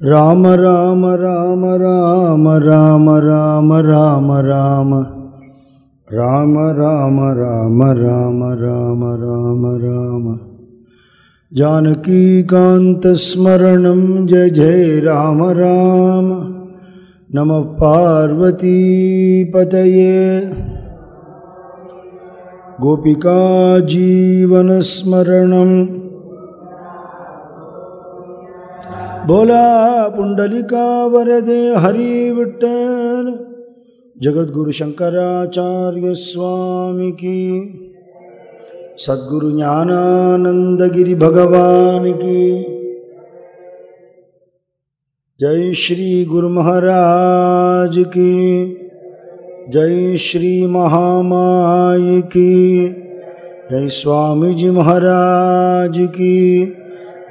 राम राम राम राम राम राम राम राम राम राम राम राम राम राम राम जानकीकान्तस्मरणं जय जय राम राम नमः पार्वतीपतये गोपिकाजीवनस्मरणम् बोला, पुंडलिका वरदे हरि विठ्ठल जगद्गुरु शंकराचार्य स्वामी की। सद्गुरु ज्ञानानंद गिरि भगवान की। जय श्री गुरु महाराज की। जय श्री महामाई की। जय स्वामी जी महाराज की।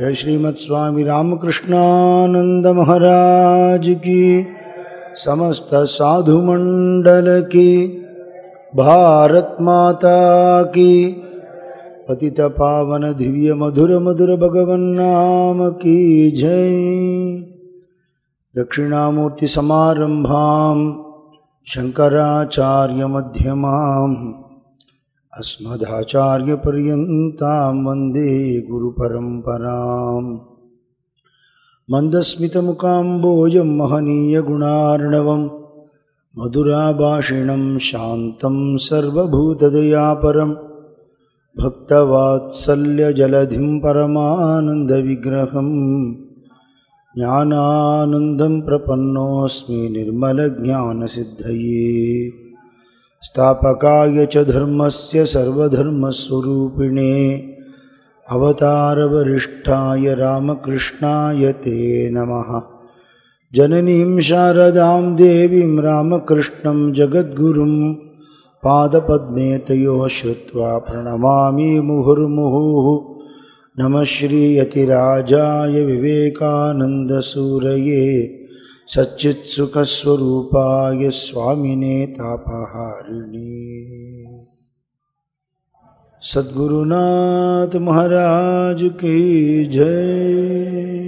जय श्रीमद स्वामी रामकृष्णानंद महाराज की। समस्त साधु मंडल की, भारत माता की, पतित पावन दिव्य मधुर मधुर भगवन नाम की जय। दक्षिणामूर्ति समारंभाम, शंकराचार्य मध्यमाम। अस्मदाचार्यपर्यन्तां वंदे गुरुपरम्पराम्। मन्दस्मितमुकाम्बोजं महनीयगुणार्णवं मधुराभाषिणं शान्तं सर्वभूतदयापरं भक्तवात्सल्यजलधिं परमानन्दविग्रहं ज्ञानानन्दं प्रपन्नोऽस्मि निर्मलज्ञानसिद्धये। स्थापकाय च धर्मस्य सर्वधर्मस्वरूपिणे अवतारवरिष्ठाय रामकृष्णाय ते नमः। जननीं शारदां देवीं रामकृष्णं जगद्गुरुं पादपद्मे तयोः श्रुत्वा प्रणमामि मुहुर्मुहुः। नमः श्रीयतिराजाय विवेकानन्दसूरये सच्चित्सुखस्वरूपाय स्वामिने तापहारिणी सद्गुरुनाथ महाराज की जय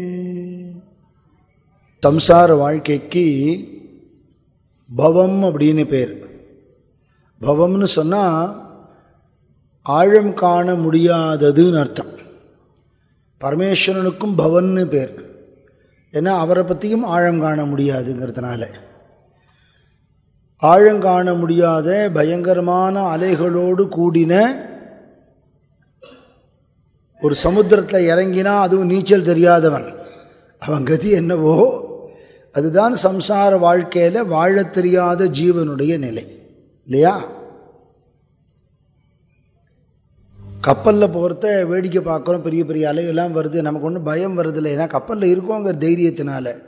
சம்சார வாழ்க்கைக்கு பவம் அப்படின்னு பேர் பவம்னு சொன்னால் ஆழம் காண முடியாததுன்னு அர்த்தம் பரமேஸ்வரனுக்கும் பவன்னு பேர் ஏன்னா அவரை பற்றியும் ஆழம் காண முடியாதுங்கிறதுனால. ஆழம் காண முடியாத பயங்கரமான அலைகளோடு கூடின ஒரு சமுத்திரத்தில் இறங்கினா அதுவும் நீச்சல் தெரியாதவன். அவன் கதி என்னவோ? அதுதான் சம்சார வாழ்க்கையில் வாழத் தெரியாத ஜீவனுடைய நிலை. இல்லையா? கப்பலில் போகிறத வேடிக்கை பார்க்குறோம் பெரிய பெரிய அலையெல்லாம் வருது. நமக்கு ஒன்றும் பயம் வருதில்லை ஏன்னா கப்பலில் இருக்கோங்கிற தைரியத்தினால.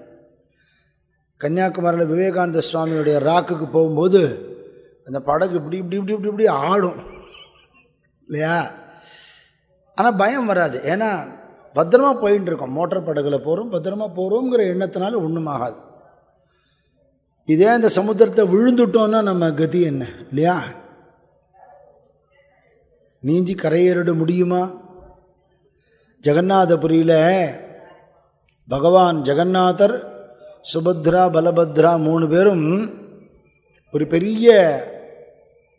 கன்னியாகுமரியில் விவேகானந்த சுவாமியுடைய ராக்குக்கு போகும்போது அந்த படகு இப்படி இப்படி இப்படி இப்படி இப்படி ஆடும். இல்லையா? ஆனால் பயம் வராது. ஏன்னா பத்திரமா போயின்னு இருக்கோம். மோட்டார் படகுல போகிறோம் பத்திரமா போகிறோங்கிற எண்ணத்தினால ஒன்றும் ஆகாது. இதே அந்த சமுத்திரத்தை விழுந்துட்டோம்னா நம்ம கதி என்ன? இல்லையா? நீந்தி கரையேறிட முடியுமா? ஜெகநாதபுரியில் பகவான் ஜெகநாதர் சுபத்ரா பலபத்ரா மூணு பேரும் ஒரு பெரிய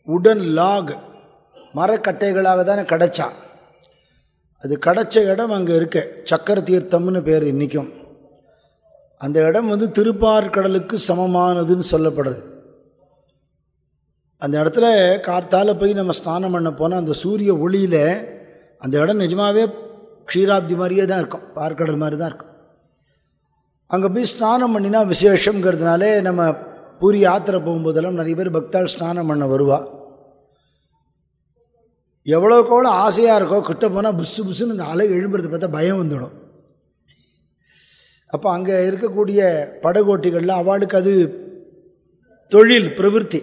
உடன் லாக் மரக்கட்டைகளாக தானே கிடச்சா. அது கிடச்ச இடம் அங்கே இருக்கு. சக்கர தீர்த்தம்னு பேர் இன்றைக்கும் அந்த இடம் வந்து திருப்பார்கடலுக்கு சமமானதுன்னு சொல்லப்படுறது. அந்த இடத்துல கார்த்தால போய் நம்ம ஸ்நானம் பண்ண போனால் அந்த சூரிய ஒளியில் அந்த இடம் நிஜமாகவே க்ஷீராப்தி மாதிரியே தான் இருக்கும். பார்க்கடல் மாதிரி தான் இருக்கும். அங்கே போய் ஸ்நானம் பண்ணினா விசேஷங்கிறதுனாலே நம்ம பூரி யாத்திரை போகும்போதெல்லாம் நிறைய பேர் பக்தாள் ஸ்நானம் பண்ண வருவா. எவ்வளோக்கு எவ்வளோ ஆசையாக இருக்கோ கிட்ட போனால் புஸ்ஸு புஸ்ஸுன்னு இந்த அலை எழும்புறது பார்த்தா பயம் வந்துடும். அப்போ அங்கே இருக்கக்கூடிய படகோட்டிகளில் அவளுக்கு அது தொழில் பிரவிற்த்தி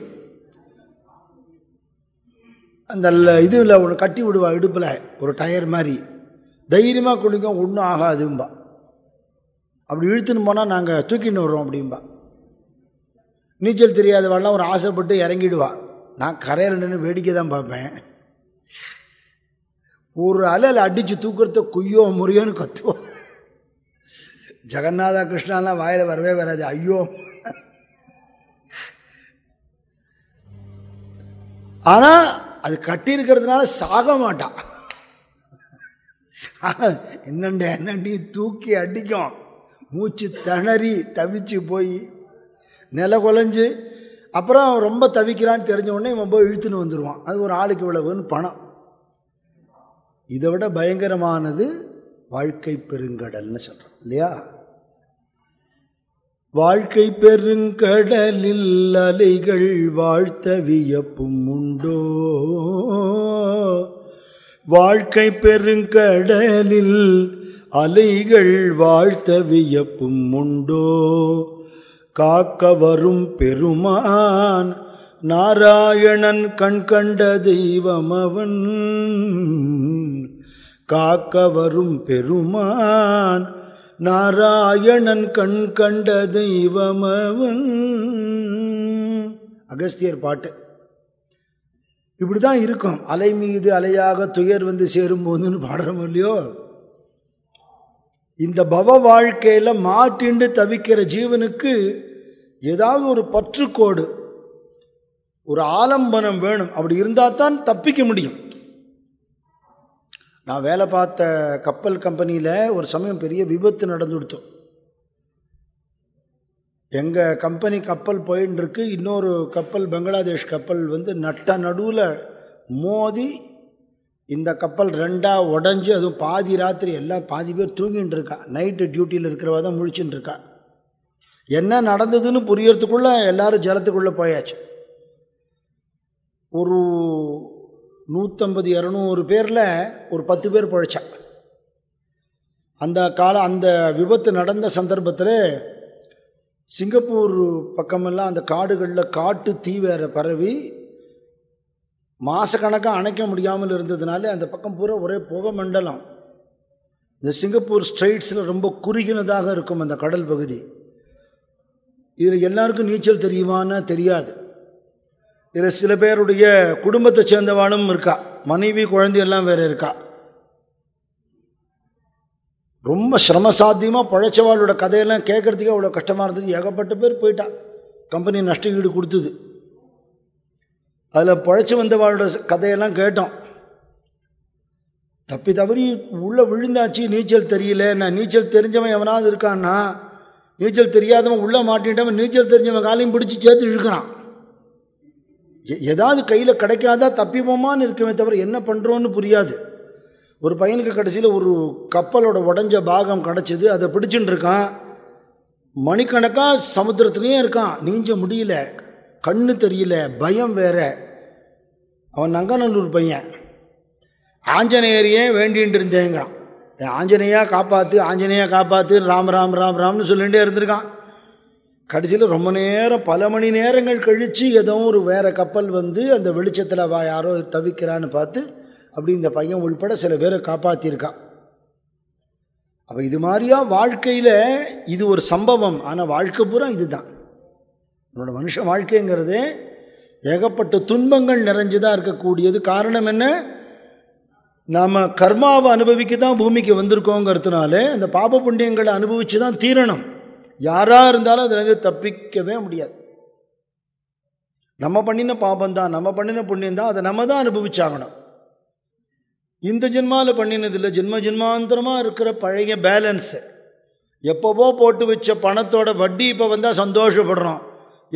அந்த இதில் ஒன்று கட்டி விடுவா இடுப்பில். ஒரு டயர் மாதிரி. தைரியமாக குளிக்கும் ஒன்றும் ஆகாதும்பா. அப்படி இழுத்துன்னு போனால் நாங்கள் தூக்கின்னு வர்றோம் அப்படிம்பா. நீச்சல் தெரியாதவாள்லாம் ஒரு ஆசைப்பட்டு இறங்கிடுவா. நான் கரையில் நின்று வேடிக்கை தான் பார்ப்பேன். ஒரு அலையில் அடித்து தூக்குறத குய்யோ முறியோன்னு கத்துவோம் ஜெகநாதா கிருஷ்ணாலாம் வாயில் வரவே வராது. ஐயோ. ஆனால் அது கட்டி இருக்கிறதுனால சாக மாட்டான். என்னண்ட என்னண்டி தூக்கி அடிக்கும். மூச்சு திணறி தவிச்சு போய் நில குலைஞ்சு அப்புறம் ரொம்ப தவிக்கிறான்னு தெரிஞ்ச உடனே இவன் போய் இழுத்துன்னு வந்துடுவான் அது ஒரு ஆளுக்கு இவ்வளவுன்னு பணம். இதை விட பயங்கரமானது வாழ்க்கை பெருங்கடல்னு சொல்கிறோம் இல்லையா? வாழ்க்கை பெருங்கடலில் அலைகள் வாழ்த்த வியப்பும் உண்டோ? வாழ்க்கை பெருங்கடலில் அலைகள் வாழ்த்த வியப்பும் உண்டோ? காக்க வரும் பெருமான் நாராயணன் கண் கண்ட தெய்வம் அவன் காக்க வரும் பெருமான் நாராயணன் கண் கண்ட தெய்வமவன். அகஸ்தியர் பாட்டு. இப்படிதான் இருக்கும். அலை மீது அலையாக துயர் வந்து சேரும் போதுன்னு பாடுறோம் இல்லையோ? இந்த பவ வாழ்க்கையில மாட்டிண்டு தவிக்கிற ஜீவனுக்கு ஏதாவது ஒரு பற்றுக்கோடு ஒரு ஆலம்பனம் வேணும். அப்படி இருந்தால் தான் தப்பிக்க முடியும். நான் வேலை பார்த்த கப்பல் கம்பெனியில் ஒரு சமயம் பெரிய விபத்து நடந்து கொடுத்தோம் எங்கள் கம்பெனி கப்பல் போயின்னு இன்னொரு கப்பல் பங்களாதேஷ் கப்பல் வந்து நட்ட நடுவில் மோதி இந்த கப்பல் ரெண்டாக உடஞ்சி அதுவும் பாதி ராத்திரி எல்லாம் பாதி பேர் தூங்கிட்டு இருக்கா நைட்டு டியூட்டியில் இருக்கிறவா தான் முழிச்சுட்டு இருக்கா என்ன நடந்ததுன்னு புரியறதுக்குள்ளே எல்லாரும் ஜலத்துக்குள்ளே போயாச்சு. ஒரு நூற்றம்பது இரநூறு பேரில் ஒரு பத்து பேர் பிழைச்சா. அந்த கால அந்த விபத்து நடந்த சந்தர்ப்பத்தில் சிங்கப்பூர் பக்கமெல்லாம் அந்த காடுகளில் காட்டு தீ வேற பரவி மாதக்கணக்காக அணைக்க முடியாமல் இருந்ததுனால அந்த பக்கம் பூரா ஒரே புகை மண்டலம். இந்த சிங்கப்பூர் ஸ்ட்ரெயிட்ஸில் ரொம்ப குறுகினதாக இருக்கும் அந்த கடல் பகுதி. இதில் எல்லாருக்கும் நீச்சல் தெரியுமான்னு தெரியாது. இதில் சில பேருடைய குடும்பத்தை சேர்ந்தவானும் இருக்கா. மனைவி குழந்தை எல்லாம் வேற இருக்கா. ரொம்ப சிரமசாத்தியமாக பழைச்சவாளோட கதையெல்லாம் கேட்கறதுக்கே அவ்வளோ கஷ்டமாக இருந்தது. ஏகப்பட்ட பேர் போயிட்டா. கம்பெனி நஷ்ட ஈடு கொடுத்தது. அதில் பழைச்சி வந்தவாளோட கதையெல்லாம் கேட்டோம். தப்பி தவறி உள்ளே விழுந்தாச்சு. நீச்சல் தெரியல. நான் நீச்சல் தெரிஞ்சவன் எவனாவது இருக்கான்னா? நீச்சல் தெரியாதவன் உள்ளே மாட்டிட்டவன் நீச்சல் தெரிஞ்சவன் காலையும் பிடிச்சி சேர்த்து இழுக்கிறான் ஏதாவது கையில் கிடைக்காதா தப்பிப்போமான்னு இருக்கவே தவிர என்ன பண்ணுறோன்னு புரியாது. ஒரு பையனுக்கு கடைசியில் ஒரு கப்பலோட உடஞ்ச பாகம் கிடச்சிது அதை பிடிச்சுட்டு இருக்கான். மணிக்கணக்காக சமுத்திரத்துலேயே இருக்கான். நீஞ்ச முடியல. கண்ணு தெரியல. பயம் வேற. அவன் நங்கநல்லூர் பையன். ஆஞ்சநேயரையே வேண்டின்ட்டு இருந்தேங்கிறான். ஆஞ்சநேயா காப்பாற்று ஆஞ்சநேயா காப்பாற்று ராம் ராம் ராம் ராம்னு சொல்லிகிட்டே இருந்திருக்கான். கடைசியில் ரொம்ப நேரம் பல மணி நேரங்கள் கழித்து ஏதோ ஒரு வேறு கப்பல் வந்து அந்த வெளிச்சத்தில் வா யாரோ தவிக்கிறான்னு பார்த்து அப்படி இந்த பையன் உள்பட சில பேரை காப்பாற்றியிருக்கான் அப்போ இது மாதிரியா வாழ்க்கையில் இது ஒரு சம்பவம். ஆனால் வாழ்க்கை பூரா இதுதான். என்னோட மனுஷ வாழ்க்கைங்கிறது ஏகப்பட்ட துன்பங்கள் நிறைஞ்சுதான் இருக்கக்கூடியது. காரணம் என்ன? நாம் கர்மாவை அனுபவிக்க தான் பூமிக்கு வந்திருக்கோங்கிறதுனால அந்த பாப புண்ணியங்களை அனுபவித்து தான் தீரணும். யாராக இருந்தாலும் அதுலேருந்து தப்பிக்கவே முடியாது. நம்ம பண்ணின பாபம் தான் நம்ம பண்ணின புண்ணியம் தான் அதை நம்ம தான் அனுபவிச்சாகணும். இந்த ஜென்மாவில் பண்ணினதில்லை ஜென்ம ஜென்மாந்தரமாக இருக்கிற பழைய பேலன்ஸு எப்போவோ போட்டு வச்ச பணத்தோட வட்டி இப்போ வந்தால் சந்தோஷப்படுறோம்.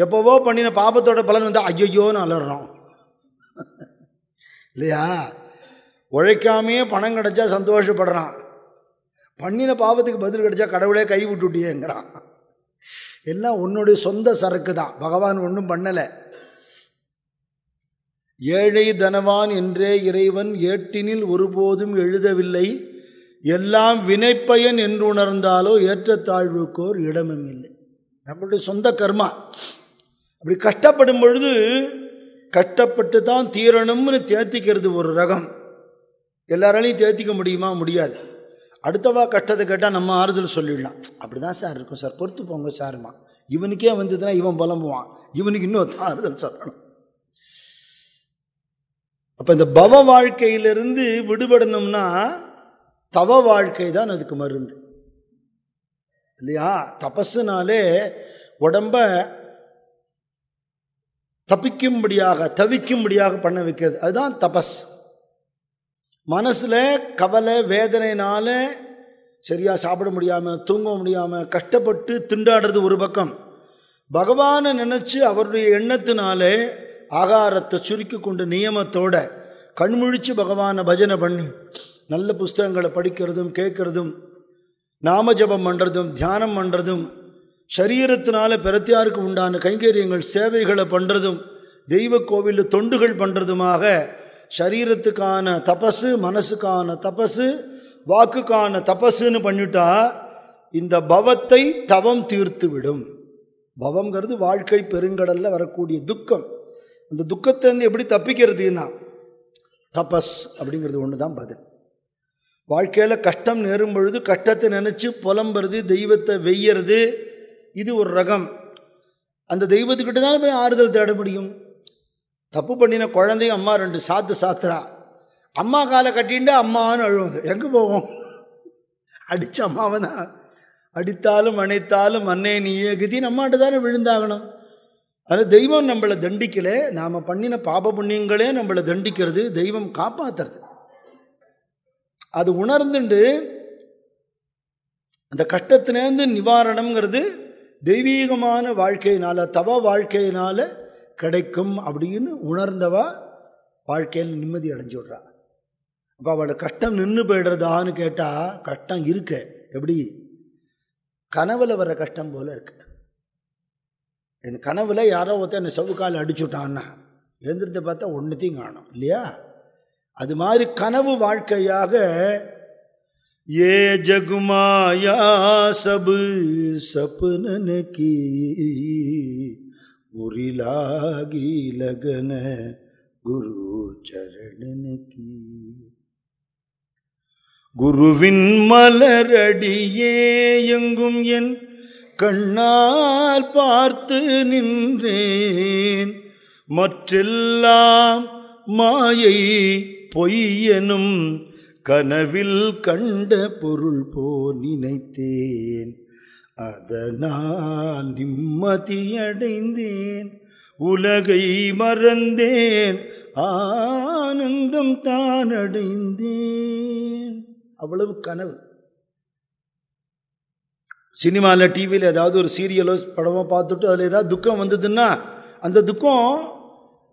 எப்போவோ பண்ணின பாபத்தோட பலன் வந்தால் ஐயோன்னு அலறோம். இல்லையா? உழைக்காமையே பணம் கிடைச்சா சந்தோஷப்படுறான். பண்ணின பாவத்துக்கு பதில் கிடைச்சா கடவுளே கை விட்டுட்டியேங்கிறான். எல்லாம் உன்னுடைய சொந்த சரக்கு தான் பகவான் ஒன்றும் பண்ணலை. ஏழை தனவான் என்றே இறைவன் ஏட்டினில் ஒருபோதும் எழுதவில்லை. எல்லாம் வினைப்பயன் என்று உணர்ந்தாலோ ஏற்றத்தாழ்வுக்கோர் இடமும் இல்லை. நம்மளுடைய சொந்த கர்மா. அப்படி கஷ்டப்படும் பொழுது கஷ்டப்பட்டு தான் தீரணும்னு தேத்திக்கிறது ஒரு ரகம். எல்லாராலையும் தேத்திக்க முடியுமா? முடியாது. அடுத்தவா கஷ்டத்தை கேட்டால் நம்ம ஆறுதல் சொல்லிடலாம். அப்படிதான் சார் இருக்கும் சார். பொறுத்து போங்க சாருமா. இவனுக்கே வந்ததுன்னா இவன் புலம்புவான். இவனுக்கு இன்னும் ஆறுதல் சொல்லணும். அப்போ இந்த பவ வாழ்க்கையிலிருந்து விடுபடணும்னா தவ வாழ்க்கை தான் அதுக்கு மருந்து. இல்லையா? தபஸுனாலே உடம்ப தப்பிக்கும்படியாக தவிக்கும்படியாக பண்ண வைக்கிறது. அதுதான் தபஸ். மனசில் கவலை வேதனைனால சரியாக சாப்பிட முடியாமல் தூங்க முடியாமல் கஷ்டப்பட்டு திண்டாடுறது ஒரு பக்கம். பகவானை நினச்சி அவருடைய எண்ணத்தினாலே ஆகாரத்தை சுருக்கி கொண்டு நியமத்தோட கண்முழிச்சு பகவானை பஜனை பண்ணி நல்ல புஸ்தகங்களை படிக்கிறதும் கேட்கறதும் நாம ஜபம் பண்ணுறதும் தியானம் பண்ணுறதும் சரீரத்தினால பிரத்தியாருக்கு உண்டான கைங்கரியங்கள் சேவைகளை பண்ணுறதும் தெய்வ கோவிலில் தொண்டுகள் பண்ணுறதுமாக சரீரத்துக்கான தபசு மனசுக்கான தபசு வாக்குக்கான தபஸுன்னு பண்ணிட்டா இந்த பவத்தை தவம் தீர்த்து விடும் பவங்கிறது வாழ்க்கை பெருங்கடலில் வரக்கூடிய துக்கம். அந்த துக்கத்திலேருந்து எப்படி தப்பிக்கிறதுனா தபஸ் அப்படிங்கிறது ஒன்று தான் பதில். வாழ்க்கையில் கஷ்டம் நேரும் பொழுது கஷ்டத்தை நினச்சி புலம்புறது தெய்வத்தை வெய்யறது இது ஒரு ரகம். அந்த தெய்வத்துக்கிட்ட தான் போய் ஆறுதல் தேட முடியும்? தப்பு பண்ணின குழந்தையும் அம்மா ரெண்டு சாத்து சாத்துறா. அம்மா காலை கட்டிட்டு அம்மான்னு அழுவுது. எங்கே போவோம்? அடித்த அம்மாவை தான் அடித்தாலும் அணைத்தாலும் அன்னை நீயே. கதின்னு அம்மாட்ட தானே விழுந்தாகணும். அது தெய்வம் நம்மளை தண்டிக்கலை. நாம் பண்ணின பாப புண்ணியங்களே நம்மளை தண்டிக்கிறது. தெய்வம் காப்பாத்துறது. அது உணர்ந்துண்டு அந்த கஷ்டத்திலேருந்து நிவாரணம்ங்கிறது தெய்வீகமான வாழ்க்கையினால தவ வாழ்க்கையினால கிடைக்கும் அப்படின்னு உணர்ந்தவா வாழ்க்கையில் நிம்மதி அடைஞ்சு விட்றா. அப்போ அவளை கஷ்டம் நின்று போயிடுறதான்னு கேட்டால் கஷ்டம் இருக்க. எப்படி? கனவில் வர்ற கஷ்டம் போல இருக்கு. என் கனவில் யாரோ ஒருத்தர் என்னை செவுக்கால் அடிச்சுட்டான்னா எழுந்திரத்தை பார்த்தா ஒன்றுத்தையும் காணும் இல்லையா? அது மாதிரி கனவு வாழ்க்கையாக ஏ ஜகுமாயா சபு சப்னன் கீ உரிலாகி லகன குரு சரணனுக்கு குருவின் மலரடியே எங்கும் என் கண்ணால் பார்த்து நின்றேன். மற்றெல்லாம் மாயை பொய்யனும் கனவில் கண்ட பொருள் போ நினைத்தேன். அதனால் நிம்மதியடைந்தேன் உலகை மறந்தேன் ஆனந்தம் தான் அடைந்தேன் அவ்வளவு கனவு. சினிமாவில் டிவியில் ஏதாவது ஒரு சீரியலோ படமோ பார்த்துட்டு அதில் ஏதாவது துக்கம் வந்ததுன்னா அந்த துக்கம்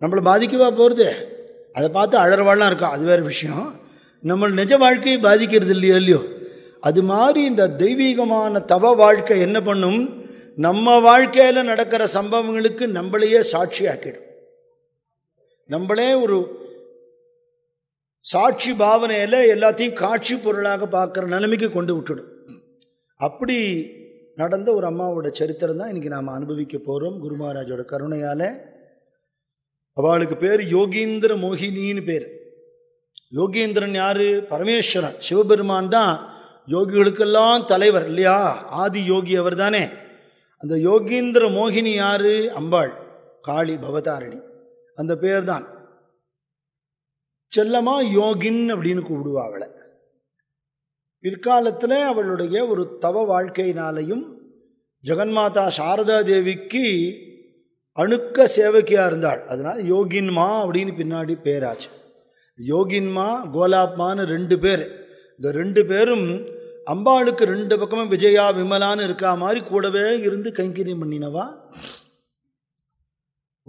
நம்மளை பாதிக்கவா போகிறது அதை பார்த்து அழறவாழலாம் இருக்கும் அது வேறு விஷயம். நம்ம நிஜ வாழ்க்கையை பாதிக்கிறது இல்லையோ இல்லையோ? அது மாதிரி இந்த தெய்வீகமான தவ வாழ்க்கை என்ன பண்ணும்? நம்ம வாழ்க்கையில் நடக்கிற சம்பவங்களுக்கு நம்மளையே சாட்சியாக்கிடும். நம்மளே ஒரு சாட்சி பாவனையில் எல்லாத்தையும் காட்சி பொருளாக பார்க்குற நிலைமைக்கு கொண்டு விட்டுடும். அப்படி நடந்த ஒரு அம்மாவோட சரித்திரம் தான் இன்னைக்கு நாம் அனுபவிக்க போகிறோம் குரு மகாராஜோட கருணையால். அவளுக்கு பேர் யோகீந்திர மோகினின்னு பேர். யோகீந்திரன் யாரு? பரமேஸ்வரன். சிவபெருமான் தான் யோகிகளுக்கெல்லாம் தலைவர் இல்லையா? ஆதி யோகி அவர் தானே அந்த யோகீந்திர மோகினி யாரு? அம்பாள் காளி பவதாரணி. அந்த பேர் தான் செல்லமா யோகின் அப்படின்னு கூப்பிடுவா அவளை பிற்காலத்தில் அவளுடைய ஒரு தவ வாழ்க்கையினாலையும் ஜெகன்மாதா சாரதா தேவிக்கு அணுக்க சேவக்கியா இருந்தாள். அதனால் யோகின்மா அப்படின்னு பின்னாடி பேராச்சு. யோகின்மா கோலாப்மான்னு ரெண்டு பேர். இந்த ரெண்டு பேரும் அம்பாளுக்கு ரெண்டு பக்கமும் விஜயா விமலான்னு இருக்கா மாதிரி கூடவே இருந்து கைங்கரியம் பண்ணினவா?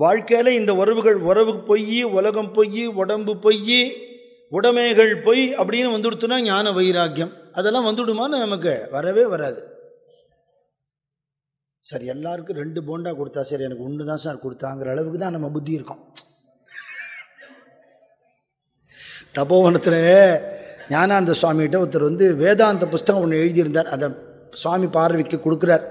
வாழ்க்கையில் இந்த உறவுகள் உறவு பொய் உலகம் பொய் உடம்பு பொய் உடமைகள் பொய் அப்படின்னு வந்துடுத்துனா ஞான வைராக்கியம். அதெல்லாம் வந்துடுமான்னு நமக்கு வரவே வராது. சார் எல்லாருக்கும் ரெண்டு போண்டா கொடுத்தா சரி எனக்கு ஒன்று தான் சார் கொடுத்தாங்கிற அளவுக்கு தான் நம்ம புத்தி இருக்கோம். தபோவனத்தில் ஞானானந்த சுவாமிகிட்ட ஒருத்தர் வந்து வேதாந்த புஸ்தகம் ஒன்று எழுதியிருந்தார். அதை சுவாமி பார்வைக்கு கொடுக்குறார்.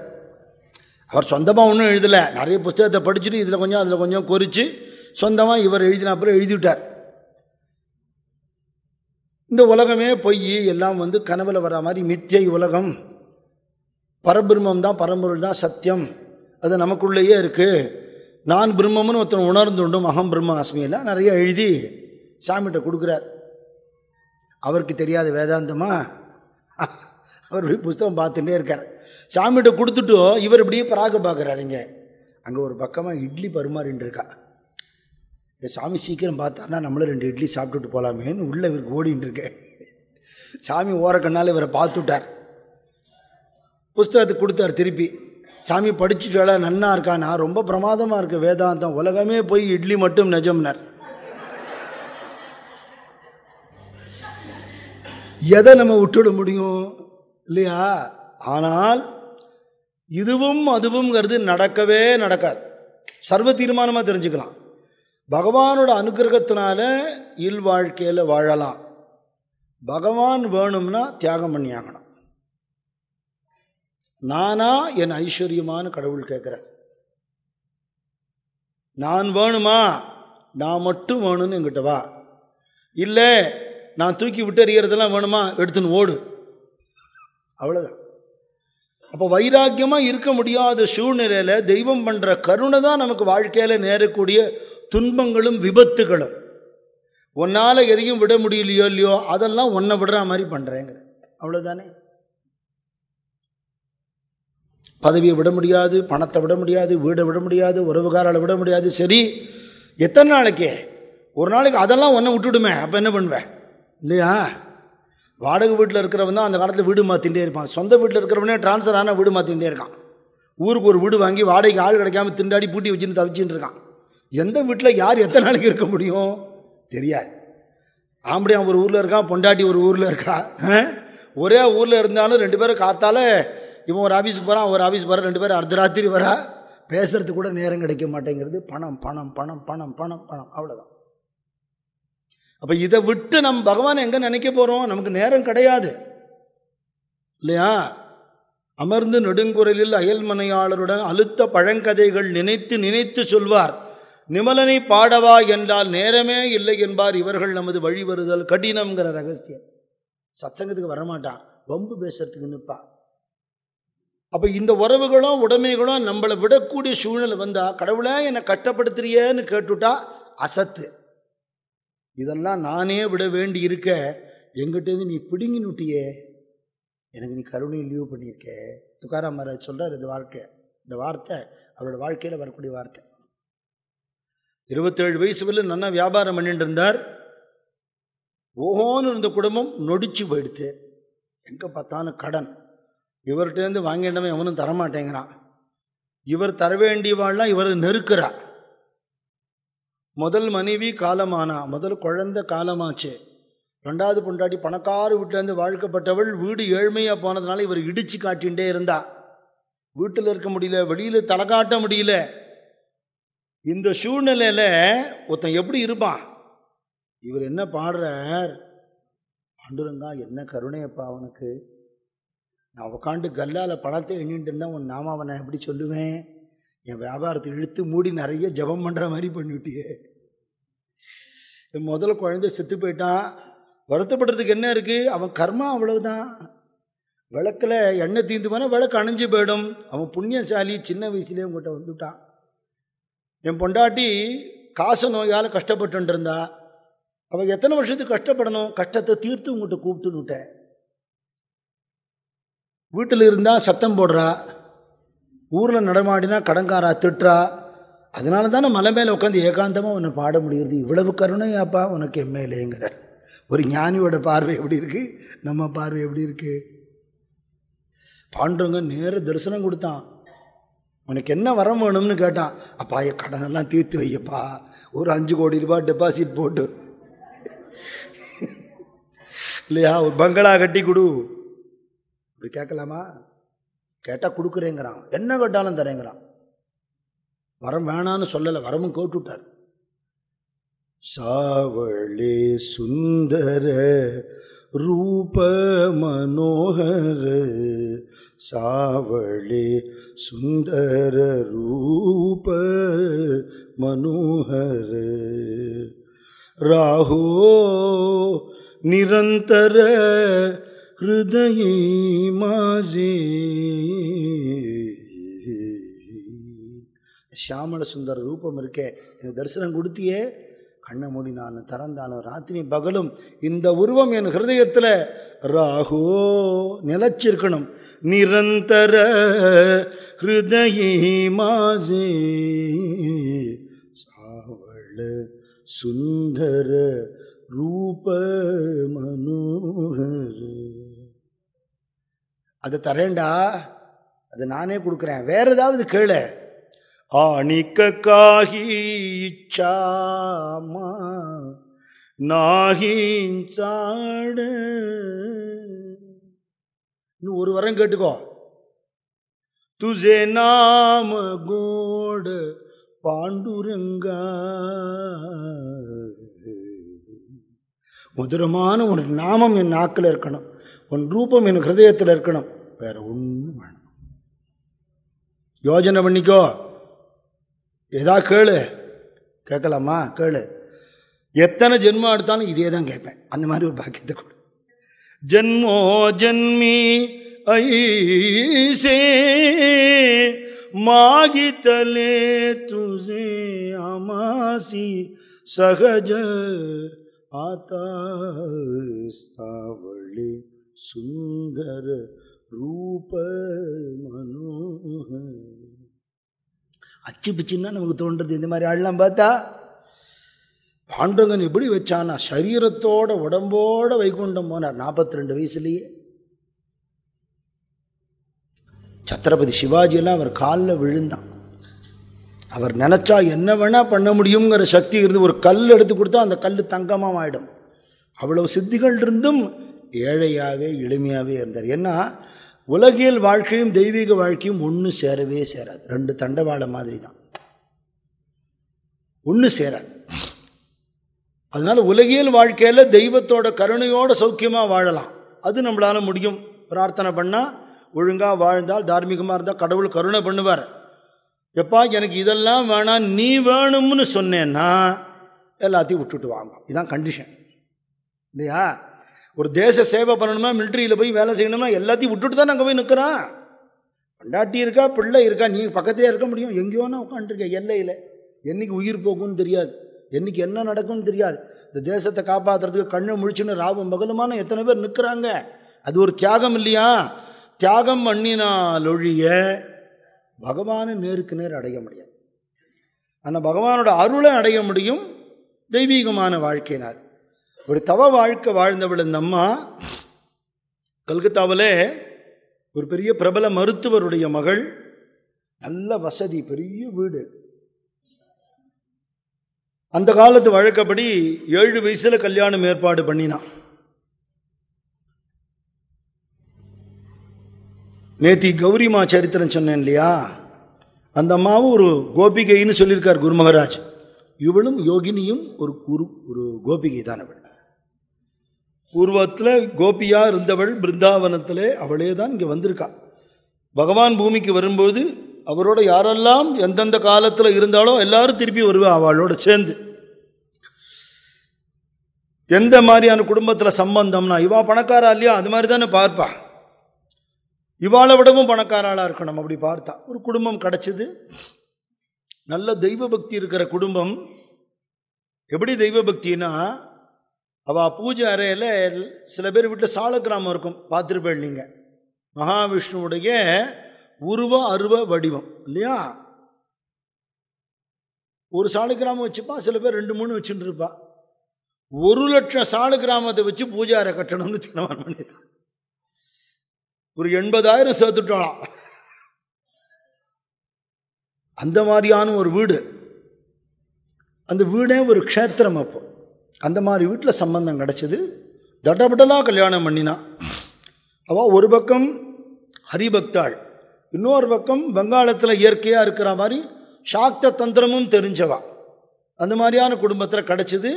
அவர் சொந்தமாக ஒன்றும் எழுதலை. நிறைய புஸ்தகத்தை படிச்சுட்டு இதில் கொஞ்சம் அதில் கொஞ்சம் குறித்து சொந்தமாக இவர் எழுதின அப்புறம் எழுதிவிட்டார். இந்த உலகமே பொய் எல்லாம் வந்து கனவில் வர மாதிரி மித்தியை உலகம். பரபிரம்மம் தான் பரம்பொருள் தான் சத்தியம். அது நமக்குள்ளேயே இருக்குது நான் பிரம்மம்னு ஒருத்தன் உணர்ந்துண்டும் அகம் பிரம்ம அஸ்மியெல்லாம் நிறைய எழுதி சாமிகிட்ட கொடுக்குறார். அவருக்கு தெரியாத வேதாந்தமா? அவர் புஸ்தகம் பார்த்துட்டே இருக்கார். சாமிகிட்ட கொடுத்துட்டும் இவர் இப்படியே பராக பார்க்குறாருங்க அங்கே ஒரு பக்கமாக இட்லி பருமாறின்னு இருக்கா. ஏ, சாமி சீக்கிரம் பார்த்தாருன்னா நம்மளும் ரெண்டு இட்லி சாப்பிட்டுட்டு போகலாமேன்னு உள்ளே இவருக்கு ஓடின்னு இருக்கேன் சாமி ஓரக்கண்ணால் இவரை பார்த்துட்டார். புஸ்தகத்தை கொடுத்தார் திருப்பி. சாமி படிச்சுட்டால நன்னா இருக்கானா? ரொம்ப பிரமாதமாக இருக்கு வேதாந்தம். உலகமே போய் இட்லி மட்டும் நிஜம்னார். எதை நம்ம விட்டுட முடியும்? இல்லையா? ஆனால் இதுவும் அதுவும்ங்கிறது நடக்கவே நடக்காது. சர்வ தீர்மானமாக தெரிஞ்சுக்கலாம். பகவானோட அனுகிரகத்தினால இல்வாழ்க்கையில் வாழலாம். பகவான் வேணும்னா தியாகம் பண்ணியாகணும். நானா என் ஐஸ்வர்யமான கடவுள் கேட்குறேன் நான் வேணுமா? நான் மட்டும் வேணும்னு என்கிட்ட வா. இல்லை நான் தூக்கி விட்டு எறிகிறதெல்லாம் வேணுமா? எடுத்துன்னு ஓடு. அவ்வளோதான் அப்போ வைராக்கியமாக இருக்க முடியாத சூழ்நிலையில் தெய்வம் பண்ணுற கருணை தான் நமக்கு வாழ்க்கையில் நேரக்கூடிய துன்பங்களும் விபத்துகளும். உன்னால் எதையும் விட முடியலையோ இல்லையோ அதெல்லாம் ஒன்றை விடுற மாதிரி பண்ணுறேங்கிற அவ்வளோதானே பதவியை விட முடியாது பணத்தை விட முடியாது வீடை விட முடியாது உறவுகாரால விட முடியாது. சரி எத்தனை நாளைக்கு? ஒரு நாளைக்கு அதெல்லாம் ஒன்றை விட்டுடுமே. அப்போ என்ன பண்ணுவேன் இல்லையா? வாடகை வீட்டில் இருக்கிறவன் தான் அந்த காலத்தில் வீடு மாற்றிகிட்டே இருப்பான். சொந்த வீட்டில் இருக்கிறவனே ட்ரான்ஸ்ஃபர் ஆனால் வீடு மாற்றிகிட்டே இருக்கான். ஊருக்கு ஒரு வீடு வாங்கி வாடகைக்கு ஆள் கிடைக்காம திண்டாடி பூட்டி வச்சுன்னு தவிச்சுட்டு இருக்கான். எந்த வீட்டில் யார் எத்தனை நாளைக்கு இருக்க முடியும்? தெரியாது. ஆம்படியான் ஒரு ஊரில் இருக்கான் பொண்டாட்டி ஒரு ஊரில் இருக்கா? ஒரே ஊரில் இருந்தாலும் ரெண்டு பேரும் காத்தால இவன் ஒரு ஆஃபீஸுக்கு போகிறான் ஒரு ஆஃபீஸ் போகிறான் ரெண்டு பேரும் அர்த்தராத்திரி வரா. பேசுறதுக்கு கூட நேரம் கிடைக்க மாட்டேங்கிறது. பணம் பணம் பணம் பணம் பணம் பணம் அவ்வளோதான் அப்போ இதை விட்டு நம் பகவான் எங்கே நினைக்க போகிறோம் நமக்கு நேரம் கிடையாது. இல்லையா? அமர்ந்து நெடுங்குரலில் அயல்மனையாளருடன் அழுத்த பழங்கதைகள் நினைத்து நினைத்து சொல்வார். நிமலனை பாடவா என்றால் நேரமே இல்லை என்பார் இவர்கள் நமது வழி வருதல் கடினம்ங்கிற ரகசியம். சத்சங்கத்துக்கு வரமாட்டான். வம்பு பேசுறதுக்கு நிற்பான் அப்போ இந்த உறவுகளும் உடைமைகளும் நம்மளை விடக்கூடிய சூழ்நிலை வந்தால் கடவுளே என்னை கட்டப்படுத்துறியேன்னு கேட்டுட்டா அசத்து. இதெல்லாம் நானே விட வேண்டி இருக்க எங்கிட்டேருந்து நீ பிடுங்கி நுட்டியே. எனக்கு நீ கருணையை லீவ் பண்ணியிருக்க. துக்காராம் மகாராஜ் சொல்கிறார் இந்த வாழ்க்கை. இந்த வார்த்தை அவரோட வாழ்க்கையில் வரக்கூடிய வார்த்தை. இருபத்தேழு வயசு வரல நல்லா வியாபாரம் பண்ணிட்டு இருந்தார். ஓஹோன்னு இருந்த குடும்பம் நொடிச்சு போயிடுத்து. எங்கே பார்த்தாலும் கடன். இவர்கிட்டேருந்து வாங்கிட்டவன் எவனும் தரமாட்டேங்கிறான். இவர் தர வேண்டியவாள்லாம் இவர் நெருக்கிறா. முதல் மனைவி காலமானா? முதல் குழந்த காலமாச்சு. ரெண்டாவது பொண்டாட்டி பணக்கார வீட்டிலேருந்து வாழ்க்கப்பட்டவள் வீடு ஏழ்மையாக போனதுனால இவர் இடிச்சு காட்டிகிட்டே இருந்தா. வீட்டில் இருக்க முடியல வெளியில் தலை காட்ட முடியல. இந்த சூழ்நிலையில் ஒருத்தன் எப்படி இருப்பான்? இவர் என்ன பாடுறார்? பாண்டுரங்கா என்ன கருணையப்பா அவனுக்கு? நான் உட்காந்து கல்லால் பணத்தை எண்ணிட்டு இருந்தால் உன் நாம அவனை எப்படி சொல்லுவேன்? என் வியாபாரத்தை இழுத்து மூடி நிறைய ஜெபம் பண்ணுற மாதிரி பண்ணிவிட்டியே. என் முதல்ல குழந்தை செத்து போயிட்டான். வருத்தப்படுறதுக்கு என்ன இருக்குது அவன் கர்மா அவ்வளவுதான். விளக்கில் எண்ணெய் தீந்து போனால் விளக்கு அணைஞ்சு போயிடும். அவன் புண்ணியசாலி சின்ன வயசுலேயே உங்கள்கிட்ட வந்துட்டான். என் பொண்டாட்டி காச நோயால் கஷ்டப்பட்டு இருந்தா அவள் எத்தனை வருஷத்துக்கு கஷ்டப்படணும்? கஷ்டத்தை தீர்த்து உங்கள்கிட்ட கூப்பிட்டுன்னு விட்டேன். வீட்டில் இருந்தால் சத்தம் போடுறா. ஊரில் நடமாடினா கடங்காரா திட்டுறா. அதனால தானே மலை மேலே உட்காந்து ஏகாந்தமாக உன்னை பாட முடியுது இவ்வளவு கருணையாப்பா உனக்கு எம்எல்ஏங்கிற ஒரு ஞானியோட பார்வை எப்படி இருக்குது நம்ம பார்வை எப்படி இருக்குது பாண்டவங்க நேர தரிசனம் கொடுத்தான். உனக்கு என்ன வரம் வேணும்னு கேட்டான். அப்பா என் கடனெல்லாம் தீர்த்து வையப்பா. ஒரு அஞ்சு கோடி ரூபாய் டெபாசிட் போட்டு. இல்லையா? ஒரு பங்களா கட்டி கொடு. இப்படி கேட்கலாமா? கேட்டால் கொடுக்குறேங்கிறான். என்ன கேட்டாலும் தரேங்கிறான். வரம் வேணான்னு சொல்லலை வரமும் கேட்டுவிட்டார் சாவளி சுந்தர ரூப மனோகர சாவளி சுந்தர ரூப மனோகர. ராஹோ நிரந்தர हृदयी माझे ஷியாமல சுந்தர ரூபம் இருக்கே எனக்கு தரிசனம் கொடுத்தியே கண்ணை மூடி நான் திறந்தாலும் ராத்திரி பகலும் இந்த உருவம் என் ஹிருதயத்தில் ராகோ நிலச்சிருக்கணும் நிரந்தர ஹிருதயே மாசே சாவள சுந்தர ரூப மனோகர அது தரேன்டா. அது நானே கொடுக்குறேன். வேற ஏதாவது கேளு. ஆணிக்க காஹி இச்சாமா நாகிஞ்சாட இன்னும் ஒரு வரம் கேட்டுக்கோ. துஜே நாம கோட பாண்டுரங்கா. மதுரமான ஒரு நாமம் என் நாக்கில் இருக்கணும். உன் ரூபம் என் ஹிருதயத்தில் இருக்கணும். வேற ஒன்றும் வேணும். யோஜனை பண்ணிக்கோ. ஏதா கேளு. கேட்கலாமா? கேளு. எத்தனை ஜென்மம் எடுத்தாலும் இதே தான் கேட்பேன். அந்த மாதிரி ஒரு பாக்கியத்தை கொடு. ஜென்மோ ஜென்மி ஐசே மாகித்தலே துசே அமாசி சகஜ ஆத்தாவளி சுந்தர ரூப மனோக அச்சு பிச்சுன்னா நமக்கு தோன்றது. இந்த மாதிரி ஆள்லாம் பார்த்தா பாண்டவன் எப்படி வச்சானா சரீரத்தோட உடம்போட வைகுண்டம் போனார். நாற்பத்தி ரெண்டு வயசுலேயே சத்திரபதி சிவாஜியெல்லாம் அவர் காலில் விழுந்தான். அவர் நினைச்சா என்ன வேணா பண்ண முடியுங்கிற சக்தி இருந்து ஒரு கல் எடுத்து கொடுத்தா அந்த கல் தங்கமாக ஆகிடும் அவ்வளவு சித்திகள் இருந்தும் ஏழையாகவே எளிமையாகவே இருந்தார். ஏன்னா உலகியல் வாழ்க்கையும் தெய்வீக வாழ்க்கையும் ஒன்று சேரவே சேராது. ரெண்டு தண்டவாள மாதிரி தான் ஒன்று சேராது. அதனால் உலகியல் வாழ்க்கையில் தெய்வத்தோட கருணையோட சௌக்கியமாக வாழலாம். அது நம்மளால முடியும். பிரார்த்தனை பண்ணால் ஒழுங்காக வாழ்ந்தால் தார்மீகமாக இருந்தால் கடவுள் கருணை பண்ணுவார். எப்பா எனக்கு இதெல்லாம் வேணாம் நீ வேணும்னு சொன்னேன்னா எல்லாத்தையும் விட்டுட்டு வாங்க. இதுதான் கண்டிஷன் இல்லையா? ஒரு தேச சேவை பண்ணணுமா மிலிட்ரியில் போய் வேலை செய்யணும்னா எல்லாத்தையும் விட்டுட்டு தான் அங்கே போய் நிற்கிறான் பண்டாட்டி இருக்கா பிள்ளை இருக்கா நீ பக்கத்துலேயே இருக்க முடியும். எங்கேயோனா உட்காந்துருக்க எல்லையில். என்னைக்கு உயிர் போகும்னு தெரியாது. என்னைக்கு என்ன நடக்கும்னு தெரியாது. இந்த தேசத்தை காப்பாற்றுறதுக்கு கண்ணை முழிச்சுன்னு ராபம் பகலுமான எத்தனை பேர் நிற்கிறாங்க அது ஒரு தியாகம் இல்லையா? தியாகம் பண்ணினாலொழிய பகவானை நேருக்கு நேர் அடைய முடியாது. ஆனால் பகவானோட அருளை அடைய முடியும் தெய்வீகமான வாழ்க்கையினால். ஒரு தவ வாழ்க்கை வாழ்ந்தவள் இந்த அம்மா கல்கத்தாவிலே ஒரு பெரிய பிரபல மருத்துவருடைய மகள் நல்ல வசதி பெரிய வீடு. அந்த காலத்து வழக்கப்படி ஏழு வயசுல கல்யாணம் ஏற்பாடு பண்ணினான் நேத்தி கௌரிமா சரித்திரம் சொன்னேன் இல்லையா? அந்த அம்மாவும் ஒரு கோபிகைன்னு சொல்லியிருக்கார் குருமகராஜ் இவளும் யோகினியும் ஒரு குரு ஒரு கோபிகை தான் அவள். பூர்வத்தில் கோபியா இருந்தவள் பிருந்தாவனத்திலே அவளே தான் இங்கே வந்திருக்கா. பகவான் பூமிக்கு வரும்போது அவரோட யாரெல்லாம் எந்தெந்த காலத்தில் இருந்தாலோ எல்லாரும் திருப்பி வருவா அவளோட சேர்ந்து. எந்த மாதிரியான குடும்பத்தில் சம்பந்தம்னா இவா பணக்காரா இல்லையா? அது மாதிரி தானே பார்ப்பா. இவாளை விடவும் பணக்காராளாக இருக்கணும் அப்படி பார்த்தா. ஒரு குடும்பம் கிடச்சிது. நல்ல தெய்வ பக்தி இருக்கிற குடும்பம். எப்படி தெய்வ பக்தினா அவள் பூஜை அறையில் சில பேர் வீட்டில் சால கிராமம் இருக்கும். பார்த்துருப்பேன் நீங்கள் மகாவிஷ்ணுவுடைய உருவ அருவ வடிவம் இல்லையா? ஒரு சாலக்கிராமம் வச்சுப்பா சில பேர் ரெண்டு மூணு வச்சுட்டு இருப்பா ஒரு லட்சம் சாலு கிராமத்தை வச்சு பூஜை அறை கட்டணும்னு தீர்மானம் பண்ணிருக்கான் ஒரு எண்பதாயிரம் சேர்த்துட்டோம். அந்த மாதிரியான ஒரு வீடு. அந்த வீடே ஒரு க்ஷேத்திரம் அப்போ. அந்த மாதிரி வீட்டில் சம்பந்தம் கிடச்சிது. தடபடலாக கல்யாணம் பண்ணினா. அவள் ஒரு பக்கம் ஹரிபக்தாள் இன்னொரு பக்கம் வங்காளத்தில் இயற்கையாக இருக்கிற மாதிரி சாக்த தந்திரமும் தெரிஞ்சவா. அந்த மாதிரியான குடும்பத்தில் கிடச்சிது.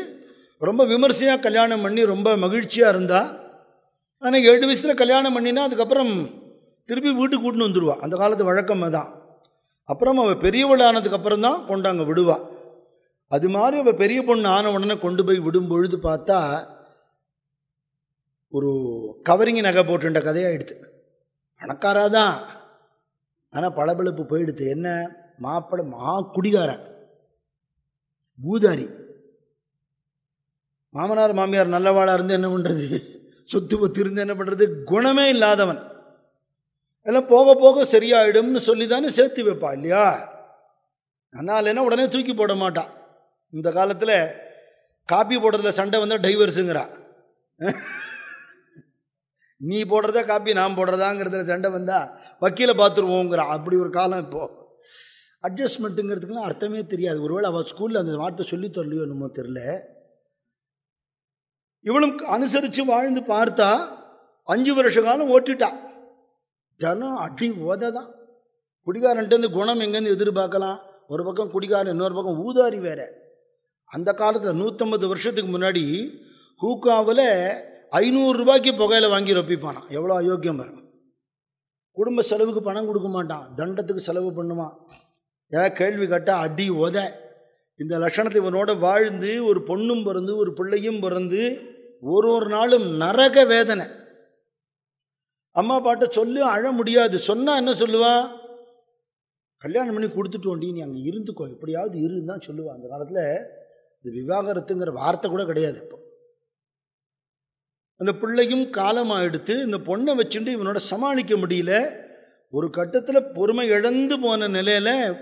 ரொம்ப விமர்சையாக கல்யாணம் பண்ணி ரொம்ப மகிழ்ச்சியாக இருந்தா. ஆனால் ஏழு வயசில் கல்யாணம் பண்ணினா அதுக்கப்புறம் திருப்பி வீட்டுக்கு கூட்டின்னு வந்துடுவா அந்த காலத்து வழக்கம் தான் அப்புறம் அவள் பெரியவள் ஆனதுக்கப்புறம் தான் கொண்டாங்க விடுவாள் அது மாதிரி அவள் பெரிய பொண்ணு ஆன உடனே கொண்டு போய் விடும் பொழுது பார்த்தா ஒரு கவரிங்கி நகை போட்டுட்ட கதையாயிடுது. பணக்காரா தான் ஆனால் பளபளப்பு போயிடுது. என்ன? மாப்பிள மா குடிகாரன். பூதாரி. மாமனார் மாமியார் நல்லவாளாக இருந்து என்ன பண்ணுறது சொத்து பத்து இருந்து என்ன பண்ணுறது குணமே இல்லாதவன். எல்லாம் போக போக சரியாயிடும்னு சொல்லி தானே சேர்த்து வைப்பா இல்லையா? ஆனால் இல்லைன்னா உடனே தூக்கி போட மாட்டான் இந்த காலத்தில் காப்பி போடுறதுல சண்டை வந்தால் டைவர்ஸுங்கிறா நீ போடுறதா காப்பி நான் போடுறதாங்கிறதுல சண்டை வந்தால் வக்கீலை பார்த்துருவோங்கிறா அப்படி ஒரு காலம் இப்போ. அட்ஜஸ்ட்மெண்ட்டுங்கிறதுக்குலாம் அர்த்தமே தெரியாது. ஒருவேளை அவள் ஸ்கூலில் அந்த வார்த்தை சொல்லி தரலையோ என்னமோ தெரில இவளும் அனுசரித்து வாழ்ந்து பார்த்தா அஞ்சு வருஷ காலம் ஓட்டிட்டா. ஜனம் அடி ஓத தான் குடிகாரன்ட்டு குணம் எங்கேருந்து எதிர்பார்க்கலாம். ஒரு பக்கம் குடிகாரன் இன்னொரு பக்கம் ஊதாரி வேறு. அந்த காலத்தில் நூற்றம்பது வருஷத்துக்கு முன்னாடி ஹூக்காவில் ஐநூறுரூபாய்க்கு புகையில வாங்கி ரொப்பிப்பானா எவ்வளோ அயோக்கியம் பாருங்க. குடும்ப செலவுக்கு பணம் கொடுக்க மாட்டான். தண்டத்துக்கு செலவு பண்ணுவான். ஏதாவது கேள்வி கேட்டால் அடி உத. இந்த லட்சணத்தை இவனோட வாழ்ந்து ஒரு பொண்ணும் பிறந்து ஒரு பிள்ளையும் பிறந்து ஒரு ஒரு நாளும் நரக வேதனை. அம்மா பாட்ட சொல்லு அழ முடியாது. சொன்னா என்ன சொல்லுவா? கல்யாணம் பண்ணி கொடுத்துட்டு வண்டி நீ அங்கே இருந்துக்கோ. எப்படியாவது இருன்னு தான் சொல்லுவான் அந்த காலத்தில் இந்த விவாகரத்துங்கிற வார்த்தை கூட கிடையாது இப்போ. அந்த பிள்ளையும் காலமாக எடுத்து இந்த பொண்ணை வச்சுட்டு இவனோட சமாளிக்க முடியல. ஒரு கட்டத்தில் பொறுமை இழந்து போன நிலையில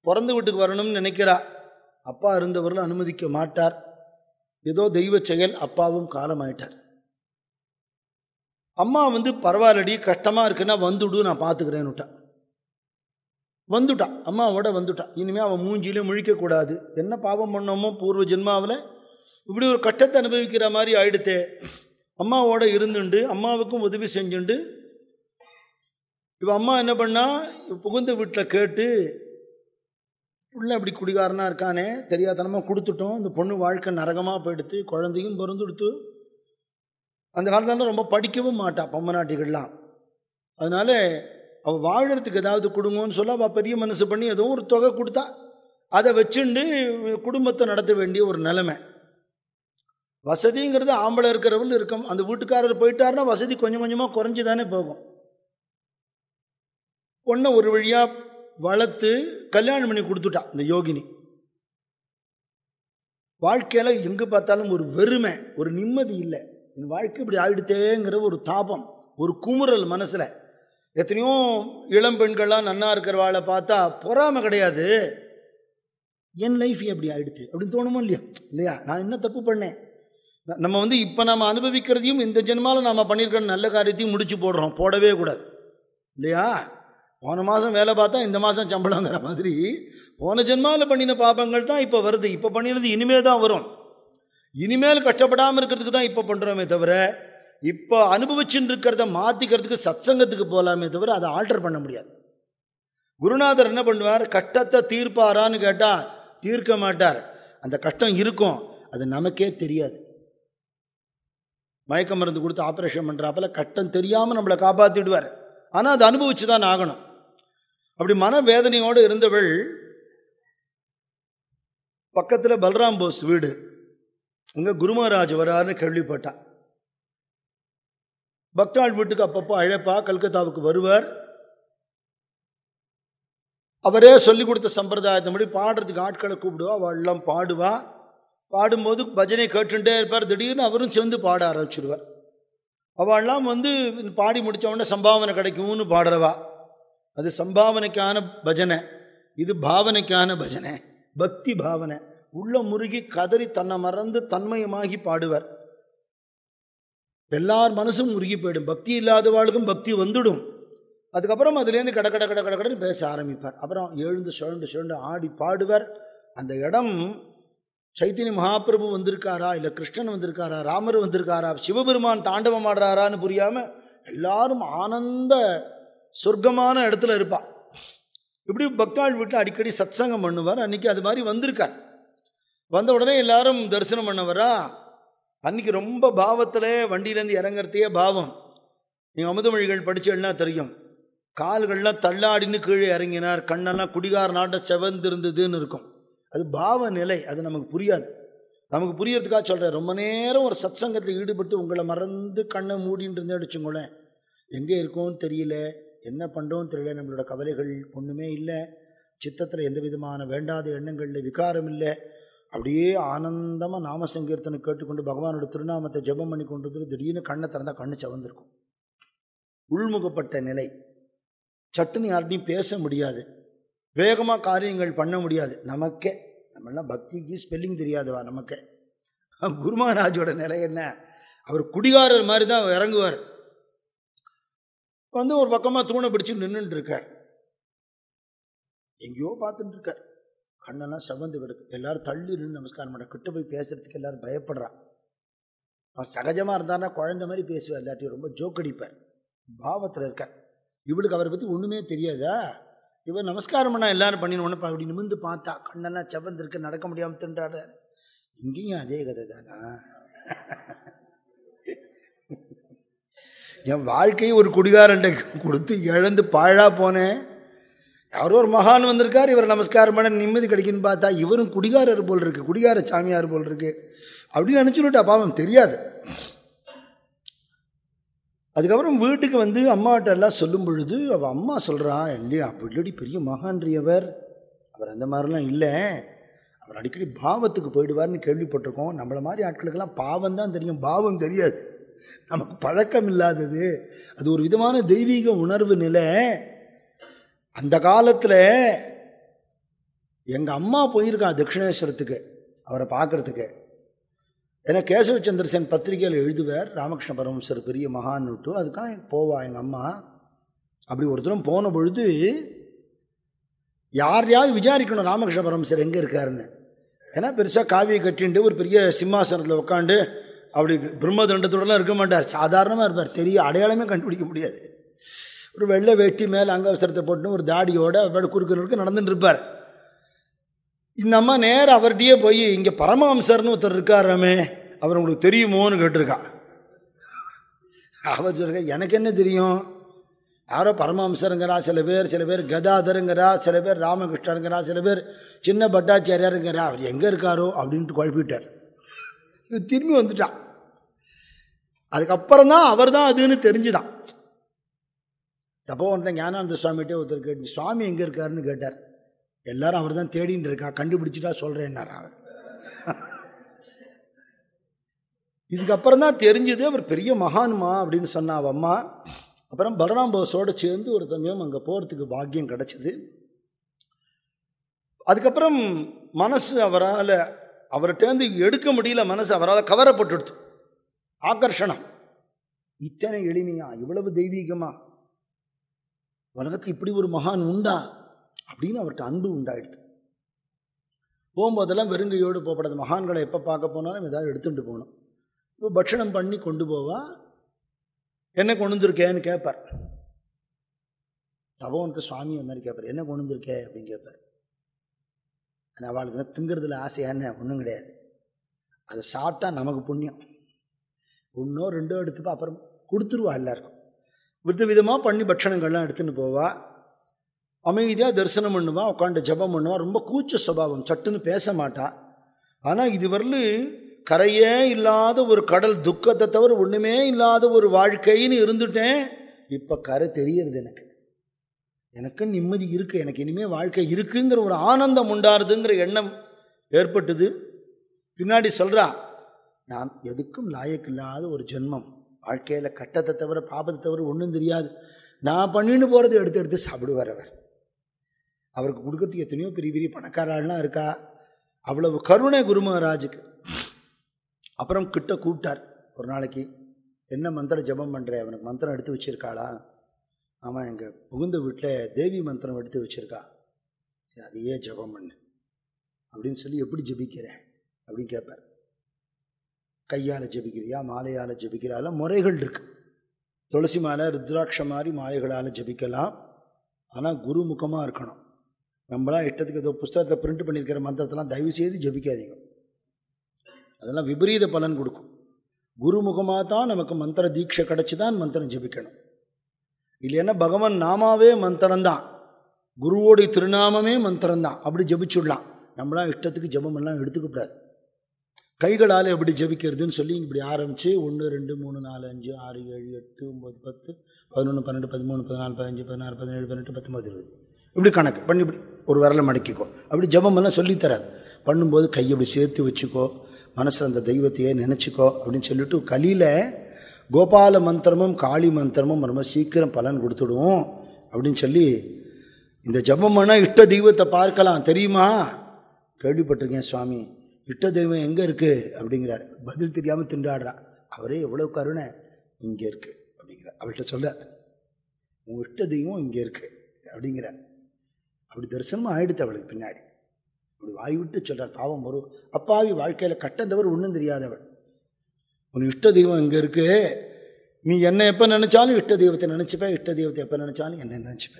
பிறந்து வீட்டுக்கு வரணும்னு நினைக்கிறா. அப்பா இருந்தவர்கள் அனுமதிக்க மாட்டார். ஏதோ தெய்வ செயல் அப்பாவும் காலமாயிட்டார். அம்மா வந்து பரவாயில்லடி கஷ்டமாக இருக்குன்னா வந்துடு நான் பார்த்துக்கிறேன்னுட்டான் வந்துட்டான் அம்மாவோட வந்துட்டான் இனிமேல் அவன் மூஞ்சியிலும் முழிக்கக்கூடாது என்ன பாவம் பண்ணோமோ பூர்வ ஜென்மாவில்? இப்படி ஒரு கஷ்டத்தை அனுபவிக்கிற மாதிரி ஆயிடுத்தே. அம்மாவோட இருந்துண்டு அம்மாவுக்கும் உதவி செஞ்சுண்டு. இப்போ அம்மா என்ன பண்ணா புகுந்த வீட்டில் கேட்டு பிள்ளை அப்படி குடிகாரனாக இருக்கானே தெரியாதனமாக கொடுத்துட்டோம். இந்த பொண்ணு வாழ்க்கை நரகமாக போயிடுத்து குழந்தையும் பிறந்துடுத்து. அந்த காலத்துல ரொம்ப படிக்கவும் மாட்டா பொம்மநாட்டிகள்லாம். அதனால அவள் வாழறதுக்கு ஏதாவது கொடுங்கன்னு சொல்ல அவள் பெரிய மனசு பண்ணி ஏதோ ஒரு தொகை கொடுத்தா அதை வச்சுண்டு குடும்பத்தை நடத்த வேண்டிய ஒரு நிலைமை. வசதிங்கிறது ஆம்பளை இருக்கிறவங்க இருக்கும். அந்த வீட்டுக்காரர் போயிட்டாருன்னா வசதி கொஞ்சம் கொஞ்சமாக குறைஞ்சி தானே போகும். பொண்ணை ஒரு வழியாக வளர்த்து கல்யாணம் பண்ணி கொடுத்துட்டா இந்த யோகினி. வாழ்க்கையில் எங்கே பார்த்தாலும் ஒரு வெறுமை ஒரு நிம்மதி இல்லை. என் வாழ்க்கை இப்படி ஆயிடுத்தேங்கிற ஒரு தாபம் ஒரு குமுறல் மனசில். எத்தனையோ இளம் பெண்கள்லாம் நன்னா இருக்கிறவாளை பார்த்தா பொறாமை கிடையாது. என் லைஃப் எப்படி ஆயிடுச்சு. அப்படின்னு தோணுமோ இல்லையா? இல்லையா? நான் என்ன தப்பு பண்ணேன்? நம்ம வந்து இப்போ நம்ம அனுபவிக்கிறதையும் இந்த ஜென்மாவில் நாம் பண்ணியிருக்கிற நல்ல காரியத்தையும் முடிச்சு போடுறோம். போடவே கூடாது. இல்லையா? போன மாதம் வேலை பார்த்தா இந்த மாதம் சம்பளங்கிற மாதிரி போன ஜென்மாவில் பண்ணின பாபங்கள் தான் இப்போ வருது. இப்போ பண்ணினது இனிமேல் தான் வரும். இனிமேல் கஷ்டப்படாமல் இருக்கிறதுக்கு தான் இப்போ பண்ணுறோமே தவிர இப்போ அனுபவிச்சுட்டு இருக்கிறத மாற்றிக்கிறதுக்கு சத்சங்கத்துக்கு போகலாமே தவிர அதை ஆல்டர் பண்ண முடியாது. குருநாதர் என்ன பண்ணுவார்? கஷ்டத்தை தீர்ப்பாரான்னு கேட்டால் தீர்க்க மாட்டார். அந்த கஷ்டம் இருக்கும். அது நமக்கே தெரியாது. மயக்க மருந்து கொடுத்து ஆப்ரேஷன் பண்ணுறாப்பில் கஷ்டம் தெரியாமல் நம்மளை காப்பாற்றிடுவார் ஆனால் அதை அனுபவிச்சு தான் ஆகணும். அப்படி மனவேதனையோடு இருந்தவள் பக்கத்தில் பல்ராம் போஸ் வீடு. அங்கே குருமராஜ் வராருன்னு கேள்விப்பட்டான் பக்தாள் வீட்டுக்கு அப்பப்போ அழைப்பா கல்கத்தாவுக்கு வருவார். அவரே சொல்லி கொடுத்த சம்பிரதாயத்தை முடி பாடுறதுக்கு ஆட்களை கூப்பிடுவா அவள்லாம் பாடுவா. பாடும்போது பஜனை கேட்டுட்டே இருப்பார். திடீர்னு அவரும் சேர்ந்து பாட ஆரம்பிச்சிடுவார் அவள்லாம் வந்து பாடி முடித்த உடனே சம்பாவனை கிடைக்கும்னு பாடுறவா. அது சம்பாவனைக்கான பஜனை. இது பாவனைக்கான பஜனை. பக்தி பாவனை. உள்ள முருகி கதறி தன்னை மறந்து தன்மயமாகி பாடுவார். எல்லார் மனசும் உருகி போயிடும். பக்தி இல்லாதவாளுக்கும் பக்தி வந்துடும். அதுக்கப்புறம் அதுலேருந்து கட கட கட கட கடன்னு பேச ஆரம்பிப்பார். அப்புறம் எழுந்து சுழண்டு சுழண்டு ஆடி பாடுவார். அந்த இடம் சைத்தன்ய மகாபிரபு வந்திருக்காரா? இல்லை கிருஷ்ணன் வந்திருக்காரா? ராமர் வந்திருக்காரா? சிவபெருமான் தாண்டவம் ஆடுறாரான்னு புரியாமல் எல்லாரும் ஆனந்த சொர்க்கமான இடத்துல இருப்பா. இப்படி பக்தாள் வீட்டில் அடிக்கடி சத்சங்கம் பண்ணுவார். அன்னைக்கு அது மாதிரி வந்திருக்கார். வந்த உடனே எல்லாரும் தரிசனம் பண்ணவரா? அன்னைக்கு ரொம்ப பாவத்தில் வண்டியிலேருந்து இறங்குறதையே பாவம். நீங்கள் அமுதமொழிகள் படித்தேன்னா தெரியும். கால்கள்லாம் தள்ளாடின்னு கீழே இறங்கினார். கண்ணெல்லாம் குடிகார நாட்டை செவந்திருந்ததுன்னு இருக்கும். அது பாவ நிலை. அது நமக்கு புரியாது. நமக்கு புரியறதுக்காக சொல்கிறேன் ரொம்ப நேரம் ஒரு சத்சங்கத்தில் ஈடுபட்டு உங்களை மறந்து கண்ணை மூடின்னு இருந்தே அடிச்சுங்களேன் எங்கே இருக்கோன்னு தெரியல. என்ன பண்ணுறோன்னு தெரியல. நம்மளோட கவலைகள் ஒன்றுமே இல்லை. சித்தத்தில் எந்த விதமான வேண்டாத எண்ணங்களில் விகாரம் இல்லை. அப்படியே ஆனந்தமாக நாம சங்கீர்த்தனை கேட்டுக்கொண்டு பகவானோட திருநாமத்தை ஜெபம் பண்ணி கொண்டு வந்து திடீர்னு கண்ணை திறந்தா கண்ணு சவந்திருக்கும். உள்முகப்பட்ட நிலை. சட்டுன்னு யார்ட்டையும் பேச முடியாது. வேகமாக காரியங்கள் பண்ண முடியாது. நமக்கே. நம்மளாம் பக்திக்கு ஸ்பெல்லிங் தெரியாதவா நமக்கே. குருமகாராஜோட நிலை என்ன? அவர் குடிகாரர் மாதிரி தான் இறங்குவார். வந்து ஒரு பக்கமாக தூணை பிடிச்சு நின்றுட்டு இருக்கார். எங்கேயோ பார்த்துட்டு இருக்கார். கண்ணெல்லாம் செவந்து கிடக்கு. எல்லாரும் தள்ளி நின்று நமஸ்காரம் பண்ண கிட்ட போய் பேசுறதுக்கு எல்லாரும் பயப்படுறான் அவர் சகஜமாக இருந்தார்னா குழந்தை மாதிரி பேசுவார் எல்லாத்தையும் ரொம்ப ஜோக்கடிப்பார் பாவத்தில் இருக்கார் இவளுக்கு அவரை பற்றி ஒன்றுமே தெரியாதா? இவர் நமஸ்காரம் பண்ணா எல்லாரும் பண்ணினோன்னு அப்படி நிமிந்து பார்த்தா கண்ணெல்லாம் செவந்திருக்கு நடக்க முடியாமல் திண்டாடுறாரு இங்கேயும் அதே கதை தானா? என் வாழ்க்கையை ஒரு குடிகாரண்ட கொடுத்து இழந்து பாழா போனேன். யாரோ ஒரு மகான் வந்திருக்கார் இவர் நமஸ்காரம் பண்ண நிம்மதி கிடைக்குன்னு பார்த்தா இவரும் குடிகாரர் போல் இருக்கு குடிகார சாமியார் போல் இருக்கு. அப்படின்னு நினச்சுட்டா பாவம் தெரியாது. அதுக்கப்புறம் வீட்டுக்கு வந்து அம்மாட்ட எல்லாம் சொல்லும் பொழுது அவள் அம்மா சொல்கிறா இல்லையா அப்படி பெரிய மகான்றியவர் அவர். அந்த மாதிரிலாம் இல்லை. அவர் அடிக்கடி பாவத்துக்கு போயிடுவார்னு கேள்விப்பட்டிருக்கோம். நம்மளை மாதிரி ஆட்களுக்கெல்லாம் பாவம் தான் தெரியும் பாவம் தெரியாது. நமக்கு பழக்கம் இல்லாதது. அது ஒரு விதமான தெய்வீக உணர்வு நிலை. அந்த காலத்தில் எங்கள் அம்மா போயிருக்கான் தட்சிணேஸ்வரத்துக்கு அவரை பார்க்குறதுக்கு. ஏன்னா கேசவ சந்திரசேன் பத்திரிகையில் எழுதுவார் ராமகிருஷ்ண பரமசர் பெரிய மகான் விட்டு அதுக்காக போவா எங்கள் அம்மா. அப்படி ஒரு தூரம் போன பொழுது யாரையாவது விசாரிக்கணும் ராமகிருஷ்ண பரமசர் எங்கே இருக்காருன்னு. ஏன்னா பெருசாக காவியை கட்டின்ட்டு ஒரு பெரிய சிம்மாசனத்தில் உட்காந்து அப்படி பிரம்மதண்டத்தோடலாம் இருக்க மாட்டார். சாதாரணமாக இருப்பார். தெரிய அடையாளமே கண்டுபிடிக்க முடியாது. ஒரு வெள்ளை வேட்டி மேலே அங்கவசரத்தை போட்டு ஒரு தாடியோடு அவரோட குறுக்கிறவருக்கு நடந்துட்டு இருப்பார். இந்த அம்மா நேரம் அவர்கிட்டயே போய் இங்கே பரமஹம்சர்னு ஒருத்தர் இருக்காராமே அவர் உங்களுக்கு தெரியுமோன்னு கேட்டிருக்கா. அவர் சொல்ற எனக்கு என்ன தெரியும்? யாரோ பரமஹம்சருங்கிறா சில பேர் சில பேர் கதாதருங்கிறா சில பேர் ராமகிருஷ்ணருங்கிறா சில பேர் சின்ன பட்டாச்சாரியாருங்கிறா அவர் எங்கே இருக்காரோ? அப்படின்ட்டு குழப்பிட்டார். திரும்பி வந்துட்டான் அதுக்கப்புறம் தான் அவர் தான் அதுன்னு தெரிஞ்சுதான். தப்போ தான் ஞானானந்த சுவாமிகிட்டே ஒருத்தர் கேட்டு சுவாமி எங்கே இருக்காருன்னு கேட்டார். எல்லாரும் அவர் தான் தேடின்னு இருக்கா கண்டுபிடிச்சிட்டா சொல்கிறேன்னார் அவர். இதுக்கப்புறம் தான் தெரிஞ்சது அவர் பெரிய மகான்மா அப்படின்னு சொன்னா அவ அம்மா. அப்புறம் பலராம் போஸோடு சேர்ந்து ஒரு சமயம் அங்கே போகிறதுக்கு பாக்கியம் கிடச்சிது. அதுக்கப்புறம் மனசு அவரால் அவர்கிட்டேருந்து எடுக்க முடியல மனசு அவரால் கவரப்பட்டுடுது ஆகர்ஷணம். இத்தனை எளிமையா இவ்வளவு தெய்வீகமாக உலகத்தில் இப்படி ஒரு மகான் உண்டா? அப்படின்னு அவர்கிட்ட அன்பு உண்டாயிடுது. போகும்போதெல்லாம் வெறுங்கையோடு போகப்படாது. மகான்களை எப்போ பார்க்க போனாலும் ஏதாவது எடுத்துட்டு போகணும். இப்போ பட்சணம் பண்ணி கொண்டு போவா. என்ன கொண்டு வந்திருக்கேன்னு கேட்பார் தபோன்ட்டு சுவாமி அந்த மாதிரி கேட்பார் என்ன கொண்டு வந்திருக்கே? அப்படின்னு கேட்பார் ஆனால் அவளுக்கு என்ன திங்கிறதுல ஆசையான்னு என்ன? ஒன்றும் கிடையாது. அதை சாப்பிட்டா நமக்கு புண்ணியம். ஒன்றோ ரெண்டோ எடுத்துப்பா. அப்புறம் கொடுத்துருவா எல்லாருக்கும். வித விதமாக பண்ணி பட்சணங்கள்லாம் எடுத்துன்னு போவா. அமைதியாக தரிசனம் பண்ணுவா உட்காந்து ஜபம் பண்ணுவா. ரொம்ப கூச்ச சுபாவம் சட்டுன்னு பேச மாட்டா. ஆனால் இதுவரையில் கரையே இல்லாத ஒரு கடல் துக்கத்தை தவிர ஒன்றுமே இல்லாத ஒரு வாழ்க்கைன்னு இருந்துட்டேன். இப்போ கரை தெரியறது எனக்கு. எனக்கு நிம்மதி இருக்குது எனக்கு இனிமேல் வாழ்க்கை இருக்குங்கிற ஒரு ஆனந்தம் உண்டாருதுங்கிற எண்ணம் ஏற்பட்டது. பின்னாடி சொல்கிறா நான் எதுக்கும் லாயக்கில்லாத ஒரு ஜென்மம். வாழ்க்கையில் கட்டத்தை தவிர பாபத்தை தவிர ஒன்றும் தெரியாது. நான் பண்ணின்னு போகிறது எடுத்து எடுத்து சாப்பிடுவார் அவர். அவருக்கு கொடுக்கறதுக்கு எத்தனையோ பெரிய பெரிய பணக்காராள்லாம் இருக்கா? அவ்வளவு கருணை குரு மகாராஜுக்கு. அப்புறம் கிட்ட கூப்பிட்டார். ஒரு நாளைக்கு என்ன மந்திரம் ஜபம் பண்ணுறேன் அவனுக்கு மந்திரம் எடுத்து வச்சுருக்காளா? ஆமாம் எங்கள் புகுந்த வீட்டில் தேவி மந்திரம் எடுத்து வச்சுருக்கா. அதையே ஜபம் பண்ணு. அப்படின்னு சொல்லி எப்படி ஜபிக்கிறேன்? அப்படின்னு கேட்பார். கையால் ஜபிக்கிறியா? மாலையால் ஜபிக்கிறால முறைகள் இருக்குது துளசி மாலை ருத்ராட்ச மாதிரி மாலைகளால் ஜபிக்கலாம். ஆனால் குரு முகமாக இருக்கணும். நம்மளாம் இஷ்டத்துக்கு ஏதோ புஸ்தகத்தை பிரிண்ட் பண்ணியிருக்கிற மந்திரத்தெல்லாம் தயவு செய்து ஜபிக்காதீங்க. அதெல்லாம் விபரீத பலன் கொடுக்கும். குருமுகமாக தான் நமக்கு மந்திர தீட்சை கிடச்சி தான் மந்திரம் ஜபிக்கணும். இல்லைன்னா பகவான் நாமாவே மந்திரம்தான். குருவோடைய திருநாமமே மந்திரம்தான். அப்படி ஜபிச்சுடலாம். நம்மளாம் இஷ்டத்துக்கு ஜபம் எல்லாம் கைகளால் எப்படி ஜபிக்கிறதுன்னு சொல்லி இப்படி ஆரம்பித்து ஒன்று ரெண்டு மூணு நாலு அஞ்சு ஆறு ஏழு எட்டு ஒம்பது பத்து பதினொன்று பன்னெண்டு பதிமூணு பதினாலு பதினஞ்சு பதினாறு பதினேழு பதினெட்டு பத்தொம்பது இருபது. இப்படி கணக்கு. பண்ணி இப்படி ஒரு விரலை மடக்கிக்கோ. அப்படி ஜபமெல்லாம் சொல்லித்தரார். பண்ணும்போது கையை இப்படி சேர்த்து வச்சுக்கோ. மனசில் அந்த தெய்வத்தையே நினச்சிக்கோ அப்படின்னு சொல்லிட்டு கலியில் கோபால மந்திரமும் காளி மந்திரமும் ரொம்ப சீக்கிரம் பலன் கொடுத்துடுவோம் அப்படின்னு சொல்லி இந்த ஜபம் பண்ணால் இஷ்ட தெய்வத்தை பார்க்கலாம். தெரியுமா? கேள்விப்பட்டிருக்கேன் சுவாமி. இஷ்ட தெய்வம் எங்கே இருக்குது அப்படிங்கிறார். பதில் தெரியாமல் திண்டாடுறா. அவரே எவ்வளோ கருணை. இங்கே இருக்குது அப்படிங்கிறார். அவள்கிட்ட சொல்கிறார் உங்கள் இஷ்ட தெய்வம் இங்கே இருக்குது அப்படிங்கிறார். அப்படி தரிசனமாக ஆயிடுத்து அவளுக்கு பின்னாடி. அப்படி வாய் விட்டு சொல்கிறார் பாவம் வரும் அப்பாவி வாழ்க்கையில் கட்டந்தவர் ஒன்றும் தெரியாதவள். உன் இஷ்ட தெய்வம் இங்கே இருக்கு. நீ என்ன எப்போ நினச்சாலும் இஷ்ட தெய்வத்தை நினச்சிப்பேன் இஷ்ட தெய்வத்தை எப்போ நினச்சாலும் என்ன நினச்சிப்ப.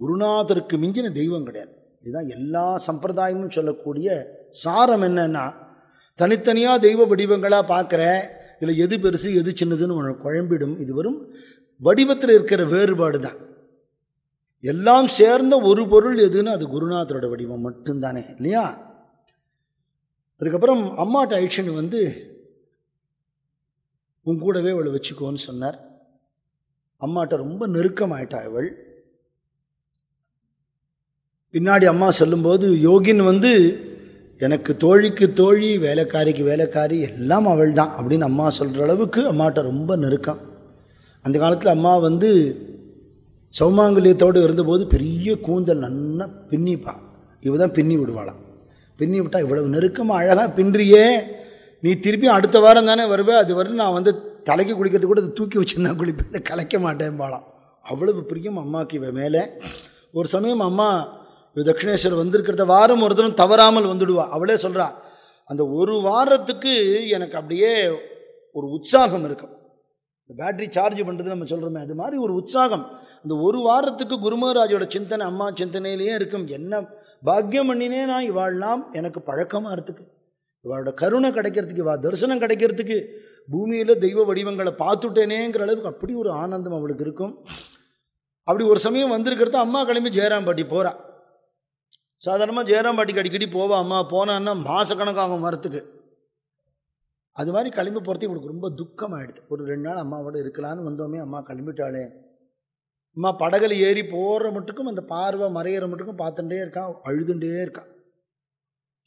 குருநாதருக்கு மிஞ்சின தெய்வம் கிடையாது. இதுதான் எல்லா சம்பிரதாயமும் சொல்லக்கூடிய சாரம் என்னன்னா தனித்தனியாக தெய்வ வடிவங்களாக பார்க்குற இதில் எது பெருசு எது சின்னதுன்னு ஒன்று குழம்பிடும். இது வரும் வடிவத்தில் இருக்கிற வேறுபாடு தான். எல்லாம் சேர்ந்த ஒரு பொருள் எதுன்னு அது குருநாதரோட வடிவம் மட்டும்தானே இல்லையா? அதுக்கப்புறம் அம்மாட்ட ஐஷன் வந்து உன் கூடவே அவளை வச்சுக்கோன்னு சொன்னார். அம்மாட்ட ரொம்ப நெருக்கமாயிட்டா இவள். பின்னாடி அம்மா சொல்லும்போது யோகின் வந்து எனக்கு தோழிக்கு தோழி வேலைக்காரிக்கு வேலைக்காரி எல்லாம் அவள் தான் அப்படின்னு அம்மா சொல்கிற அளவுக்கு அம்மாட்ட ரொம்ப நெருக்கம். அந்த காலத்தில் அம்மா வந்து சௌமாங்கல்யத்தோடு இருந்தபோது பெரிய கூந்தல் நல்லா பின்னிப்பான் இவ தான் பின்னி விடுவாளாம். பின்னி விட்டால் இவ்வளவு நெருக்கமாக அழகாக பின்றியே நீ திருப்பியும் அடுத்த வாரம் தானே வருவே? அது வரும் நான் வந்து தலைக்கு குளிக்கிறது கூட அதை தூக்கி வச்சுருந்தா குளிப்பேன் அதை கலைக்க மாட்டேன் பாலாம் அவ்வளவு பிரியம் அம்மாவுக்கு இவன் மேலே. ஒரு சமயம் அம்மா தட்சிணேஸ்வரர் வந்திருக்கிறத வாரம் ஒரு தினம் தவறாமல் வந்துடுவா. அவளே சொல்கிறா அந்த ஒரு வாரத்துக்கு எனக்கு அப்படியே ஒரு உற்சாகம் இருக்கும். இந்த பேட்ரி சார்ஜ் பண்ணுறது நம்ம சொல்கிறோமே அது மாதிரி ஒரு உற்சாகம். இந்த ஒரு வாரத்துக்கு குருமராஜோட சிந்தனை அம்மா சிந்தனையிலேயே இருக்கும். என்ன பாக்கியம் பண்ணினே நான் இவாள்லாம்? எனக்கு பழக்கமாக இருக்கு. இவாளோட கருணை கிடைக்கிறதுக்கு இவா தரிசனம் கிடைக்கிறதுக்கு பூமியில் தெய்வ வடிவங்களை பார்த்துட்டேனேங்கிற அளவுக்கு அப்படி ஒரு ஆனந்தம் அவளுக்கு இருக்கும். அப்படி ஒரு சமயம் வந்திருக்கிறத அம்மா கிளம்பி ஜெயராம்பாட்டி போகிறா சாதாரணமாக ஜெயராம்பாட்டிக்கு அடிக்கடி போவா அம்மா போனான்னா மாதக்கணக்காகும் வரத்துக்கு. அது மாதிரி கிளம்பி போகிறதுக்கு இவளுக்கு ரொம்ப துக்கம் ஆயிடுது ஒரு ரெண்டு நாள் அம்மாவோட இருக்கலான்னு வந்தோமே அம்மா கிளம்பிட்டாளே. அம்மா படகுல ஏறி போகிற மட்டுக்கும் அந்த பார்வை மறையிற மட்டுக்கும் பார்த்துட்டே இருக்கான் அழுதுண்டே இருக்கான்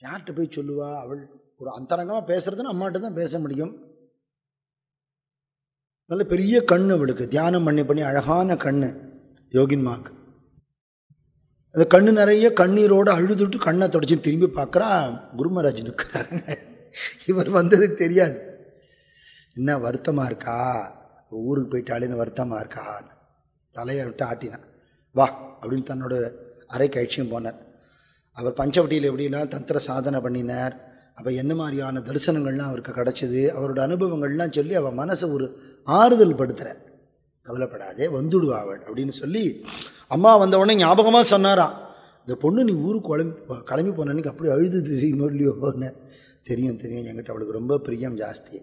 யார்கிட்ட போய் சொல்லுவா? அவள் ஒரு அந்தரங்கமாக பேசுறதுன்னு அம்மாட்ட தான் பேச முடியும். நல்ல பெரிய கண் அவளுக்கு. தியானம் பண்ணி பண்ணி அழகான கண் யோகின்மாக்கு அந்த கண்ணு நிறைய கண்ணீரோடு அழுதுட்டு கண்ணை தொடச்சி திரும்பி பார்க்குறா குருமராஜ் நிற்கிறாருங்க இவர் வந்தது தெரியாது. என்ன வருத்தமாக இருக்கா? ஊருக்கு போயிட்டாலேன்னு வருத்தமாக இருக்கா? தலையை விட்டு ஆட்டினான் வா அப்படின்னு தன்னோட அரை அழிச்சியும் போனார். அவர் பஞ்சவட்டியில் எப்படின்னா தந்திர சாதனை பண்ணினார். அப்போ என்ன மாதிரியான தரிசனங்கள்லாம் அவருக்கு கிடச்சிது? அவரோட அனுபவங்கள்லாம் சொல்லி அவள் மனசை ஒரு ஆறுதல் படுத்துகிறார் கவலைப்படாதே வந்துடுவா அவள் அப்படின்னு சொல்லி அம்மா வந்த உடனே ஞாபகமாக சொன்னாராம் இந்த பொண்ணு நீ ஊருக்கு கிளம்பி கிளம்பி போனன்னைக்கு அப்படி அழுது தெரியுமோ இல்லையோ? தெரியும் தெரியும் என்கிட்ட அவளுக்கு ரொம்ப பிரியம் ஜாஸ்தி.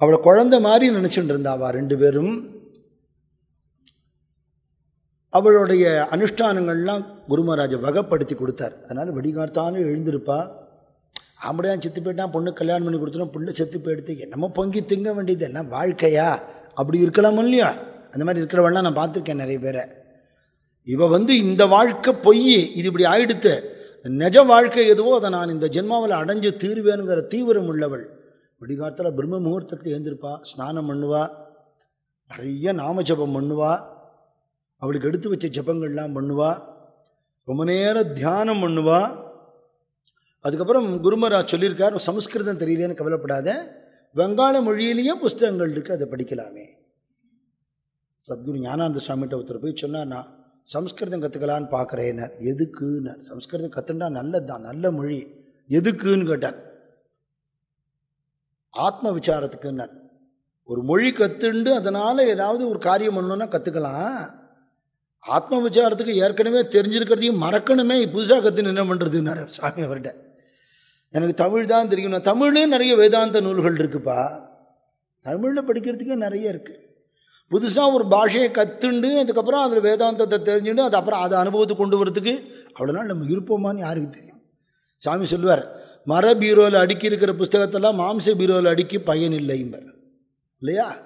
அவளை குழந்தை மாதிரி நினச்சிட்டு இருந்தாவா ரெண்டு பேரும். அவளுடைய அனுஷ்டானங்கள்லாம் குருமராஜ வகைப்படுத்தி கொடுத்தார். அதனால் வெடிகார்த்தாலும் எழுந்திருப்பா. ஆம்படையான் செத்து போயிட்டான் பொண்ணு கல்யாணம் பண்ணி கொடுத்துரும் பொண்ணு செத்து போயிடுத்து என்னமோ பொங்கி திங்க வேண்டியது எல்லாம் வாழ்க்கையா? அப்படி இருக்கலாமோ இல்லையா? அந்த மாதிரி இருக்கிறவள்லாம் நான் பார்த்துருக்கேன் நிறைய பேரை. இவ வந்து இந்த வாழ்க்கை பொய் இது இப்படி ஆயிடுத்து. நிஜ வாழ்க்கை எதுவோ அதை நான் இந்த ஜென்மாவில் அடைஞ்சு தீர்வேனுங்கிற தீவிரம் உள்ளவள். விடிகாலத்தில் பிரம்ம முகூர்த்தத்தில் எழுந்திருப்பா ஸ்நானம் பண்ணுவா நிறைய நாம ஜபம் பண்ணுவா அவளுக்கு எடுத்து வச்ச ஜபங்கள்லாம் பண்ணுவா ரொம்ப நேரம் தியானம் பண்ணுவா. அதுக்கப்புறம் குருமரா சொல்லியிருக்கார் சமஸ்கிருதம் தெரியலேன்னு கவலைப்படாத. வங்காள மொழியிலேயே புஸ்தகங்கள் இருக்குது அதை படிக்கலாமே. சத்குரு ஞானானந்த சுவாமிகிட்ட ஒருத்தர் போய் சொன்னார் நான் சம்ஸ்கிருதம் கற்றுக்கலான்னு பார்க்குறேன் எதுக்குன்னு? சம்ஸ்கிருதம் கற்றுண்டா நல்லது தான் நல்ல மொழி. எதுக்குன்னு? கேட்டான் ஆத்ம விசாரத்துக்குன்னார் ஒரு மொழி கற்றுண்டு அதனால் ஏதாவது ஒரு காரியம் பண்ணணுன்னா கற்றுக்கலாம் ஆத்ம விசாரத்துக்கு ஏற்கனவே தெரிஞ்சிருக்கிறதையும் மறக்கணுமே புதுசாக கற்றுன்னு என்ன பண்ணுறதுன்னாரு சாமி அவர்கிட்ட. எனக்கு தமிழ் தான் தெரியும். நான் தமிழ்லேயும் நிறைய வேதாந்த நூல்கள் இருக்குப்பா. தமிழில் படிக்கிறதுக்கே நிறைய இருக்குது புதுசாக ஒரு பாஷையை கற்றுண்டு அதுக்கப்புறம் அதில் வேதாந்தத்தை தெரிஞ்சுட்டு அது அப்புறம் அதை அனுபவத்தை கொண்டு வரதுக்கு அவ்வளோ நாள் நம்ம இருப்போமான்னு யாருக்கு தெரியும்? சாமி சொல்லுவார் மர பீரோவில் அடுக்கி இருக்கிற புஸ்தகத்தெல்லாம் மாம்ச பீரோவில் அடுக்கி பயன் இல்லைம்பர். இல்லையா?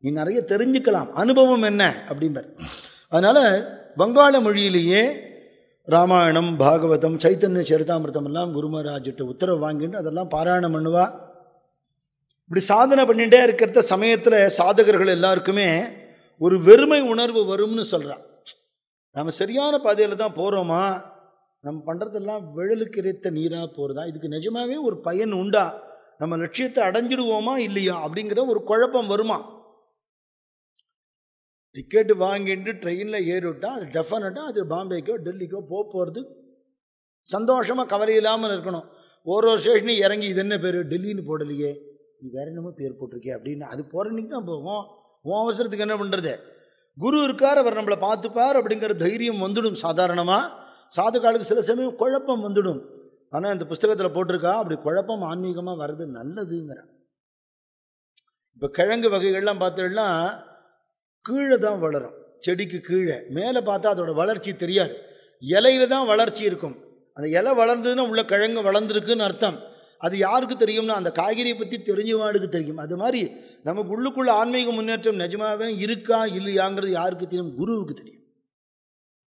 நீ நிறைய தெரிஞ்சுக்கலாம். அனுபவம் என்ன? அப்படிம்பர். அதனால் வங்காள மொழியிலேயே ராமாயணம் பாகவதம் சைத்தன்ய சரிதாமிரதம் எல்லாம் குருமராஜிட்ட உத்தரவு வாங்கிட்டு அதெல்லாம் பாராயணம் பண்ணுவா. இப்படி சாதனை பண்ணிட்டே இருக்கிறத சமயத்தில் சாதகர்கள் எல்லாருக்குமே ஒரு வெறுமை உணர்வு வரும்னு சொல்கிறான் நம்ம சரியான பாதையில் தான் போகிறோமா நம்ம பண்ணுறதெல்லாம் விழலுக்கு இறைத்த நீராக போகிறதா இதுக்கு நிஜமாவே ஒரு பயன் உண்டா? நம்ம லட்சியத்தை அடைஞ்சிடுவோமா? இல்லையா? அப்படிங்கிற ஒரு குழப்பம் வருமா? டிக்கெட்டு வாங்கிட்டு ட்ரெயினில் ஏறிவிட்டால் அது டெஃபினட்டாக அது பாம்பேக்கோ டெல்லிக்கோ போக போகிறது சந்தோஷமாக கவலை இல்லாமல் இருக்கணும். ஒரு ஒரு ஸ்டேஷனையும் இறங்கி இது என்ன பேர்? டெல்லின்னு போடலையே. நீ வேற என்னமோ பேர் போட்டிருக்கே அப்படின்னு அது போகிறன்னைக்கு தான் போகும் உன் அவசரத்துக்கு என்ன பண்ணுறது குரு இருக்கார் அவர் நம்மளை பார்த்துப்பார் அப்படிங்கிற தைரியம் வந்துடும் சாதாரணமாக சாதுகாலுக்கு சில சமயம் குழப்பம் வந்துடும். ஆனால் இந்த புஸ்தகத்தில் போட்டிருக்கா அப்படி குழப்பம் ஆன்மீகமாக வர்றது நல்லதுங்கிறான். இப்போ கிழங்கு வகைகள்லாம் பார்த்தோம்னா கீழே தான் வளரும். செடிக்கு கீழே. மேலே பார்த்தா அதோட வளர்ச்சி தெரியாது. இலையில தான் வளர்ச்சி இருக்கும். அந்த இலை வளர்ந்ததுன்னா உள்ள கிழங்கு வளர்ந்துருக்குன்னு அர்த்தம். அது யாருக்கு தெரியும்னா அந்த காய்கறியை பற்றி தெரிஞ்சவாளுக்கு தெரியும். அது மாதிரி நமக்கு உள்ளுக்குள்ள ஆன்மீக முன்னேற்றம் நிஜமாவே இருக்கா இல்லையாங்கிறது யாருக்கு தெரியும்? குருவுக்கு தெரியும்.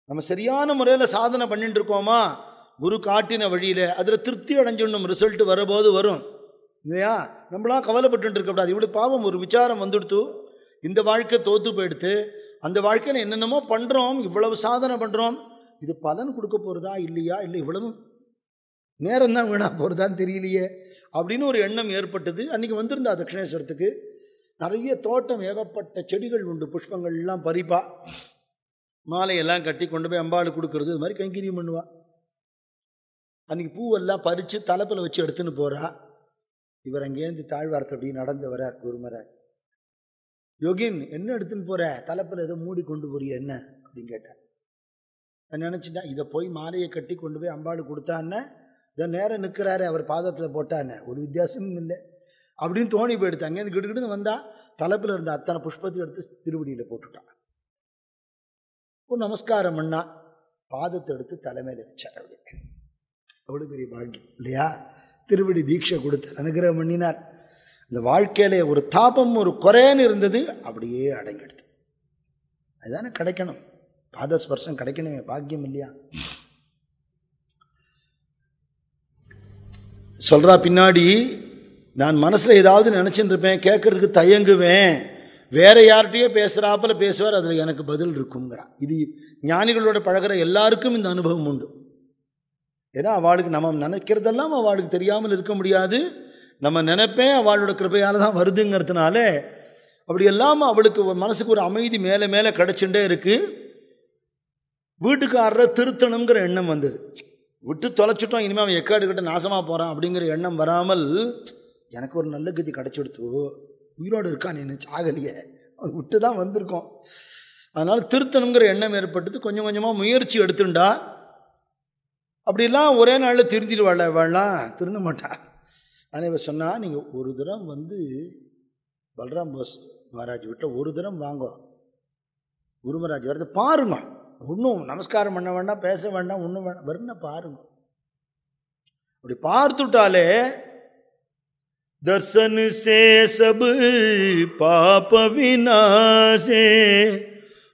நம்ம சரியான முறையில் சாதனை பண்ணிட்டு இருக்கோமா? குரு காட்டின வழியில். அதில் திருப்தி அடைஞ்சிடணும் ரிசல்ட் வரும்போது வரும். இல்லையா? நம்மளாம் கவலைப்பட்டு இருக்கக்கூடாது இவ்வளோ பாவம் ஒரு விசாரம் வந்துடுத்து இந்த வாழ்க்கை தோற்று போயிடுத்து அந்த வாழ்க்கையில் என்னென்னமோ பண்ணுறோம் இவ்வளவு சாதனை பண்ணுறோம் இது பலன் கொடுக்க போகிறதா இல்லையா? இல்லை இவ்வளவு நேரம் தான் வீணா போகிறதான்னு தெரியலையே. அப்படின்னு ஒரு எண்ணம் ஏற்பட்டது. அன்றைக்கி வந்திருந்தா தட்சிணேஸ்வரத்துக்கு. நிறைய தோட்டம் ஏகப்பட்ட செடிகள் உண்டு புஷ்பங்கள்லாம் பறிப்பா. மாலையெல்லாம் கட்டி கொண்டு போய் அம்பாள் கொடுக்கறது. இது மாதிரி கைங்கரியம் பண்ணுவாள் அன்றைக்கி பூவெல்லாம் பறித்து தலைப்பில் வச்சு எடுத்துன்னு போகிறா இவர் அங்கேருந்து தாழ்வாரத்தப்படி நடந்து வரார் குருமராஜ். யோகின் என்ன எடுத்துன்னு போற? தலைப்பில் ஏதோ மூடி கொண்டு போறிய? என்ன? அப்படின்னு கேட்டார் நான் நினச்சிட்டேன் இதை போய் மாலையை கட்டி கொண்டு போய் அம்பாடு கொடுத்தான்னு இதை நேரம் நிற்கிறாரு அவர் பாதத்தில் போட்டான்னு. ஒரு வித்தியாசமும் இல்லை. அப்படின்னு தோணி போயிடுத்து அங்கேருந்து கிடுகிடுன்னு வந்தா தலைப்பில் இருந்த அத்தனை புஷ்பத்தை எடுத்து திருவடியில் போட்டுட்டான். ஒரு நமஸ்காரம் பண்ணா பாதத்தை எடுத்து தலைமையில் வச்சார் அப்படி அவ்வளோ பெரிய பாக்கியம் இல்லையா? திருவடி தீட்சை கொடுத்தார் அனுகிரகம் பண்ணினார். இந்த வாழ்க்கையில ஒரு தாபம் ஒரு குறைன்னு இருந்தது அப்படியே அடங்கிடுது. அதுதானே கிடைக்கணும். பாதஸ்பர்சம் கிடைக்கணுமே பாக்கியம் இல்லையா? சொல்றா பின்னாடி நான் மனசுல ஏதாவது நினைச்சுட்டு இருப்பேன் கேட்கறதுக்கு தயங்குவேன் வேற யார்கிட்டயோ பேசுறாப்புல பேசுவார் அதுல எனக்கு பதில் இருக்குங்கிறா இது ஞானிகளோட பழகிற எல்லாருக்கும் இந்த அனுபவம் உண்டு. ஏன்னா அவளுக்கு நம்ம நினைக்கிறதெல்லாம் அவளுக்கு தெரியாமல் இருக்க முடியாது. நம்ம நினைப்பேன் அவளோட கிருபையால் தான் வருதுங்கிறதுனால அப்படி இல்லாமல் அவளுக்கு ஒரு மனசுக்கு ஒரு அமைதி மேலே மேலே கிடச்சுட்டே இருக்குது வீட்டுக்காரரை திருத்தணுங்கிற எண்ணம் வந்தது. விட்டு தொலைச்சிட்டோம் இனிமேல் அவன் எக்காடு கிட்ட நாசமாக போகிறான் அப்படிங்கிற எண்ணம் வராமல் எனக்கு ஒரு நல்ல கதி கிடச்சிடுத்து. உயிரோடு இருக்கான் என்ன சாகலையே அவர் விட்டு தான் வந்திருக்கோம். அதனால் திருத்தணுங்கிற எண்ணம் ஏற்பட்டது. கொஞ்சம் கொஞ்சமாக முயற்சி எடுத்துண்டா. அப்படிலாம் ஒரே நாளில் திருந்திடுவாள் வாழலாம் திருந்த மாட்டா. ஆனால் இவ சொன்னால் நீங்கள் ஒரு தரம் வந்து பல்ராம் போஸ் மகாராஜ் விட்ட ஒரு தரம் வாங்கோ குருமராஜ் வரது பாருங்க ஒன்றும் நமஸ்காரம் பண்ண வேண்டாம் பேச வேண்டாம் ஒன்றும் வேண்டாம் வரும்னா பாருங்க அப்படி பார்த்துட்டாலே दर्शन से सब पाप विनाशे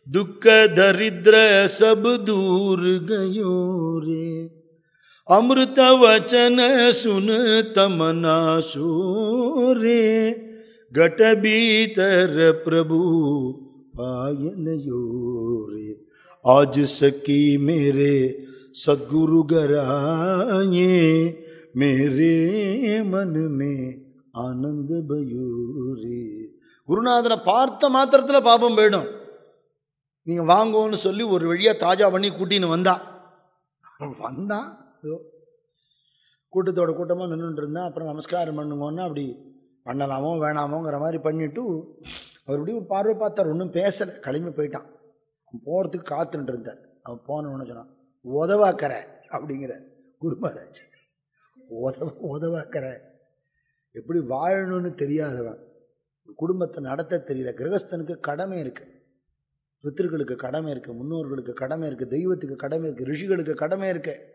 दुख दरिद्र सब दूर गयो रे अमृत वचन सुन तमना रे घट भीतर प्रभु पायल यो रे आज सकी मेरे सदगुरु गराए मेरे मन में ஆனந்த பயூரே குருநாதனை பார்த்த மாத்திரத்தில் பாபம் போயிடும் நீங்கள் வாங்கோன்னு சொல்லி ஒரு வழியாக தாஜா பண்ணி கூட்டின்னு வந்தா வந்தா ஐயோ. கூட்டத்தோட கூட்டமாக நின்றுட்டு இருந்தேன். அப்புறம் நமஸ்காரம் பண்ணுங்கன்னா அப்படி பண்ணலாமோ வேணாமோங்கிற மாதிரி பண்ணிவிட்டு அவருடைய ஒரு பார்வை பார்த்தார். ஒன்றும் பேசலை. கிளம்பி போயிட்டான். போகிறதுக்கு காத்துட்டு இருந்தார். அவன் போனவொன்னு சொன்னான் உதவாக்கற அப்படிங்கிற குரு மகாராஜ். உதவ உதவாக்கற. எப்படி வாழணும்னு தெரியாதவன். குடும்பத்தை நடத்த தெரியல. கிரகஸ்தனுக்கு கடமை இருக்கு. பித்திருக்களுக்கு கடமை இருக்குது முன்னோர்களுக்கு கடமை இருக்குது தெய்வத்துக்கு கடமை இருக்குது ரிஷிகளுக்கு கடமை இருக்குது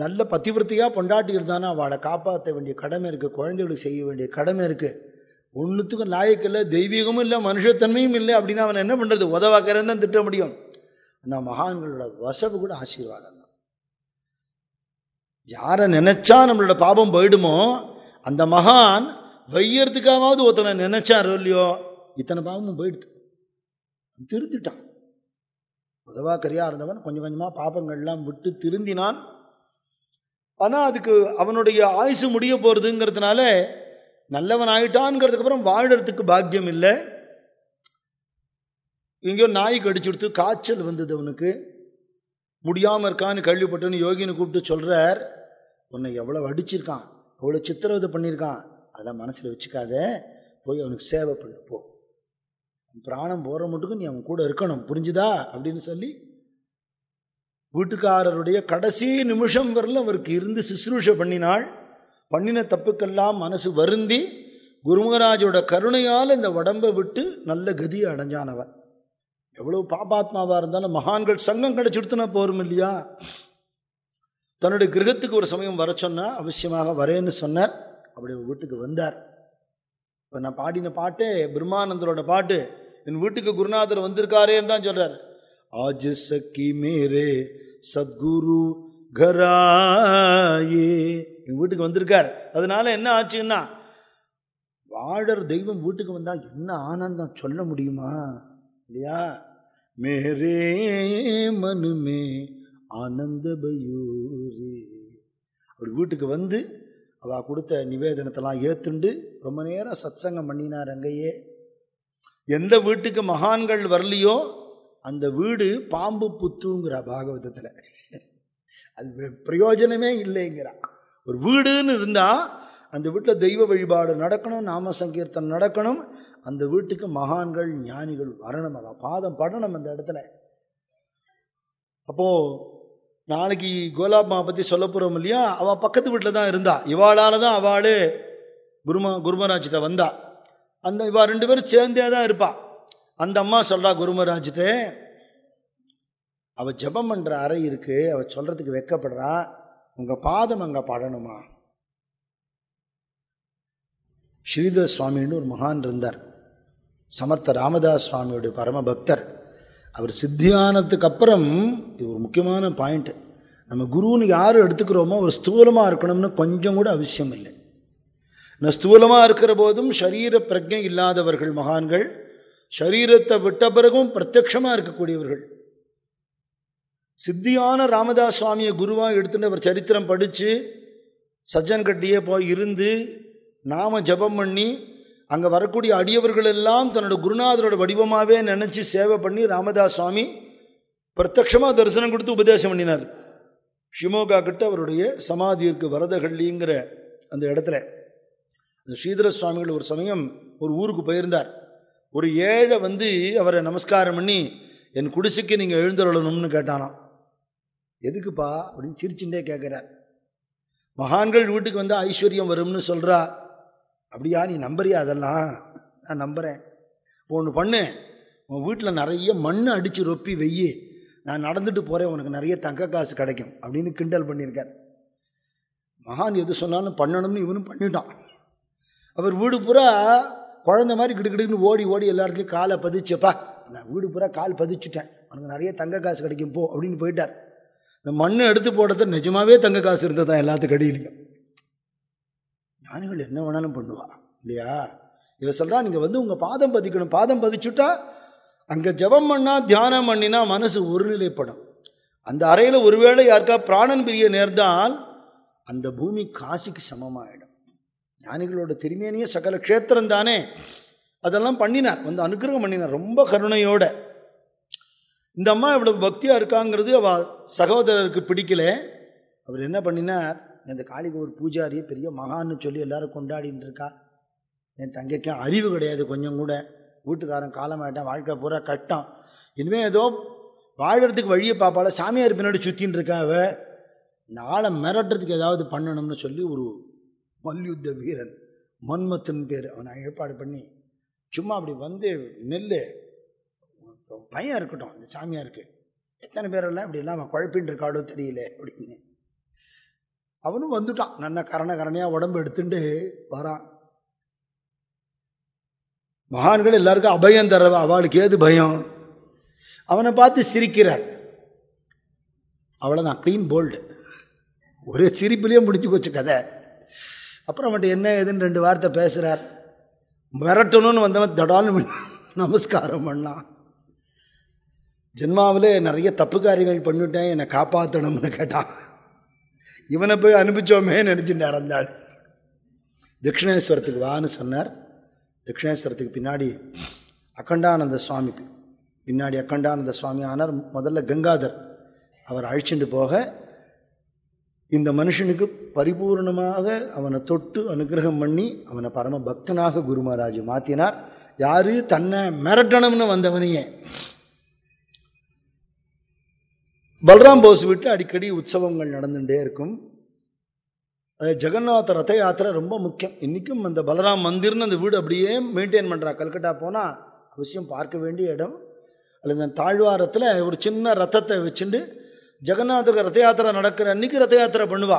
நல்ல பத்திவிருத்தியாக பொண்டாட்டி இருந்தானா? அவளை காப்பாற்ற வேண்டிய கடமை இருக்குது குழந்தைகளுக்கு செய்ய வேண்டிய கடமை இருக்குது ஒன்றுத்துக்கும் லாயக்கில்லை தெய்வீகமும் இல்லை மனுஷத்தன்மையும் இல்லை அப்படின்னா அவன் என்ன பண்ணுறது உதவாக்கிறேன் தான் திட்ட முடியும். அந்த மகான்களோட வசவு கூட ஆசீர்வாதம் தான். யாரை நினைச்சா நம்மளோட பாபம் போயிடுமோ? அந்த மகான் வையறதுக்காகவாவது ஒருத்தனை நினைச்சாரோ இல்லையோ இத்தனை பாவமும் போயிடுது. திருத்திட்டான். உதவாக்கரியா இருந்தவன் கொஞ்சம் கொஞ்சமாக பாபங்கள்லாம் விட்டு திருந்தினான். ஆனால் அதுக்கு அவனுடைய ஆயுசு முடிய போகிறதுங்கிறதுனால நல்லவன் ஆயிட்டான்ங்கிறதுக்கு அப்புறம் வாழறதுக்கு பாக்கியம் இல்லை. எங்கேயோ நாய் கடிச்சு கொடுத்து காய்ச்சல் வந்தது அவனுக்கு. முடியாமல் இருக்கான்னு கேள்விப்பட்டோன்னு யோகின்னு கூப்பிட்டு சொல்கிறார் உன்னை எவ்வளோ அடிச்சிருக்கான் எவ்வளோ சித்திரவதை பண்ணியிருக்கான் அதெல்லாம் மனசில் வச்சுக்காத போய் அவனுக்கு சேவை பண்ணு போ. பிராணம் போகிற மட்டுக்கும் நீ அவன் கூட இருக்கணும் புரிஞ்சுதா? அப்படின்னு சொல்லி வீட்டுக்காரருடைய கடைசி நிமிஷம் வரல அவருக்கு இருந்து சுசுரூஷை பண்ணினாள். பண்ணின தப்புக்கெல்லாம் மனசு வருந்தி குருமகராஜோட கருணையால் இந்த உடம்பை விட்டு நல்ல கதியை அடைஞ்சானவன் எவ்வளவு பாபாத்மாவாக இருந்தாலும் மகான்கள் சங்கம் கிடைச்சுடுத்துனா போரும் இல்லையா? தன்னுடைய கிரகத்துக்கு ஒரு சமயம் வர சொன்னால் அவசியமாக வரேன்னு சொன்னார். அப்படி வீட்டுக்கு வந்தார். இப்போ நான் பாடின பாட்டே பிரம்மானந்தரோட பாட்டு. என் வீட்டுக்கு குருநாதர் வந்திருக்காரேன்னு தான் சொல்கிறார் आज சக்கி மேரே சத்குரு கராயே என் வீட்டுக்கு வந்திருக்கார். அதனால என்ன ஆச்சுன்னா வாழர் தெய்வம் வீட்டுக்கு வந்தால் என்ன ஆனந்தம் சொல்ல முடியுமா? இல்லையா? மேரே மனுமே ஆனந்த பயூரே அப்படி வீட்டுக்கு வந்து அவ கொடுத்த நிவேதனத்தெல்லாம் ஏத்துண்டு ரொம்ப நேரம் சத்சங்கம் பண்ணினார் அங்கேயே. எந்த வீட்டுக்கு மகான்கள் வரலையோ அந்த வீடு பாம்பு புத்துங்கிற பாகவதத்தில். அது பிரயோஜனமே இல்லைங்கிறா. ஒரு வீடுன்னு இருந்தால் அந்த வீட்டில் தெய்வ வழிபாடு நடக்கணும் நாம சங்கீர்த்தனம் நடக்கணும். அந்த வீட்டுக்கு மகான்கள் ஞானிகள் வரணும் அதான் பாதம் படணும் அந்த இடத்துல. அப்போ நாளைக்கு கோலாப்மா பற்றி சொல்ல போகிறோம் இல்லையா? அவள் பக்கத்து வீட்டில் தான் இருந்தா. இவாளால் தான் அவளு குருமா குருமராஜிட்ட வந்தா. அந்த இவா ரெண்டு பேரும் சேர்ந்தே தான் இருப்பாள் அந்த அம்மா சொல்றா குருமராஜிட்ட அவ ஜெபம் பண்ற அறை இருக்கு அவ சொல்றதுக்கு வெக்கப்படுறா உங்க பாதம் அங்க படணுமா? ஸ்ரீதர் சுவாமின்னு ஒரு மகான் இருந்தார். சமர்த்த ராமதாஸ் சுவாமியோட பரம பக்தர். அவர் சித்தியானத்துக்கு அப்புறம் இது ஒரு முக்கியமான பாயிண்ட் நம்ம குருன்னு யார் எடுத்துக்கிறோமோ ஒரு ஸ்தூலமாக இருக்கணும்னு கொஞ்சம் கூட அவசியம் இல்லை. நான் ஸ்தூலமாக இருக்கிற போதும் சரீர பிரஜை இல்லாதவர்கள் மகான்கள் சரீரத்தை விட்ட பிறகும் பிரத்யக்ஷமாக இருக்கக்கூடியவர்கள். சித்தியான ராமதாஸ் சுவாமியை குருவாக எடுத்துட்டு அவர் சரித்திரம் படித்து சஜ்ஜன்கட்டியே போய் இருந்து நாம ஜபம் பண்ணி அங்கே வரக்கூடிய அடியவர்கள் எல்லாம் தன்னோட குருநாதரோட வடிவமாகவே நினச்சி சேவை பண்ணி ராமதாஸ் சுவாமி பிரத்யமாக தரிசனம் கொடுத்து உபதேசம் பண்ணினார். ஷிமோகா கிட்ட அவருடைய சமாதி இருக்கு வரதகள்ளிங்கிற அந்த இடத்துல அந்த ஸ்ரீதர சுவாமிகள் ஒரு சமயம் ஒரு ஊருக்கு போயிருந்தார். ஒரு ஏழை வந்து அவரை நமஸ்காரம் பண்ணி என் குடிசைக்கு நீங்கள் எழுந்தருளணும்னு கேட்டானாம். எதுக்குப்பா? அப்படின்னு சிரிச்சுட்டே கேட்குறார். மகான்கள் வீட்டுக்கு வந்து ஐஸ்வர்யம் வரும்னு சொல்கிறா அப்படியா? நீ நம்புறியா அதெல்லாம்? நான் நம்புகிறேன் ஒன்று பண்ணு. உன் வீட்டில் நிறைய மண் அடித்து ரொப்பி வெய்யி நான் நடந்துட்டு போகிறேன் உனக்கு நிறைய தங்க காசு கிடைக்கும். அப்படின்னு கிண்டல் பண்ணியிருக்கார். மகான் எது சொன்னாலும் பண்ணணும்னு இவனும் பண்ணிட்டான். அவர் வீடு பூரா குழந்த மாதிரி கிடுக்கிடுக்குன்னு ஓடி ஓடி எல்லா இடத்துலையும் காலை பதிச்சப்பா. நான் வீடு பூரா கால் பதிச்சுட்டேன். உனக்கு நிறைய தங்க காசு கிடைக்கும் போ அப்படின்னு போயிட்டார். இந்த மண்ணை எடுத்து போடுறது நிஜமாவே தங்க காசு இருந்ததான் எல்லாத்துக்கு அடியிலையும். ஞானிகள் என்ன வேணாலும் பண்ணுவா இல்லையா? இவ சொல்றா நீங்க வந்து உங்க பாதம் பதிக்கணும். பாதம் பதிச்சுட்டா அங்க ஜபம் பண்ணா தியானம் பண்ணினா மனசு ஒருநிலைப்படும். அந்த அறையில ஒருவேளை யாருக்கா பிராணன் பிரிய நேர்ந்தால் அந்த பூமி காசிக்கு சமமாயிடும். ஞானிகளோட திருமேனிய சகல க்ஷேத்திரம் தானே? அதெல்லாம் பண்ணினார். வந்து அனுகிரகம் பண்ணினார். ரொம்ப கருணையோட. இந்த அம்மா இவ்வளவு பக்தியாக இருக்காங்கிறது அவ சகோதரருக்கு பிடிக்கல. அவர் என்ன பண்ணினார்? இந்த காளிக்கு ஒரு பூஜாரி பெரிய மகான்னு சொல்லி எல்லாரும் கொண்டாடின்னு இருக்கா? என் தங்கைக்கு அறிவு கிடையாது கொஞ்சம் கூட. வீட்டுக்காரன் காலமாயிட்டான் வாழ்க்கை பூரா கட்டம் இனிமேல் ஏதோ வாழறதுக்கு வழியை பார்ப்பாள? சாமியார் பின்னாடி சுற்றின்னு இருக்காவ நாளை இந்த ஆளை மிரட்டுறதுக்கு ஏதாவது பண்ணணும்னு சொல்லி ஒரு மல்யுத்த வீரன் மன்மத்தன் பேர். அவனை ஏற்பாடு பண்ணி சும்மா அப்படி வந்து நெல் பையன் இருக்கட்டும் இந்த சாமியாருக்கு. எத்தனை பேரெல்லாம் இப்படி இல்லாமல் அவன் குழப்பின்னு இருக்காடோ தெரியல அப்படின்னு. அவனும் வந்துட்டான். நல்ல கரண கரணையாக உடம்பு எடுத்துட்டு வரான். மகான்கள் எல்லாருக்கும் அபயம் தர அவளுக்கு ஏது பயம்? அவனை பார்த்து சிரிக்கிறார். அவ்வளோதான் க்ளீன் போல்டு ஒரே சிரிப்புலேயே முடிஞ்சு போச்சு கதை. அப்புறம் அவன்கிட்ட என்ன ஏதுன்னு ரெண்டு வார்த்தை பேசுகிறார் மிரட்டணும்னு வந்தவன் தடால்னு நமஸ்காரம் பண்ணான். ஜென்மாவில் நிறைய தப்பு காரியங்கள் பண்ணிவிட்டேன் என்னை காப்பாற்றணும்னு கேட்டான். இவனை போய் அனுப்பிச்சோமே நினச்சிட்டார் அந்த ஆள். தட்சிணேஸ்வரத்துக்கு வான்னு சொன்னார். தட்சிணேஸ்வரத்துக்கு பின்னாடி அக்கண்டானந்த சுவாமி பின்னாடி அக்கண்டானந்த சுவாமி ஆனார் முதல்ல கங்காதர் அவர் அழிச்சுட்டு போக இந்த மனுஷனுக்கு பரிபூர்ணமாக அவனை தொட்டு அனுகிரகம் பண்ணி அவனை பரம பக்தனாக குரு மகாராஜ் மாற்றினார் யாரு? தன்னை மிரட்டணும்னு வந்தவனையே. பல்ராம் போஸ் வீட்டில் அடிக்கடி உற்சவங்கள் நடந்துகிட்டே இருக்கும். அது ஜெகநாத ரத யாத்திரை ரொம்ப முக்கியம். இன்றைக்கும் அந்த பலராம் மந்திர்னு அந்த வீடு அப்படியே மெயின்டைன் பண்ணுறா கல்கட்டா போனால் அவசியம் பார்க்க வேண்டிய இடம். அல்லது அந்த தாழ்வாரத்தில் ஒரு சின்ன ரத்தத்தை வச்சுட்டு ஜெகநாதருக்கு ரத யாத்திரை நடக்கிற அன்னைக்கு ரத யாத்திரை பண்ணுவா.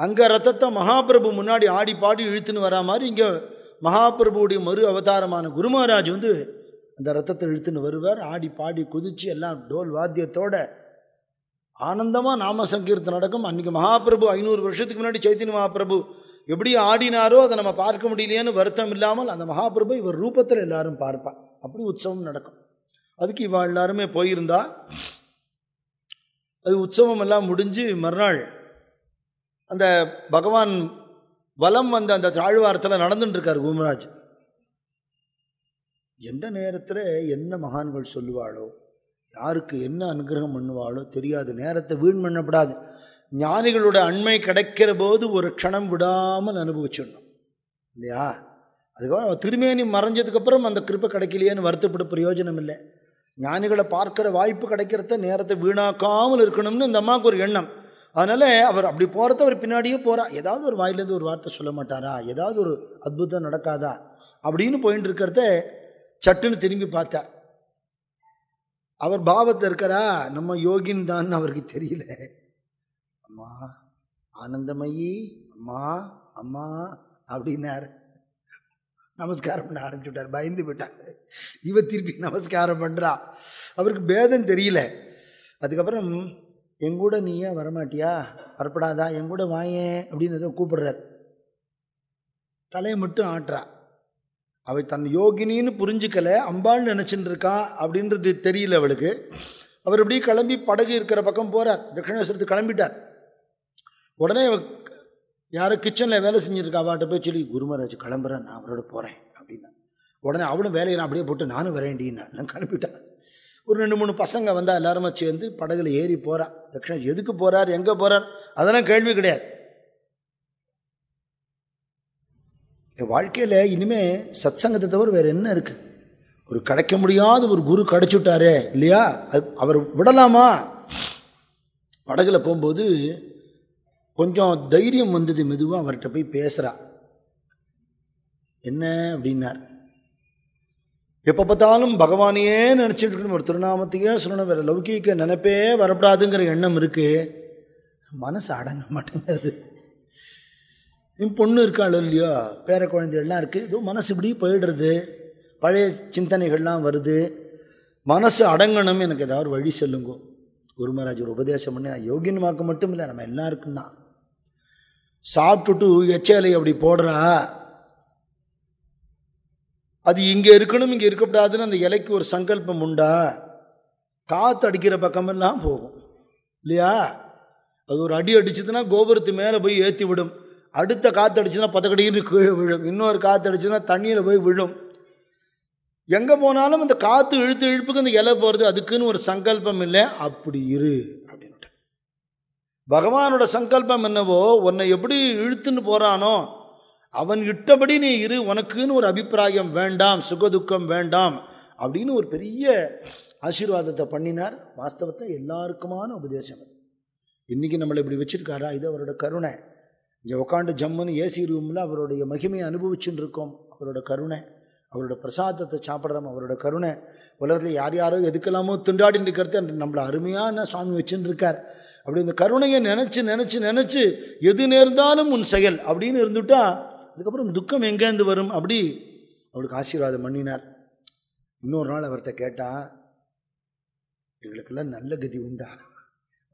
அங்கே ரத்தத்தை மகாபிரபு முன்னாடி ஆடி பாடி இழுத்துன்னு வரா மாதிரி இங்கே மகாபிரபுடைய மறு அவதாரமான குருமகாராஜ் வந்து அந்த ரத்தத்தை இழுத்துன்னு வருவார். ஆடி பாடி குதித்து எல்லாம் டோல் வாத்தியத்தோட ஆனந்தமாக நாம சங்கீர்த்தம் நடக்கும். அன்றைக்கி மகாபிரபு ஐநூறு வருஷத்துக்கு முன்னாடி சைத்தன்ய மகாபிரபு எப்படி ஆடினாரோ அதை நம்ம பார்க்க முடியலையேன்னு வருத்தம் இல்லாமல் அந்த மகாபிரபு இவர் ரூபத்தில் எல்லாரும் பார்ப்பார். அப்படி உற்சவம் நடக்கும். அதுக்கு இவள் எல்லாருமே போயிருந்தா அது உற்சவம் எல்லாம் முடிஞ்சு மறுநாள் அந்த பகவான் வலம் வந்த அந்த தாழ்வாரத்தில் நடந்துட்டு இருக்கார் எந்த நேரத்தில் என்ன மகான்கள் சொல்லுவாளோ யாருக்கு என்ன அனுகிரகம் பண்ணுவாளோ தெரியாது நேரத்தை வீண் பண்ணப்படாது. ஞானிகளோட அண்மை கிடைக்கிற போது ஒரு க்ஷணம் விடாமல் அனுபவிச்சிடணும். இல்லையா? அதுக்கப்புறம் திருமேனி மறைஞ்சதுக்கப்புறம் அந்த கிருப்பை கிடைக்கலையேன்னு வருத்தப்பட பிரயோஜனம் இல்லை ஞானிகளை பார்க்குற வாய்ப்பு கிடைக்கிறத நேரத்தை வீணாக்காமல் இருக்கணும்னு இந்த அம்மாவுக்கு ஒரு எண்ணம். அதனால் அவர் அப்படி போகிறத அவர் பின்னாடியே போகிறா ஏதாவது ஒரு வாயிலேருந்து ஒரு வார்த்தை சொல்ல மாட்டாரா? ஏதாவது ஒரு அற்புதம் நடக்காதா? அப்படின்னு போயின்னு இருக்கிறத சட்டுன்னு திரும்பி பார்த்தார். அவர் பாவத்தில் இருக்கிறா நம்ம யோகின் தான் அவருக்கு தெரியல. அம்மா ஆனந்தமயி அம்மா அம்மா அப்படின்னாரு. நமஸ்காரம் பண்ண ஆரம்பிச்சுட்டார். பயந்து விட்டார் இவ திருப்பி நமஸ்காரம் பண்ணுறா அவருக்கு பேதம் தெரியல. அதுக்கப்புறம் எங்கூட நீ ஏன் வரமாட்டியா? வரப்படாதா? எங்கூட வாயேன் அப்படின்னு ஏதோ கூப்பிடுறார். தலையை மட்டும் ஆட்டுறா. அவ தன் யோகினின்னு புரிஞ்சுக்கல. அம்பாள் நினச்சின்னு இருக்கா அப்படின்றது தெரியல அவளுக்கு. அவர் இப்படி கிளம்பி படகு இருக்கிற பக்கம் போகிறார் தட்சிணேஸ்வரத்துக்கு கிளம்பிட்டார். உடனே யாரும் கிச்சனில் வேலை செஞ்சுருக்கா அவாட்ட போய் சொல்லி குருமராஜ் கிளம்புறேன் நான் அவரோட போகிறேன் அப்படின்னா. உடனே அவளும் வேலையை நான் அப்படியே போட்டு நானும் வரேன்டின்னா நான் கிளம்பிட்டேன் ஒரு ரெண்டு மூணு பசங்க வந்தால் எல்லாருமே சேர்ந்து படகுல ஏறி போகிறா தட்சிணா எதுக்கு போகிறார் எங்கே போகிறார் அதெல்லாம் கேள்வி கிடையாது. என் வாழ்க்கையில் இனிமேல் சத் சங்கத்தை தவிர வேறு என்ன இருக்குது ஒரு கிடைக்க முடியாத ஒரு குரு கிடைச்சுட்டாரே இல்லையா? அது அவர் விடலாமா? படகுல போகும்போது கொஞ்சம் தைரியம் வந்தது மெதுவாக அவர்கிட்ட போய் பேசுகிறா என்ன? அப்படின்னார். எப்போ பார்த்தாலும் பகவானையே நினச்சிட்டு இருக்கணும். ஒரு திருநாமத்தையே சொல்லணும். வேறு லௌகிக்க நினைப்பே வரப்படாதுங்கிற எண்ணம் இருக்குது மனசு அடங்க மாட்டேங்கிறது என் பொண்ணு இருக்காள் இல்லையோ? பேர குழந்தைகள்லாம் இருக்குது ஏதோ மனசு இப்படி போயிடுறது. பழைய சிந்தனைகள்லாம் வருது. மனசு அடங்கணும். எனக்கு ஏதாவது வழி சொல்லுங்க. குருமராஜ் ஒரு உபதேசம் பண்ணி நான் யோகின்மாக்கு மட்டும் இல்லை நம்ம எல்லாருக்கும் தான். சாப்பிட்டுட்டு எச்சலை அப்படி போடுறா. அது இங்கே இருக்கணும் இங்கே இருக்கக்கூடாதுன்னு அந்த இலைக்கு ஒரு சங்கல்பம் உண்டா? காற்று அடிக்கிற பக்கமெல்லாம் போகும். இல்லையா? அது ஒரு அடி அடிச்சதுன்னா கோபுரத்து மேலே போய் ஏற்றி விடும். அடுத்த காற்று அடிச்சுன்னா பத்தக்கடின்னு கீழே விழும். இன்னொரு காற்று அடிச்சுன்னா தண்ணியில் போய் விழும். எங்கே போனாலும் அந்த காற்று இழுத்து இழுப்புக்கு அந்த இலை போகிறது அதுக்குன்னு ஒரு சங்கல்பம் இல்லை. அப்படி இரு. அப்படி பகவானோட சங்கல்பம் என்னவோ உன்னை எப்படி இழுத்துன்னு போகிறானோ அவன் இட்டபடி நீ இரு உனக்குன்னு ஒரு அபிப்பிராயம் வேண்டாம் சுகதுக்கம் வேண்டாம் அப்படின்னு ஒரு பெரிய ஆசீர்வாதத்தை பண்ணினார். வாஸ்தவத்தை எல்லாருக்குமான உபதேசம் இன்றைக்கி நம்மளை இப்படி வச்சிருக்காரா? இது அவரோட கருணை. இங்கே உட்காந்து ஜம்முன்னு ஏசி ரூமில் அவருடைய மகிமையை அனுபவிச்சுன்னு இருக்கோம் அவரோட கருணை. அவரோட பிரசாதத்தை சாப்பிட்றோம். அவரோட கருணை. உலகத்தில் யார் யாரோ எதுக்கெல்லாமோ திண்டாடின்னு இருக்கிறது நம்மளை அருமையான சுவாமி வச்சுன்னு இருக்கார் அப்படி இந்த கருணையை நினச்சி நினச்சி நினச்சி எது நேர்ந்தாலும் உன் செயல் அப்படின்னு இருந்துட்டா அதுக்கப்புறம் துக்கம் எங்கேருந்து வரும்? அப்படி அவளுக்கு ஆசீர்வாதம் பண்ணினார். இன்னொரு நாள் அவர்கிட்ட கேட்டா எங்களுக்கெல்லாம் நல்ல கதி உண்டா?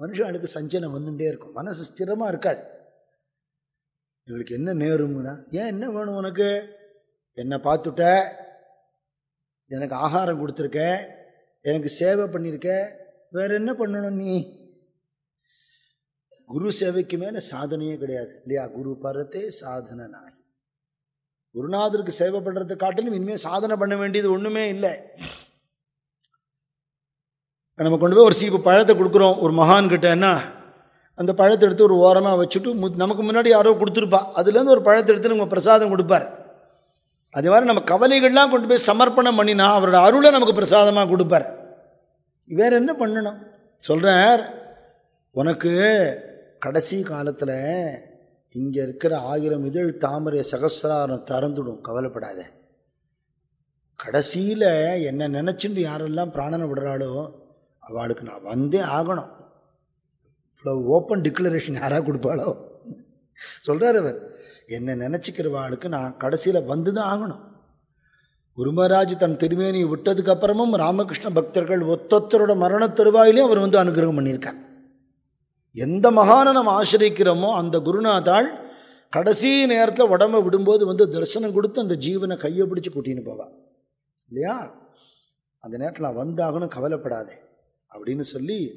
மனுஷனுக்கு சஞ்சனம் வந்துட்டே இருக்கும். மனசு ஸ்திரமாக இருக்காது. எங்களுக்கு என்ன நேரும்னா ஏன் என்ன வேணும் உனக்கு? என்னை பார்த்துட்ட? எனக்கு ஆகாரம் கொடுத்துருக்க? எனக்கு சேவை பண்ணியிருக்க வேற என்ன பண்ணணும் நீ? குரு சேவைக்கு மேலே சாதனையே கிடையாது. இல்லையா? குரு பரத்தே சாதனை நாய் குருநாதருக்கு சேவை பண்ணுறதை காட்டிலும் இனிமேல் சாதனை பண்ண வேண்டியது ஒன்றுமே இல்லை. நம்ம கொண்டு போய் ஒரு சீப்பு பழத்தை கொடுக்குறோம். ஒரு மகான் கிட்ட என்ன? அந்த பழத்தை எடுத்து ஒரு ஓரமாக வச்சுட்டு நமக்கு முன்னாடி யாரோ கொடுத்துருப்பா. அதுலேருந்து ஒரு பழத்தை எடுத்து நம்ம பிரசாதம் கொடுப்பார். அதே மாதிரி நம்ம கவலைகள்லாம் கொண்டு போய் சமர்ப்பணம் பண்ணினா அவரோட அருளை நமக்கு பிரசாதமாக கொடுப்பார். வேற என்ன பண்ணணும்? சொல்கிறார் உனக்கு கடைசி காலத்தில் இங்கே இருக்கிற ஆயிரம் இதழ் தாமரை சகசிராரம் திறந்துடும். கவலைப்படாத. கடைசியில் என்னை நினச்சிட்டு யாரெல்லாம் பிராணனை விடுறாளோ அவளுக்கு நான் வந்தே ஆகணும். இவ்வளோ ஓப்பன் டிக்ளரேஷன் யாராக கொடுப்பாளோ? சொல்கிறார் அவர். என்னை நினச்சிக்கிறவாளுக்கு நான் கடைசியில் வந்து தான் ஆகணும். குருமராஜ் தன் திருமேனியை விட்டதுக்கு அப்புறமும் ராமகிருஷ்ண பக்தர்கள் ஒத்தொத்தரோட மரண தருவாயிலையும் அவர் வந்து அனுகிரகம் பண்ணியிருக்கார். எந்த மகானை நம்ம ஆசிரிக்கிறோமோ அந்த குருநாதாள் கடைசி நேரத்தில் உடம்பை விடும்போது வந்து தரிசனம் கொடுத்து அந்த ஜீவனை கையை பிடிச்சி கூட்டின்னு போவா. இல்லையா? அந்த நேரத்தில் நான் வந்தாகணும் கவலைப்படாதே. அப்படின்னு சொல்லி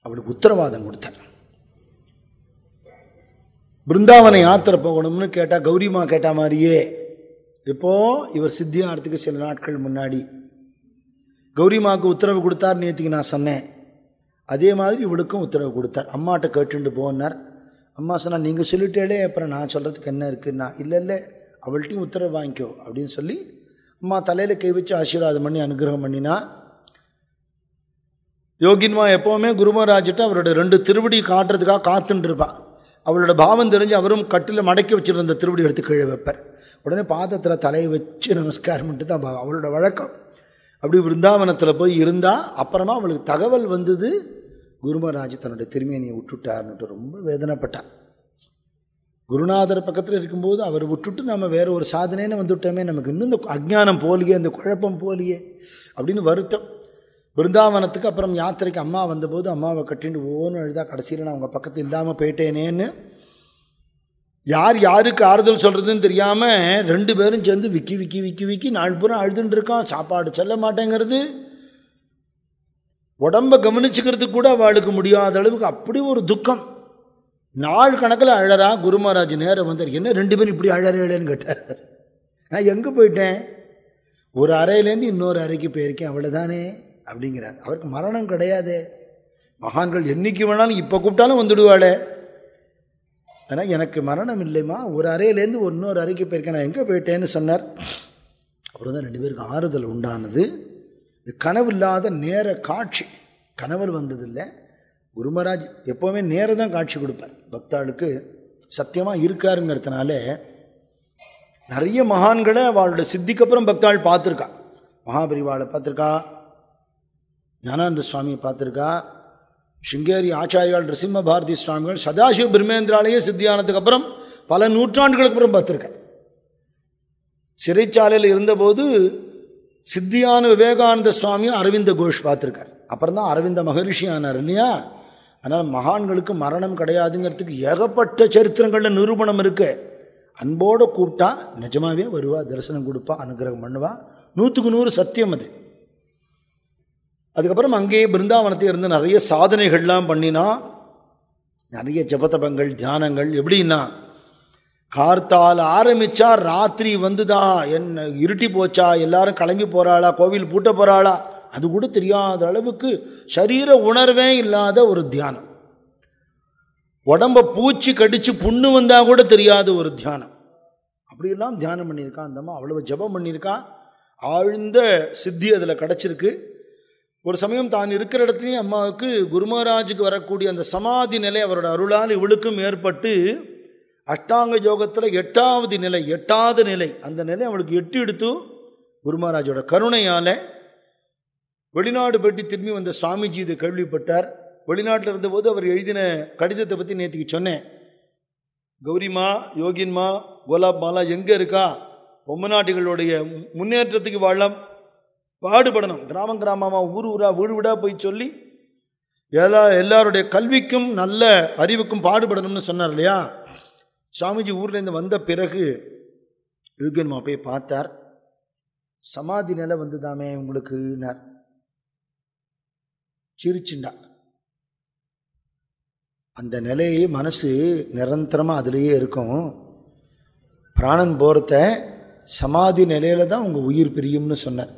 அவளுக்கு உத்தரவாதம் கொடுத்தார். பிருந்தாவனை யாத்திரை போகணும்னு கேட்டா கௌரிமா கேட்ட மாதிரியே. இப்போ இவர் சித்தியார்த்துக்கு சில நாட்கள் முன்னாடி கௌரிமாவுக்கு உத்தரவு கொடுத்தார் நேற்றுக்கு நான் சொன்னேன். அதே மாதிரி இவளுக்கும் உத்தரவு கொடுத்தார். அம்மாட்ட கேட்டுண்டு போனார். அம்மா சொன்னால் நீங்கள் சொல்லிட்டேலே அப்புறம் நான் சொல்கிறதுக்கு என்ன இருக்குன்னா? இல்லை இல்லை அவள்கிட்டையும் உத்தரவு வாங்கிக்கோ அப்படின்னு சொல்லி அம்மா தலையில் கை வச்சு ஆசீர்வாதம் பண்ணி அனுகிரகம் பண்ணினா யோகின்மா எப்போவுமே குருமராஜிட்ட அவரோட ரெண்டு திருவடி காட்டுறதுக்காக காத்துட்டு அவளோட பாவம் தெரிஞ்சு அவரும் கட்டில் மடக்கி வச்சுருந்த திருவடி எடுத்து கீழே வைப்பார். உடனே பாதத்தில் தலையை வச்சு நமஸ்காரம் பண்ணிட்டு தான் அவளோட வழக்கம். அப்படி விருந்தாவனத்தில் போய் இருந்தால் அப்புறமா அவளுக்கு தகவல் வந்தது குருமராஜ் தன்னுடைய திருமேனியை விட்டுட்டார்னுட்டு ரொம்ப வேதனைப்பட்டா. குருநாதர் பக்கத்தில் இருக்கும்போது அவர் விட்டுட்டு நம்ம வேற ஒரு சாதனைன்னு வந்துவிட்டோமே நமக்கு இன்னும் இந்த அஜ்ஞானம் போலியே இந்த குழப்பம் போலியே அப்படின்னு வருத்தம். பிருந்தாவனத்துக்கு அப்புறம் யாத்திரைக்கு அம்மா வந்தபோது அம்மாவை கட்டின்னு ஓன்னு எழுதா கடைசியில் நான் உங்கள் பக்கத்தில் இல்லாமல் போயிட்டேனேன்னு யார் யாருக்கு ஆறுதல் சொல்கிறதுன்னு தெரியாமல் ரெண்டு பேரும் சேர்ந்து விக்கி விக்கி விக்கி விக்கி நாள் பூரா அழுதுன்னு இருக்கான் சாப்பாடு செல்ல மாட்டேங்கிறது. உடம்ப கவனிச்சுக்கிறதுக்கு கூட அவளுக்கு முடியாத அளவுக்கு அப்படி ஒரு துக்கம். நாள் கணக்கில் அழறா குருமராஜ் நேரம் வந்தார். என்ன ரெண்டு பேரும் இப்படி அழறேன்னு கேட்டார். நான் எங்கே போயிட்டேன்? ஒரு அறையிலேருந்து இன்னொரு அறைக்கு போயிருக்கேன். அவ்வளோதானே அப்படிங்கிறார். அவருக்கு மரணம் கிடையாதே. மகான்கள் என்றைக்கு வேணாலும் இப்போ கூப்பிட்டாலும் வந்துடுவாளே. ஆனால் எனக்கு மரணம் இல்லைம்மா. ஒரு அறையிலேருந்து இன்னொரு அறைக்கு போயிருக்கேன். நான் எங்கே போயிட்டேன்னு சொன்னார். அப்புறம் தான் ரெண்டு பேருக்கு ஆறுதல் உண்டானது. இது கனவு இல்லாத நேர காட்சி. கனவல் வந்ததில்லை. குருமராஜ் எப்போவுமே நேர தான் காட்சி கொடுப்பார். பக்தாளுக்கு சத்தியமாக இருக்காருங்கிறதுனால நிறைய மகான்களை அவளோட சித்திக்கு அப்புறம் பக்தாள் பார்த்துருக்கா. மகாபரிவாளை பார்த்துருக்கா. ஞானானந்த சுவாமியை பார்த்துருக்கா. சிங்கேரி ஆச்சாரியால் நரசிம்ம பாரதி சுவாமிகள் சதாசிவ பிரம்மேந்திராலேயே சித்தியானதுக்கு அப்புறம் பல நூற்றாண்டுகளுக்கு அப்புறம் பார்த்துருக்கேன் சிறைச்சாலையில் இருந்தபோது சித்தியான விவேகானந்த சுவாமியும் அரவிந்த கோஷ் பார்த்துருக்கார் அப்புறம் தான் அரவிந்த மகரிஷி ஆனார் இல்லையா அதனால் மகான்களுக்கு மரணம் கிடையாதுங்கிறதுக்கு ஏகப்பட்ட சரித்திரங்களில் நிரூபணம் இருக்கு அன்போடு கூப்பிட்டா நிஜமாவே வருவா தரிசனம் கொடுப்பா அனுகிரகம் பண்ணுவா நூற்றுக்கு நூறு சத்தியம் அது அதுக்கப்புறம் அங்கேயே பிருந்தாவனத்தில் இருந்து நிறைய சாதனைகள்லாம் பண்ணினா நிறைய ஜபதபங்கள் தியானங்கள் எப்படின்னா கார்த்தால் ஆரம்பிச்சா ராத்திரி வந்துதா என்ன இருட்டி போச்சா எல்லாரும் கிளம்பி போகிறாளா கோவில் பூட்ட போகிறாளா அது கூட தெரியாத அளவுக்கு சரீர உணர்வே இல்லாத ஒரு தியானம். உடம்ப பூச்சி கடிச்சு புண்ணு வந்தால் கூட தெரியாத ஒரு தியானம். அப்படியெல்லாம் தியானம் பண்ணியிருக்கான். அந்தம்மா அவ்வளவு ஜபம் பண்ணியிருக்கா. ஆழ்ந்த சித்தி அதில் கிடச்சிருக்கு. ஒரு சமயம் தான் இருக்கிற இடத்துலையும் அம்மாவுக்கு குருமராஜுக்கு வரக்கூடிய அந்த சமாதி நிலை அவரோட அருளால் இவளுக்கும் ஏற்பட்டு அஷ்டாங்க யோகத்தில் எட்டாவது நிலை எட்டாவது நிலை. அந்த நிலை அவளுக்கு எட்டு எடுத்து குருமராஜோட கருணையால் வெளிநாடு போயிட்டு திரும்பி வந்த சுவாமிஜி இதை கேள்விப்பட்டார். வெளிநாட்டில் இருந்தபோது அவர் எழுதின கடிதத்தை பற்றி நேற்றுக்கு சொன்னேன். கௌரிமா யோகின்மா கோலாப்மாலா எங்கே இருக்கா? பொம்மநாட்டுகளுடைய முன்னேற்றத்துக்கு வாழம் பாடுபடணும். கிராமம் கிராமமாக ஊர் ஊரா வீடு வீடா போய் சொல்லி எல்லா எல்லாருடைய கல்விக்கும் நல்ல அறிவுக்கும் பாடுபடணும்னு சொன்னார் இல்லையா? சாமிஜி ஊர்லேருந்து வந்த பிறகு யோகியன்மா போய் பார்த்தார். சமாதி நிலை வந்துதாமே உங்களுக்குனார் சிரிச்சுண்டா. அந்த நிலையே மனசு நிரந்தரமாக அதுலேயே இருக்கும். பிராணன் போகிறத சமாதி நிலையில தான் உங்கள் உயிர் பிரியும்னு சொன்னார்.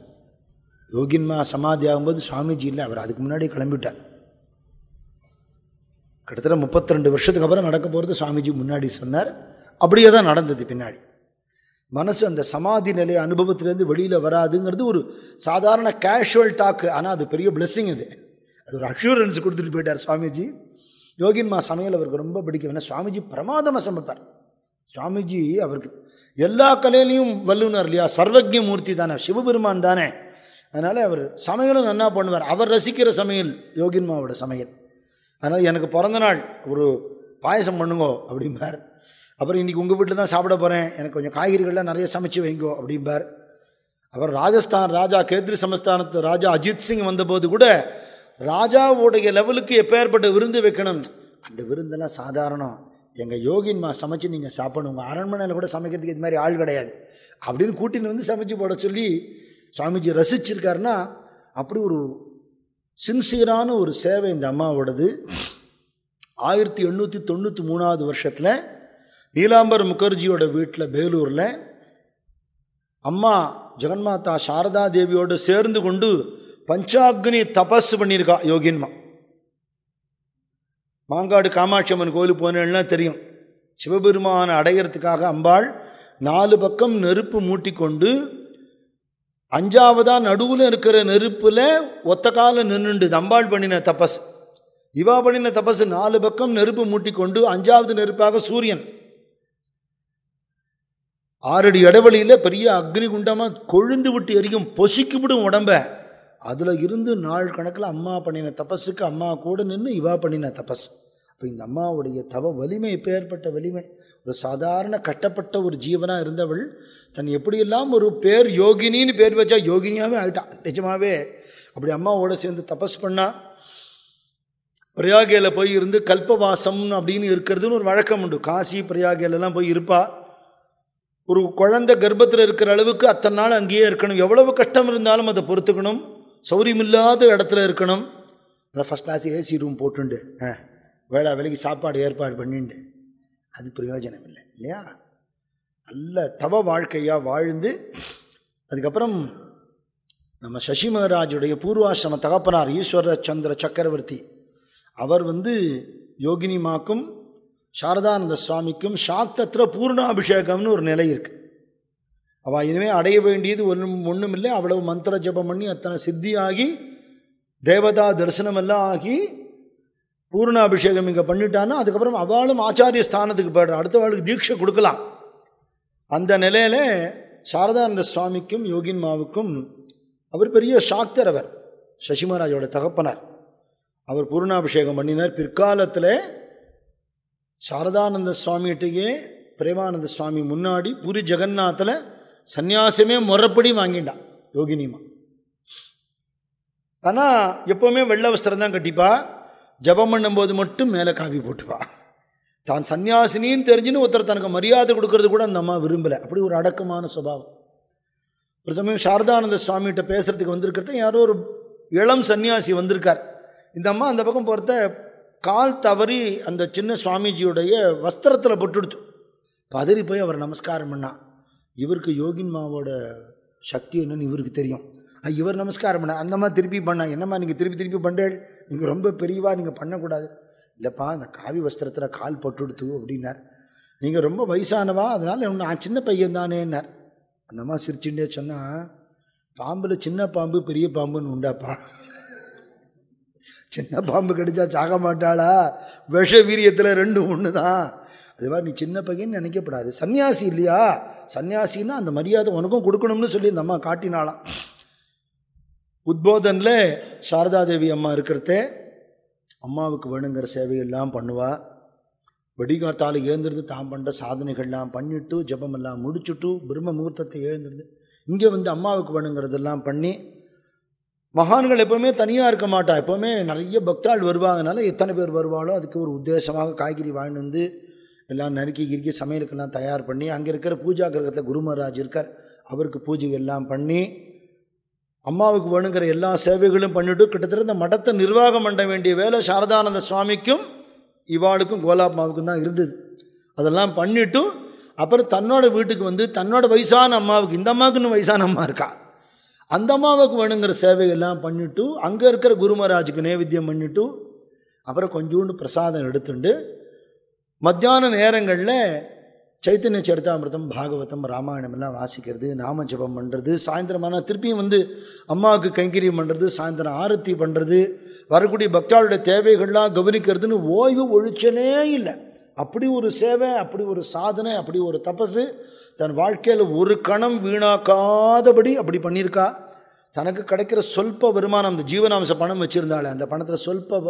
யோகின்மா சமாதி ஆகும்போது சுவாமிஜி இல்லை அவர் அதுக்கு முன்னாடி கிளம்பிட்டார். கிட்டத்தட்ட முப்பத்தி ரெண்டு வருஷத்துக்கு அப்புறம் நடக்க போகிறது சுவாமிஜி முன்னாடி சொன்னார். அப்படியே தான் நடந்தது பின்னாடி. மனசு அந்த சமாதி நிலை அனுபவத்திலேருந்து வெளியில் வராதுங்கிறது ஒரு சாதாரண கேஷுவல் டாக்கு ஆனால் அது பெரிய பிளெஸ்ஸிங் அது அது ஒரு அஷூரன்ஸ் கொடுத்துட்டு போயிட்டார் சுவாமிஜி. யோகின்மா சமையல் அவருக்கு ரொம்ப பிடிக்கும். ஏன்னா சுவாமிஜி பிரமாதமாக சமைப்பார். சுவாமிஜி அவருக்கு எல்லா கலையிலையும் வல்லுனர் இல்லையா? சர்வஜ மூர்த்தி தானே சிவபெருமான் தானே. அதனால் அவர் சமையலும் நன்னா பண்ணுவார். அவர் ரசிக்கிற சமையல் யோகின்மாவோட சமையல். அதனால் எனக்கு பிறந்த நாள் ஒரு பாயசம் பண்ணுங்கோ அப்படிம்பார். அப்புறம் இன்றைக்கி உங்கள் வீட்டில் தான் சாப்பிட போகிறேன் எனக்கு கொஞ்சம் காய்கறிகள்லாம் நிறைய சமைச்சு வைங்கோ அப்படிம்பார். அப்புறம் ராஜஸ்தான் ராஜா கேத்ரி சமஸ்தானத்து ராஜா அஜித் சிங் வந்தபோது கூட ராஜாவுடைய லெவலுக்கு எப்பேற்பட்ட விருந்து வைக்கணும். அந்த விருந்தெல்லாம் சாதாரணம். எங்கள் யோகின்மா சமைச்சு நீங்கள் சாப்பிடணும். உங்கள் அரண்மனையில் கூட சமைக்கிறதுக்கு இது மாதிரி ஆள் கிடையாது. அப்படின்னு கூட்டின்னு வந்து சமைச்சு போட சொல்லி சுவாமிஜி ரசிச்சிருக்காருன்னா அப்படி ஒரு சின்சியரான ஒரு சேவை இந்த அம்மாவோடது. ஆயிரத்தி எண்ணூற்றி தொண்ணூற்றி மூணாவது வருஷத்தில் நீலாம்பர் முகர்ஜியோட வீட்டில் பேலூரில் அம்மா ஜெகன்மாதா சாரதா தேவியோடு சேர்ந்து கொண்டு பஞ்சாக்னி தபஸ் பண்ணியிருக்கா யோகின்மா. மாங்காடு காமாட்சி அம்மன் கோயிலுக்கு போனேன்னா தெரியும். சிவபெருமானை அடையிறதுக்காக அம்பாள் நாலு பக்கம் நெருப்பு மூட்டிக்கொண்டு அஞ்சாவதா நடுவில் இருக்கிற நெருப்பில் ஒத்த கால நின்றுண்டு தம்பாள் பண்ணின தபஸ். இவா பண்ணின தபஸ் நாலு பக்கம் நெருப்பு மூட்டிக்கொண்டு அஞ்சாவது நெருப்பாக சூரியன். ஆறடி இடைவெளியில் பெரிய அக்னி குண்டமாக கொழுந்து விட்டு எரியும் பொசிக்கு விடும் உடம்ப. அதில் இருந்து நாள் கணக்கில் அம்மா பண்ணின தபஸுக்கு அம்மா கூட நின்று இவா பண்ணின தபஸ். அப்போ இந்த அம்மாவுடைய தவ வலிமை எப்பேற்பட்ட வலிமை. ஒரு சாதாரண கட்டப்பட்ட ஒரு ஜீவனாக இருந்தவள் தன் எப்படியெல்லாம் ஒரு பேர் யோகினின்னு பேர் வச்சா யோகினியாகவே ஆகிட்டான் நிஜமாவே. அப்படி அம்மாவோட சேர்ந்து தபஸ் பண்ணா பிரயாகையில் போய் இருந்து கல்பவாசம் அப்படின்னு இருக்கிறதுன்னு ஒரு வழக்கம் உண்டு. காசி பிரயாகையிலலாம் போய் இருப்பா. ஒரு குழந்தை கர்ப்பத்தில் இருக்கிற அளவுக்கு அத்தனை நாள் அங்கேயே இருக்கணும். எவ்வளவு கஷ்டம் இருந்தாலும் அதை பொறுத்துக்கணும். சௌரியமில்லாத இடத்துல இருக்கணும். நல்லா ஃபஸ்ட் கிளாஸ் ஏசி ரூம் போட்டுண்டு. ஆ வேளா வேலைக்கு சாப்பாடு ஏற்பாடு பண்ணிண்டு. அது பிரயோஜனம் இல்லை இல்லையா? நல்ல தவ வாழ்க்கையாக வாழ்ந்து அதுக்கப்புறம் நம்ம சசி மகராஜுடைய பூர்வாசிரம தகப்பனார் ஈஸ்வர சந்திர சக்கரவர்த்தி அவர் வந்து யோகினிமாக்கும் சாரதானந்த சுவாமிக்கும் சாக்தத்திர பூர்ணாபிஷேகம்னு ஒரு நிலை இருக்கு. அவள் இனிமேல் அடைய வேண்டியது ஒன்றும் ஒன்றும் இல்லை அவ்வளவு மந்திர ஜபம் பண்ணி அத்தனை சித்தியாகி தேவதா தரிசனம் எல்லாம் ஆகி பூர்ணாபிஷேகம் இங்கே பண்ணிட்டான்னா அதுக்கப்புறம் அவளும் ஆச்சாரிய ஸ்தானத்துக்கு போய்டுறா அடுத்த வாழ்க்கை தீட்சை கொடுக்கலாம். அந்த நிலையில் சாரதானந்த சுவாமிக்கும் யோகின்மாவுக்கும் அவர் பெரிய சாக்தர் அவர் சசிமராஜோட தகப்பனார். அவர் பூர்ணாபிஷேகம் பண்ணினார். பிற்காலத்தில் சாரதானந்த சுவாமிகிட்டையே பிரேமானந்த சுவாமி முன்னாடி பூரி ஜெகநாத்தில் சந்நியாசமே முறைப்படி வாங்கிட்டான் யோகினிமா. ஆனால் எப்போவுமே வெள்ளை வஸ்திரம் தான் கட்டிப்பா. ஜபம் பண்ணும்போது மட்டும் மேலே காவி போட்டுவா. தான் சன்னியாசினின்னு தெரிஞ்சுன்னு ஒருத்தர் தனக்கு மரியாதை கொடுக்கறது கூட அந்த அம்மா விரும்பலை. அப்படி ஒரு அடக்கமான சுபாவம். ஒரு சமயம் சாரதானந்த சுவாமிகிட்ட பேசுறதுக்கு வந்திருக்கிறத யாரோ ஒரு இளம் சன்னியாசி வந்திருக்கார். இந்த அம்மா அந்த பக்கம் போகிறத கால் தவறி அந்த சின்ன சுவாமிஜியுடைய வஸ்திரத்தில் போட்டுடுத்து. பதறி போய் அவர் நமஸ்காரம் பண்ணா. இவருக்கு யோகின்மாவோட சக்தி என்னன்னு இவருக்கு தெரியும். இவர் நமஸ்காரம் பண்ண. அந்த மாதிரி திருப்பி பண்ணா. என்னம்மா நீங்கள் திருப்பி திருப்பி பண்ணுறேன் நீங்கள் ரொம்ப பெரியவா நீங்கள் பண்ணக்கூடாது. இல்லைப்பா அந்த காவி வஸ்திரத்தில் கால் பட்டுடுத்து அப்படின்னார். நீங்கள் ரொம்ப வயசானவா அதனால் நான் சின்ன பையன் தானேன்னார். அந்த அம்மா சிரிச்சுட்டே சொன்னால் பாம்பில் சின்ன பாம்பு பெரிய பாம்புன்னு உண்டாப்பா. சின்ன பாம்பு கடிச்சா சாக மாட்டாளா? விஷ வீரியத்தில் ரெண்டு ஒன்று தான் அது மாதிரி நீ சின்ன பையன் நினைக்கப்படாது. சன்னியாசி இல்லையா? சன்னியாசின்னா அந்த மரியாதை உனக்கும் கொடுக்கணும்னு சொல்லி இந்த அம்மா காட்டினாலாம் உத்போதனில் சாரதாதேவி அம்மா இருக்கிறதே அம்மாவுக்கு வேணுங்கிற சேவையெல்லாம் பண்ணுவா. வெடிகாத்தால் எழுந்திருந்து தான் பண்ணுற சாதனைகள்லாம் பண்ணிட்டு ஜபமெல்லாம் முடிச்சுட்டு பிரம்ம முகூர்த்தத்தை எழுந்திருந்து இங்கே வந்து அம்மாவுக்கு வேணுங்கிறதெல்லாம் பண்ணி மகான்கள் எப்போவுமே தனியாக இருக்க மாட்டா. எப்போவுமே நிறைய பக்தாள் வருவாங்கனால எத்தனை பேர் வருவாளோ அதுக்கு ஒரு உத்தேசமாக காய்கறி வாங்கிட்டு வந்து எல்லாம் நறுக்கி கிறுக்கி சமையலுக்கெல்லாம் தயார் பண்ணி அங்கே இருக்கிற பூஜா கிரகத்தில் குரு மகாராஜ் இருக்கார். அவருக்கு பூஜை எல்லாம் பண்ணி அம்மாவுக்கு வேணுங்கிற எல்லா சேவைகளும் பண்ணிவிட்டு கிட்டத்தட்ட இந்த மடத்தை நிர்வாகம் பண்ண வேண்டிய வேலை சாரதானந்த சுவாமிக்கும் இவாளுக்கும் கோலாப்மாவுக்கும் தான் இருந்தது. அதெல்லாம் பண்ணிவிட்டும் அப்புறம் தன்னோட வீட்டுக்கு வந்து தன்னோட வயசான அம்மாவுக்கு இந்த அம்மாவுக்கு இன்னும் வயசான அம்மா இருக்கா? அந்த அம்மாவுக்கு வேணுங்கிற சேவையெல்லாம் பண்ணிவிட்டு அங்கே இருக்கிற குருமராஜுக்கு நைவேத்தியம் பண்ணிவிட்டு அப்புறம் கொஞ்சோண்டு பிரசாதம் எடுத்துண்டு மத்தியான நேரங்களில் சைத்தன்ய சரிதாமிரதம் பாகவதம் ராமாயணம் எல்லாம் வாசிக்கிறது நாம ஜபம் பண்ணுறது சாயந்தரமான திருப்பியும் வந்து அம்மாவுக்கு கைங்கரியம் பண்ணுறது சாயந்தரம் ஆரத்தி பண்ணுறது வரக்கூடிய பக்தாளுடைய தேவைகள்லாம் கவனிக்கிறதுன்னு ஓய்வு ஒழிச்சனே இல்லை. அப்படி ஒரு சேவை அப்படி ஒரு சாதனை அப்படி ஒரு தபசு தன் வாழ்க்கையில் ஒரு கணம் வீணாக்காதபடி அப்படி பண்ணியிருக்கா? தனக்கு கிடைக்கிற சொல்ப வருமானம் அந்த ஜீவனாம்ச பணம் வச்சுருந்தாள் அந்த பணத்தில் சொல்ப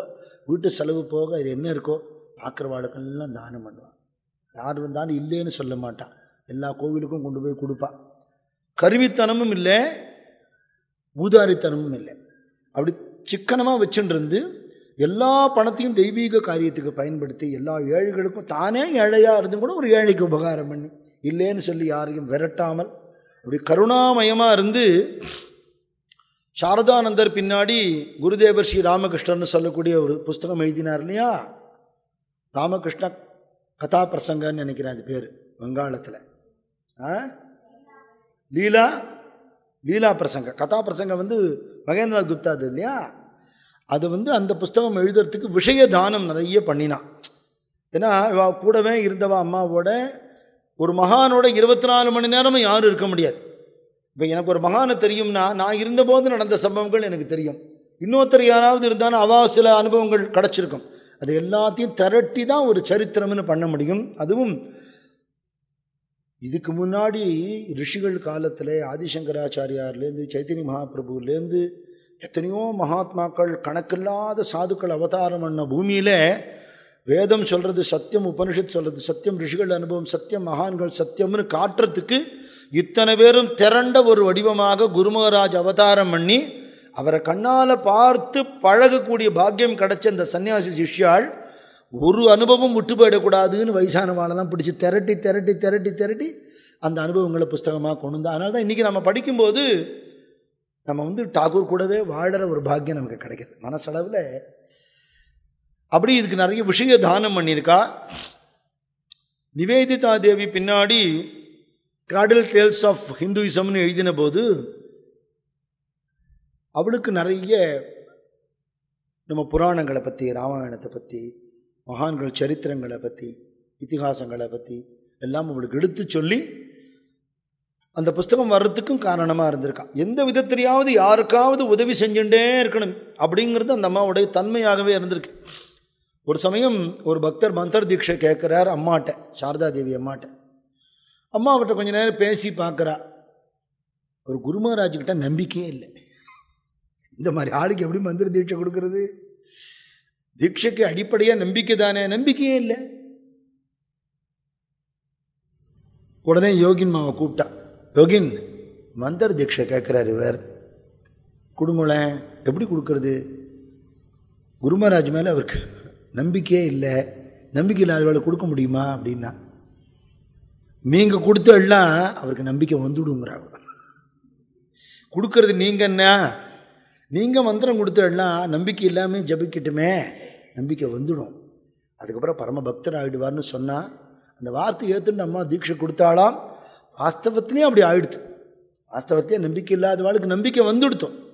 வீட்டு செலவு போக அது என்ன இருக்கோ பார்க்குறவாளுக்கெல்லாம் தானம் பண்ணுவான் யார் வந்தாலும் இல்லைன்னு சொல்ல மாட்டான். எல்லா கோவிலுக்கும் கொண்டு போய் கொடுப்பா கருவித்தனமும் இல்லை ஊதாரித்தனமும் இல்லை. அப்படி சிக்கனமாக வச்சுட்டு எல்லா பணத்தையும் தெய்வீக காரியத்துக்கு பயன்படுத்தி எல்லா ஏழைகளுக்கும் தானே ஏழையாக இருந்து கூட ஒரு ஏழைக்கு உபகாரம் பண்ணி இல்லைன்னு சொல்லி யாரையும் விரட்டாமல் அப்படி கருணாமயமாக இருந்து சாரதானந்தர் பின்னாடி குருதேவர் ஸ்ரீ ராமகிருஷ்ணர்னு சொல்லக்கூடிய ஒரு புஸ்தகம் எழுதினார் இல்லையா? ராமகிருஷ்ண கதா பிரசங்கன்னு நினைக்கிறேன் அது பேர் வங்காளத்தில். ஆ? லீலா? லீலா பிரசங்க. கதா பிரசங்கம் வந்து மகேந்திரநாத் குப்தா அது இல்லையா? அது வந்து அந்த புஸ்தகம் எழுதுறதுக்கு விஷய தானம் நிறைய பண்ணினான் ஏன்னா இவா கூடவே இருந்தவா அம்மாவோட ஒரு மகானோட இருபத்தி நாலு மணி நேரமும் யாரும் இருக்க முடியாது. இப்போ எனக்கு ஒரு மகானை தெரியும்னா நான் இருந்தபோது நடந்த சம்பவங்கள் எனக்கு தெரியும். இன்னொருத்தர் யாராவது இருந்தாலும் அவா சில அனுபவங்கள் கிடச்சிருக்கும். அது எல்லாத்தையும் திரட்டி தான் ஒரு சரித்திரம்னு பண்ண முடியும். அதுவும் இதுக்கு முன்னாடி ரிஷிகள் காலத்தில் ஆதிசங்கராச்சாரியார்லேருந்து சைத்தனி மகாபிரபுலேருந்து எத்தனையோ மகாத்மாக்கள் கணக்கில்லாத சாதுக்கள் அவதாரம் பண்ண பூமியில் வேதம் சொல்கிறது சத்தியம் உபனிஷத் சொல்கிறது சத்தியம் ரிஷிகள் அனுபவம் சத்தியம் மகான்கள் சத்தியம்னு காட்டுறதுக்கு இத்தனை பேரும் திரண்ட ஒரு வடிவமாக குருமகராஜ் அவதாரம் பண்ணி அவரை கண்ணால் பார்த்து பழகக்கூடிய பாக்கியம் கிடைச்ச இந்த சன்னியாசி சிஷ்யாள் ஒரு அனுபவம் விட்டு போயிடக்கூடாதுன்னு வயசானவாளெல்லாம் பிடிச்சி திரட்டி திரட்டி திரட்டி திரட்டி அந்த அனுபவங்களை புஸ்தகமாக கொண்டு வந்தா. அதனால தான் இன்றைக்கி நம்ம படிக்கும்போது நம்ம வந்து டாகூர் கூடவே வாழற ஒரு பாக்கியம் நமக்கு கிடைக்கிது. மனசளவில் அப்படி இதுக்கு நிறைய விஷய தானம் பண்ணியிருக்கா. நிவேதிதா தேவி பின்னாடி கிராடல் டேல்ஸ் ஆஃப் ஹிந்துயிசம்னு எழுதின போது அவளுக்கு நிறைய நம்ம புராணங்களை பற்றி ராமாயணத்தை பற்றி மகான்கள் சரித்திரங்களை பற்றி இத்திகாசங்களை பற்றி எல்லாம் அவளுக்கு எடுத்து சொல்லி அந்த புஸ்தகம் வர்றதுக்கும் காரணமாக இருந்திருக்கான் எந்த விதத்திலையாவது யாருக்காவது உதவி செஞ்சுட்டே இருக்கணும் அப்படிங்கிறது அந்த அம்மாவுடைய தன்மையாகவே இருந்திருக்கு. ஒரு சமயம் ஒரு பக்தர் மந்தர் தீட்சை கேட்குறார் அம்மாட்ட சாரதா தேவி அம்மாட்ட. அம்மா அவர்கிட்ட கொஞ்ச நேரம் பேசி பார்க்குறா. ஒரு குருமகாராஜ்கிட்ட நம்பிக்கையே இல்லை. இந்த மாதிரி ஆளுக்கு எப்படி மந்திர தீட்சை கொடுக்கறது? தீட்சைக்கு அடிப்படையாக நம்பிக்கை தானே? நம்பிக்கையே இல்லை. உடனே யோகின் மாவை கூப்பிட்டா யோகின் மந்திர தீட்சை கேட்குறாரு இவர். கொடுங்களேன் எப்படி கொடுக்கறது? குருமராஜ் மேலே அவருக்கு நம்பிக்கையே இல்லை. நம்பிக்கை இல்லாதவளை கொடுக்க முடியுமா? அப்படின்னா நீங்கள் கொடுத்தெல்லாம் அவருக்கு நம்பிக்கை வந்துடுங்கிறாங்க கொடுக்கறது நீங்கள் என்ன? நீங்கள் மந்திரம் கொடுத்தெல்லாம் நம்பிக்கை இல்லாமல் ஜபிக்கட்டுமே. நம்பிக்கை வந்துடும். அதுக்கப்புறம் பரம பக்தர் ஆகிடுவார்னு சொன்னால் அந்த வார்த்தை ஏற்றுன்னு அம்மா தீட்சை கொடுத்தாலாம் வாஸ்தவத்திலையும் அப்படி ஆயிடுது. வாஸ்தவத்திலே நம்பிக்கை இல்லாதவாளுக்கு நம்பிக்கை வந்துடுத்தோம்.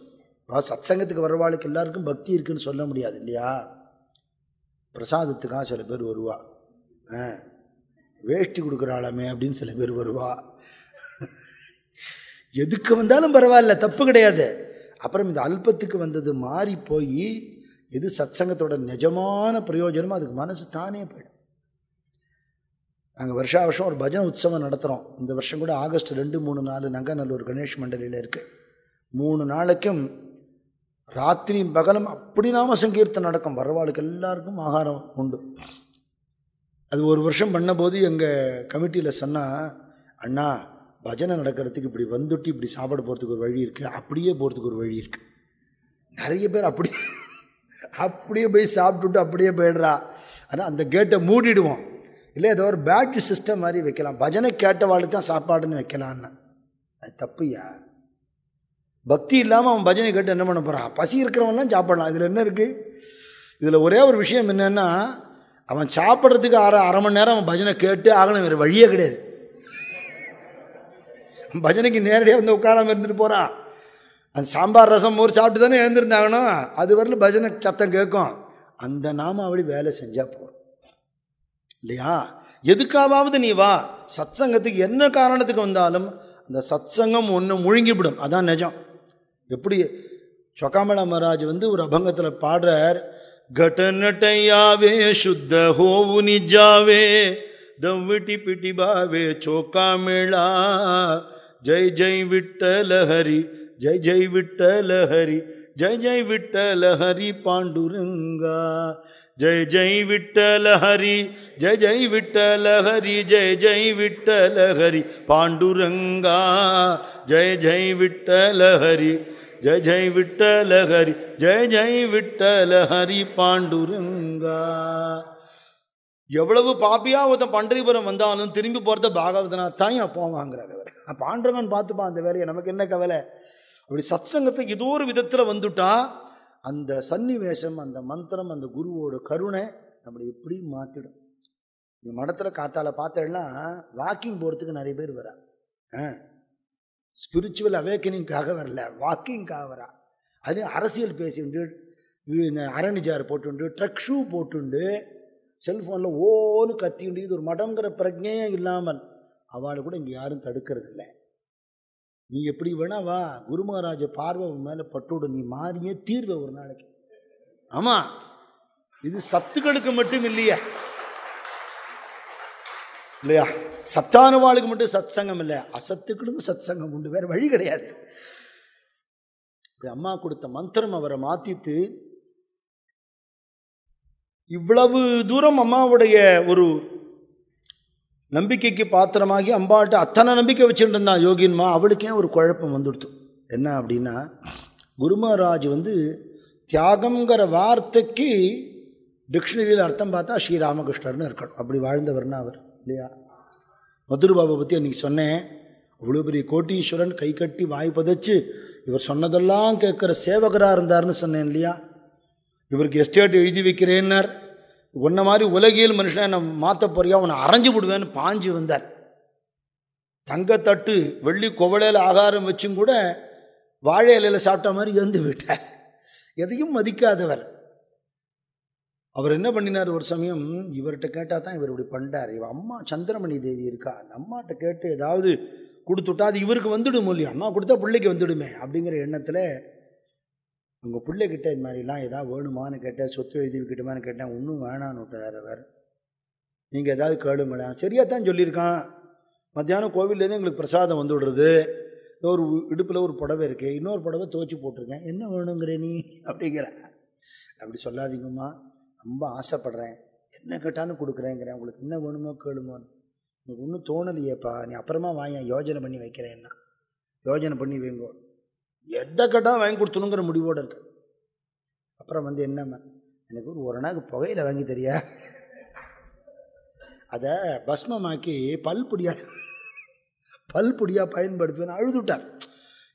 சத் சங்கத்துக்கு வர்றவாளுக்கு எல்லாருக்கும் பக்தி இருக்குன்னு சொல்ல முடியாது இல்லையா? பிரசாதத்துக்காக சில பேர் வருவா. ஆ வேஷ்டி கொடுக்குறாளாமே அப்படின்னு சில பேர் வருவா. எதுக்கு வந்தாலும் பரவாயில்ல தப்பு கிடையாது. அப்புறம் இந்த அல்பத்துக்கு வந்தது மாறி போய் எது சத்சங்கத்தோட நிஜமான பிரயோஜனமோ அதுக்கு மனசு தானே போயிடும். நாங்கள் வருஷா வருஷம் ஒரு பஜனை உற்சவம் நடத்துகிறோம் இந்த வருஷம் கூட ஆகஸ்ட் ரெண்டு மூணு நாலு நங்கநல்லூர் கணேஷ் மண்டலியில் இருக்குது மூணு நாளைக்கும் ராத்திரியும் பகலும் அப்படி நாம சங்கீர்த்தம் நடக்கும். வரவாளுக்கு எல்லாருக்கும் ஆகாரம் உண்டு. அது ஒரு வருஷம் பண்ணபோது எங்கள் கமிட்டியில் சொன்னால் அண்ணா பஜனை நடக்கிறதுக்கு இப்படி வந்துட்டு இப்படி சாப்பிட போகிறதுக்கு ஒரு வழி இருக்குது அப்படியே போகிறதுக்கு ஒரு வழி இருக்குது நிறைய பேர் அப்படி அப்படியே போய் சாப்பிட்டுட்டு அப்படியே போயிடுறா. ஆனால் அந்த கேட்டை மூடிடுவோம். இல்லை ஏதோ ஒரு பேட்ரி சிஸ்டம் மாதிரி வைக்கலாம். பஜனை கேட்டவாளுக்கு தான் சாப்பாடுன்னு வைக்கலான்னு. அது தப்புயா பக்தி இல்லாமல் அவன் பஜனை கேட்டு என்ன பண்ண போகிறான் பசி இருக்கிறவன்லாம் சாப்பிடலாம். இதில் என்ன இருக்குது இதில் ஒரே ஒரு விஷயம் என்னென்னா அவன் சாப்பிட்றதுக்கு அரை அரை மணி நேரம் அவன் பஜனை கேட்டு ஆகணும். வேறு வழியே கிடையாது. பஜனைக்கு நேரடியாக வந்து உட்காராமல் இருந்துட்டு போகிறான் அந்த சாம்பார் ரசம் மோர் சாப்பிட்டு தானே எழுந்திருந்தாங்கண்ணா அது வரல பஜனை சத்தம் கேட்கும். அந்த நாம அப்படி வேலை செஞ்சால் போகிறோம் இல்லையா? எதுக்காவது நீ வா. சத் சங்கத்துக்கு என்ன காரணத்துக்கு வந்தாலும் அந்த சத்சங்கம் ஒன்று முழுங்கிவிடும். அதான் நிஜம். எப்படி சொக்காமல மகாராஜ் வந்து ஒரு அபங்கத்தில் பாடுறார் கட்டனட்டையாவே சுத்த ஹோவு நிஜாவே தவ்விட்டி பிட்டி பாவே சோக்காமிழா ஜெய் ஜெய் விட்டல ஹரி ஜெய் ஜெய் விட்டல ஹரி ஜெய் ஜெய் விட்டல ஹரி பாண்டுரங்கா. ஜெய் ஜெய் விட்டல ஹரி ஜெய் ஜெய் விட்டல ஹரி ஜெய் ஜெய் விட்டல ஹரி பாண்டுரங்கா. ஜெய் ஜெய் விட்டல ஹரி ஜெய ஜெய் விட்டல ஹரி ஜெய ஜெய் விட்டல ஹரி பாண்டுரங்கா. எவ்வளவு பாப்பியா ஒருத்தன் பண்டரிபுரம் வந்தாலும் திரும்பி போறத பாகவதனா தான் போவாங்கிறார் அப்போ பாண்டவன் பார்த்துப்பான் அந்த வேலையை. நமக்கு என்ன கவலை? அப்படி சத்சங்கத்தை ஏதோ ஒரு விதத்தில் வந்துட்டா அந்த சன்னிவேஷம் அந்த மந்திரம் அந்த குருவோட கருணை நம்மளை எப்படி மாற்றிடும் இந்த மடத்தில் காத்தால பார்த்தேன்னா வாக்கிங் போகிறதுக்கு நிறைய பேர் வரா. ஆ? ஸ்பிரிச்சுவல் அவேக்கனிங்காக வரல. வாக்கிங்காக வரா. அது அரசியல் பேசிண்டு இந்த அரணிஜார் போட்டுண்டு ட்ரக் ஷூ போட்டுண்டு செல்ஃபோனில் ஓன்னு கத்திண்டு இது ஒரு மடங்கிற பிரஜையே இல்லாமல் அவளை கூட இங்கே யாரும் தடுக்கிறது இல்லை நீ எப்படி வேணா வா குரு மகாராஜ பார்வை மேலே பட்டோடு நீ மாறியே தீர்வை ஒரு நாளைக்கு. ஆமாம் இது சத்துக்களுக்கு மட்டும் இல்லையா. இல்லையா? சத்தானுவாளுக்கு மட்டும் சத் சங்கம் இல்லை. அசத்துக்களுக்கும் சத் சங்கம் உண்டு வேற வழி கிடையாது. அம்மா கொடுத்த மந்திரம் அவரை மாத்தித்து இவ்வளவு தூரம் அம்மாவுடைய ஒரு நம்பிக்கைக்கு பாத்திரமாகி அம்பாட்ட அத்தனை நம்பிக்கை வச்சுட்டு இருந்தான் யோகின்மா. அவளுக்கே ஒரு குழப்பம் வந்துடுத்து. என்ன அப்படின்னா குருமராஜ் வந்து தியாகங்கிற வார்த்தைக்கு டிக்ஷனரியில் அர்த்தம் பார்த்தா ஸ்ரீராமகிருஷ்ணர்னு இருக்கணும். அப்படி வாழ்ந்தவர்னா அவர் இல்லையா? மதுரபாபை பற்றி அன்றைக்கி சொன்னேன். அவ்வளோ பெரிய கோட்டீஸ்வரன் கை கட்டி வாய் பதைச்சு இவர் சொன்னதெல்லாம் கேட்குற சேவகராக இருந்தார்னு சொன்னேன் இல்லையா? இவருக்கு எஸ்டேட் எழுதி வைக்கிறேன்னார். உன்ன மாதிரி உலகியல் மனுஷனை நான் மாற்ற போறியா? உன்னை அரைஞ்சு விடுவேன்னு பாஞ்சு வந்தார். தங்கத்தட்டு வெள்ளி குவளையில் ஆகாரம் வச்சும் கூட வாழை இலையில் சாப்பிட்ட மாதிரி எழுந்து விட்டார். எதையும் மதிக்காதவர். அவர் என்ன பண்ணினார்? ஒரு சமயம் இவர்கிட்ட கேட்டால் தான் இவர் இப்படி பண்ணிட்டார் இவ அம்மா சந்திரமணி தேவி இருக்கா? அந்த அம்மாட்ட கேட்டு ஏதாவது கொடுத்துட்டா அது இவருக்கு வந்துடும் இல்லையா அம்மா கொடுத்தா பிள்ளைக்கு வந்துடுமே அப்படிங்கிற எண்ணத்தில் உங்கள் பிள்ளைகிட்ட இது மாதிரிலாம் ஏதாவது வேணுமான்னு கேட்டேன் சொத்து எழுதி வைக்கட்டுமான்னு கேட்டேன் ஒன்றும் வேணான்னு விட்டார் அவர். நீங்கள் ஏதாவது கேளு சரியாக தான் சொல்லியிருக்கான். மத்தியானம் கோவில்லேருந்து எங்களுக்கு பிரசாதம் வந்து விடுறது. ஒரு இடுப்பில் ஒரு புடவை இருக்குது இன்னொரு புடவை துவச்சி போட்டிருக்கேன். என்ன வேணுங்கிற நீ? அப்படிங்கிற. அப்படி சொல்லாதீங்கம்மா. ரொம்ப ஆசைப்படுறேன். என்ன கேட்டாலும் கொடுக்குறேங்கிறேன். உங்களுக்கு என்ன வேணுமோ கேளுமோன்னு எனக்கு ஒன்றும் தோணலையேப்பா. நீ அப்புறமா வாங்க யோஜனை பண்ணி வைக்கிறேன்னா. யோஜனை பண்ணி வைங்கோ. எதை கேட்டால் வாங்கி கொடுத்தணுங்கிற முடிவோடு இருக்கு. அப்புறம் வந்து என்னம்மா எனக்கு ஒரு ஒரு நாள் புகையில வாங்கி தெரியா? அதை பஸ்மமாக்கி பல் பல்புடியாக பல் புடியாக பயன்படுத்துவேன் அழுதுட்டார்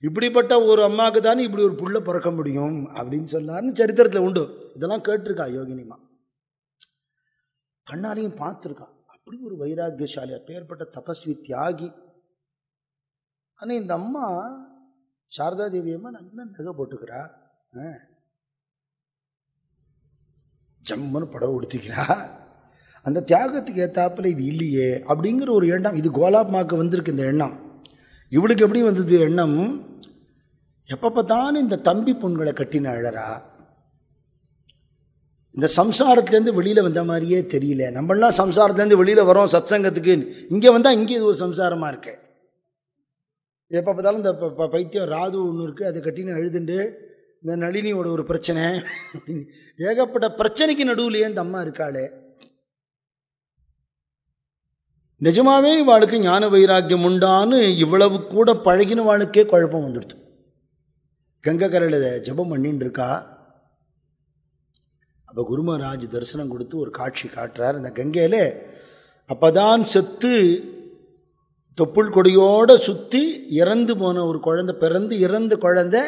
இப்படிப்பட்ட ஒரு அம்மாவுக்கு தானே இப்படி ஒரு புள்ள பிறக்க முடியும் அப்படின்னு சொன்னார்னு சரித்திரத்தில் உண்டு. இதெல்லாம் கேட்டிருக்கா யோகினிமா கண்ணாலையும் பார்த்துருக்கா. அப்படி ஒரு வைராக்கியசாலி அப்பேற்பட்ட தபஸ்வி தியாகி. ஆனால் இந்த அம்மா சாரதா தேவி அம்மா நல்ல நகை போட்டுக்கிறா. ஜம்முன்னு படம் உடுத்திக்கிறா. அந்த தியாகத்துக்கு ஏத்தாப்புல இது இல்லையே அப்படிங்கிற ஒரு எண்ணம் இது கோலாப்மாக்கு வந்திருக்கு இந்த எண்ணம். இவளுக்கு எப்படி வந்தது எண்ணம்? எப்போ பார்த்தாலும் இந்த தம்பி பொண்களை கட்டின அழறா. இந்த சம்சாரத்துலேருந்து வெளியில் வந்த மாதிரியே தெரியல. நம்மளாம் சம்சாரத்துலேருந்து வெளியில் வரோம் சத்சங்கத்துக்கு. இங்கே வந்தால் இங்கே இது ஒரு சம்சாரமாக இருக்குது எப்போ பார்த்தாலும் இந்த ப- பைத்தியம் ராது ஒன்று இருக்குது அதை கட்டின்னு எழுதுண்டு இந்த நளினியோட ஒரு பிரச்சனை. ஏகப்பட்ட பிரச்சனைக்கு நடுவுலையே இந்த அம்மா இருக்காளே. நிஜமாவே இவாளுக்கு ஞான வைராக்கியம் உண்டான்னு இவ்வளவு கூட பழகின வாளுக்கே குழப்பம் வந்துடுது. கங்கை கரையில் ஜெபம் பண்ணின்னு இருக்கா? அப்போ குருமராஜ் தரிசனம் கொடுத்து ஒரு காட்சி காட்டுறார். இந்த கங்கையில் அப்போதான் செத்து தொப்புள் கொடியோடு சுற்றி இறந்து போன ஒரு குழந்தை பிறந்து இறந்த குழந்தை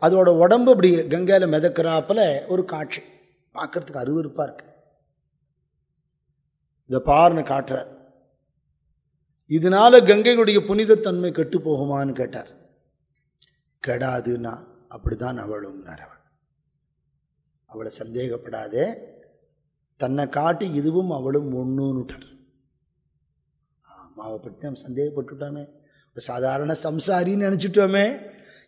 அதோட உடம்பு அப்படி கங்கையில் மிதக்கிறாப்பில் ஒரு காட்சி. பார்க்கறதுக்கு அருவருப்பாக இருக்கு. இதை பாருன்னு காட்டுறார். இதனால கங்கையுடைய புனிதத்தன்மை கெட்டு போகுமான்னு கேட்டார். கெடாதுன்னா அப்படிதான் அவளும்னார் அவள். அவளை சந்தேகப்படாதே. தன்னை காட்டி இதுவும் அவளும் ஒன்றுன்னுட்டார் அம்மாவை பற்றி நம்ம சந்தேகப்பட்டுட்டோமே. ஒரு சாதாரண சம்சாரின்னு நினச்சிட்டோமே.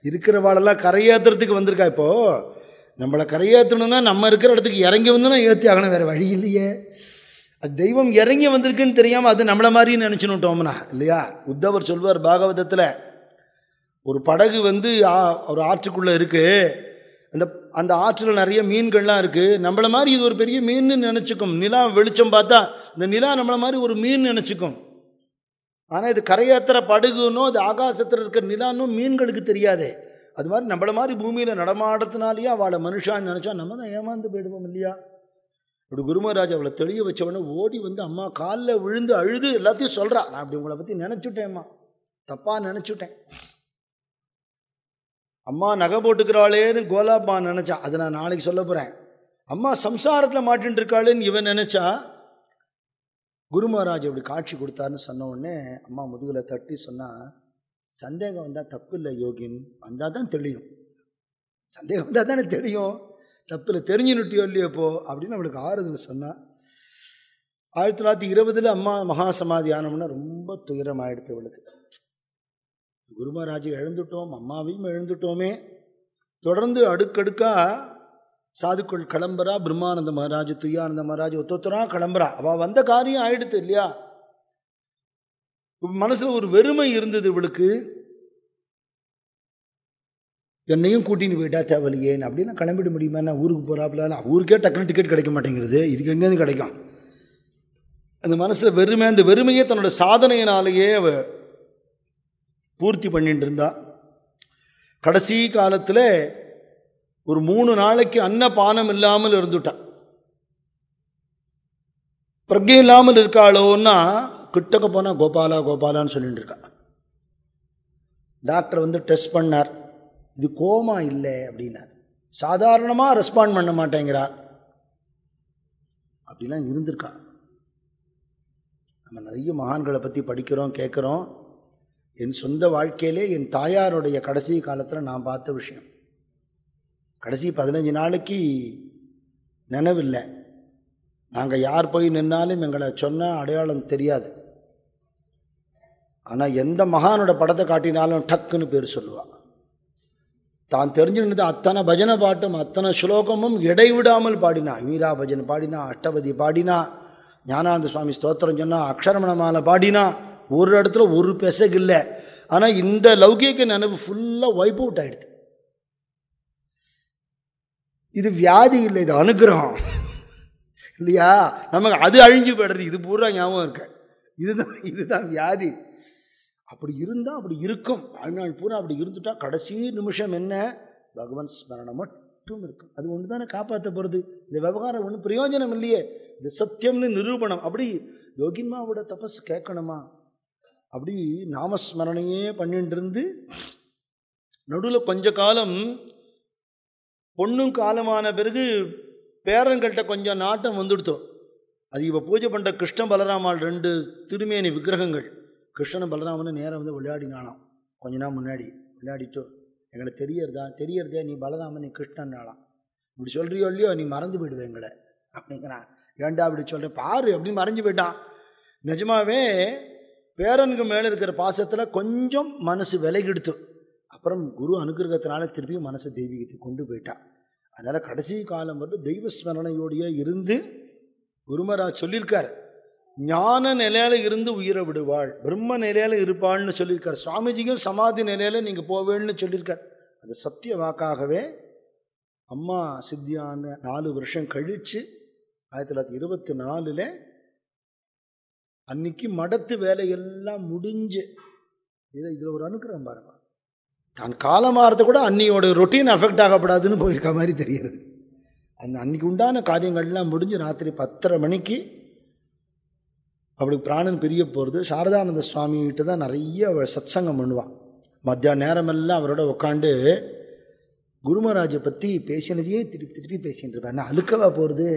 இருக்கிறவாளெல்லாம் கரையேற்றுறதுக்கு வந்திருக்கா இப்போ. நம்மளை கரையேற்றணும்னா நம்ம இருக்கிற இடத்துக்கு இறங்கி வந்து தான் ஏற்றி ஆகணும் வேறு வழி இல்லையே. அது தெய்வம் இறங்கி வந்திருக்குன்னு தெரியாமல் அது நம்மளை மாதிரி நினச்சினுட்டோம்னா இல்லையா? உத்தவர் சொல்வார் பாகவதத்தில் ஒரு படகு வந்து ஆ- ஒரு ஆற்றுக்குள்ளே இருக்குது அந்த அந்த ஆற்றில் நிறைய மீன்கள்லாம் இருக்குது நம்மளை மாதிரி இது ஒரு பெரிய மீன் நினச்சிக்கும். நிலா வெளிச்சம் பார்த்தா இந்த நிலா நம்மளை மாதிரி ஒரு மீன் நினச்சிக்கும். ஆனால் இது கரையேற்றுற படகுன்னோ அது ஆகாசத்தில் இருக்கிற நிலான்னும் மீன்களுக்கு தெரியாதே. அது மாதிரி நம்மள மாதிரி பூமியில் நடமாடுறதுனாலேயே அவளை மனுஷான்னு நினச்சா நம்ம தான் ஏமாந்து போயிடுவோம் இல்லையா? இப்படி குருமராஜ் அவளை தெளிய வச்சவொடனே ஓடி வந்து அம்மா காலில் விழுந்து அழுது எல்லாத்தையும் சொல்கிறா நான் அப்படி உங்களை பற்றி நினச்சுட்டேம்மா. தப்பாக நினச்சுட்டேன். அம்மா நகை போட்டுக்கிறாளேன்னு கோலாப்பா நினச்சா அதை நான் நாளைக்கு சொல்ல போகிறேன் அம்மா சம்சாரத்தில் மாட்டின்னு இருக்காளேன்னு இவன் நினச்சா குரு மகாராஜ் அப்படி காட்சி கொடுத்தாருன்னு சொன்ன உடனே அம்மா முதுகில் தட்டி சொன்னா சந்தேகம் வந்தால் தப்பு இல்லை யோகின். வந்தால் தான் தெரியும். சந்தேகம் வந்தால் தானே தெரியும். தப்பு இல்லை தெரிஞ்சு நுட்டியோ இல்லையோ போ அப்படின்னு அவளுக்கு ஆறுதல் சொன்னான் ஆயிரத்தி தொள்ளாயிரத்தி இருபதுல அம்மா மகா சமாதி ஆனோம்னா ரொம்ப துயரம் ஆயிடுத்து அவளுக்கு குரு மகாராஜை எழுந்துட்டோம் அம்மாவையும் எழுந்துட்டோமே. தொடர்ந்து அடுக்கடுக்காக சாதுக்கள் கிளம்புறா பிரம்மானந்த மகாராஜ் துய்யானந்த மகாராஜ் ஒத்தொத்தரா கிளம்புறா. அவ வந்த காரியம் ஆயிடுத்து இல்லையா? மனசில் மனசுல ஒரு வெறுமை இருந்தது இவளுக்கு. என்னையும் கூட்டின்னு போயிட்டா தேவலையேன்னு அப்படின்னு கிளம்பிட முடியுமா? என்ன ஊருக்கு போறாப்புல ஊருக்கே டக்குனு டிக்கெட் கிடைக்க மாட்டேங்கிறது. இதுக்கு எங்கேருந்து கிடைக்கும்? அந்த மனசுல வெறுமை அந்த வெறுமையே தன்னோட சாதனையினாலேயே அவ பூர்த்தி பண்ணிட்டு இருந்தா. கடைசி காலத்துல ஒரு மூணு நாளைக்கு அன்னபானம் இல்லாமல் இருந்துட்டான் பிரஜை இல்லாமல் இருக்காளோன்னா கிட்டக்க போனா கோபாலா கோபாலான்னு சொல்லிட்டு இருக்கா. டாக்டர் வந்து டெஸ்ட் பண்ணார். இது கோமா இல்லை அப்படின்னார். சாதாரணமாக ரெஸ்பாண்ட் பண்ண மாட்டேங்கிறா. அப்படிலாம் இருந்திருக்கா. நம்ம நிறைய மகான்களை பற்றி படிக்கிறோம் கேட்குறோம். என் சொந்த வாழ்க்கையிலே என் தாயாருடைய கடைசி காலத்தில் நான் பார்த்த விஷயம். கடைசி பதினஞ்சு நாளைக்கு நினைவில்லை. நாங்கள் யார் போய் நின்னாலும் எங்களை சொன்ன அடையாளம் தெரியாது. ஆனால் எந்த மகானோட படத்தை காட்டினாலும் டக்குன்னு பேர் சொல்லுவாள் தான் தெரிஞ்சிருந்தது அத்தனை பஜனை பாட்டும் அத்தனை ஸ்லோகமும் இடைவிடாமல் பாடினா வீரா பஜன் பாடினா அஷ்டபதி பாடினா ஞானானந்த சுவாமி ஸ்தோத்திரம் சொன்னால் அக்ஷரமணமால பாடினா ஒரு இடத்துல ஒரு பெசகு இல்லை. ஆனால் இந்த லௌகிக நினைவு ஃபுல்லாக ஒய்ப் அவுட் ஆகிடுது இது வியாதி இல்லை இது அனுகிரகம். இல்லையா? நமக்கு அது அழிஞ்சு போயிடுறது இது பூரா ஞாபகம் இருக்க. இதுதான் இதுதான் வியாதி. அப்படி இருந்தால் அப்படி இருக்கும். வாழ்நாள் பூரா அப்படி இருந்துட்டா கடைசி நிமிஷம் என்ன? பகவான் ஸ்மரணம் மட்டும் இருக்கும். அது ஒன்று தானே காப்பாற்ற போகிறது இந்த விவகாரம் ஒன்றும் பிரயோஜனம் இல்லையே. இது சத்தியம்னு நிரூபணம். அப்படி யோகின்மாவோட தபஸ் கேட்கணுமா? அப்படி நாமஸ்மரணையே பண்ணிட்டு இருந்து நடுவில் கொஞ்ச காலம் பொண்ணும் காலமான பிறகு பேரன்கள்கிட்ட கொஞ்சம் நாட்டம் வந்துடுத்தோம் அது இப்போ பூஜை பண்ணுற கிருஷ்ணன் பலராமாள் ரெண்டு திருமேனி விக்கிரகங்கள். கிருஷ்ணன் பலராமன் நேரம் வந்து விளையாடினாலாம் கொஞ்ச நாள் முன்னாடி விளையாடிட்டோ எங்களுக்கு தெரியறதா? தெரியறதே நீ பலராமன் நீ கிருஷ்ணன்னாலாம் இப்படி சொல்கிறியோ இல்லையோ நீ மறந்து போயிடுவே எங்களை. அப்படிங்கிறான். ஏண்டா அப்படி சொல்கிற பாரு அப்படின்னு மறைஞ்சு போயிட்டான். நிஜமாவே பேரனுக்கு மேலே இருக்கிற பாசத்தில் கொஞ்சம் மனசு விலகிடுத்து. அப்புறம் குரு அனுகிரகத்தினால திருப்பியும் மனசை தெய்வீகத்தை கொண்டு போயிட்டான் அதனால் கடைசி காலம் வந்து தெய்வ ஸ்மரணையோடையே இருந்து குருமராஜ் சொல்லியிருக்கார். ஞான நிலையில இருந்து உயிரை விடுவாள். பிரம்ம நிலையில இருப்பாள்னு சொல்லியிருக்கார். சுவாமிஜியும் சமாதி நிலையில நீங்க போவேன்னு சொல்லியிருக்கார். அது சத்திய வாக்காகவே அம்மா சித்தியான நாலு வருஷம் கழிச்சு ஆயிரத்தி தொள்ளாயிரத்தி இருபத்தி நாலுல அன்னைக்கு மடத்து வேலையெல்லாம் முடிஞ்சு. இதில் இதில் ஒரு அனுக்கிறம் பாருங்க. தான் காலமாறத கூட அன்னியோட ரொட்டீன் அஃபெக்ட் ஆகப்படாதுன்னு போயிருக்க மாதிரி தெரிகிறது அந்த அன்னைக்கு உண்டான காரியங்கள்லாம் முடிஞ்சு ராத்திரி பத்தரை மணிக்கு அவளுக்கு பிராணன் பிரிய போகிறது சாரதானந்த சுவாமிகிட்ட தான் நிறைய அவள் சத்சங்கம் பண்ணுவாள் மத்தியான நேரமெல்லாம் அவரோட உட்காந்து குருமராஜை பற்றி பேசினதையே திருப்பி திருப்பி பேசிகிட்டு இருப்பேன். என்ன அழுக்கவா போகிறது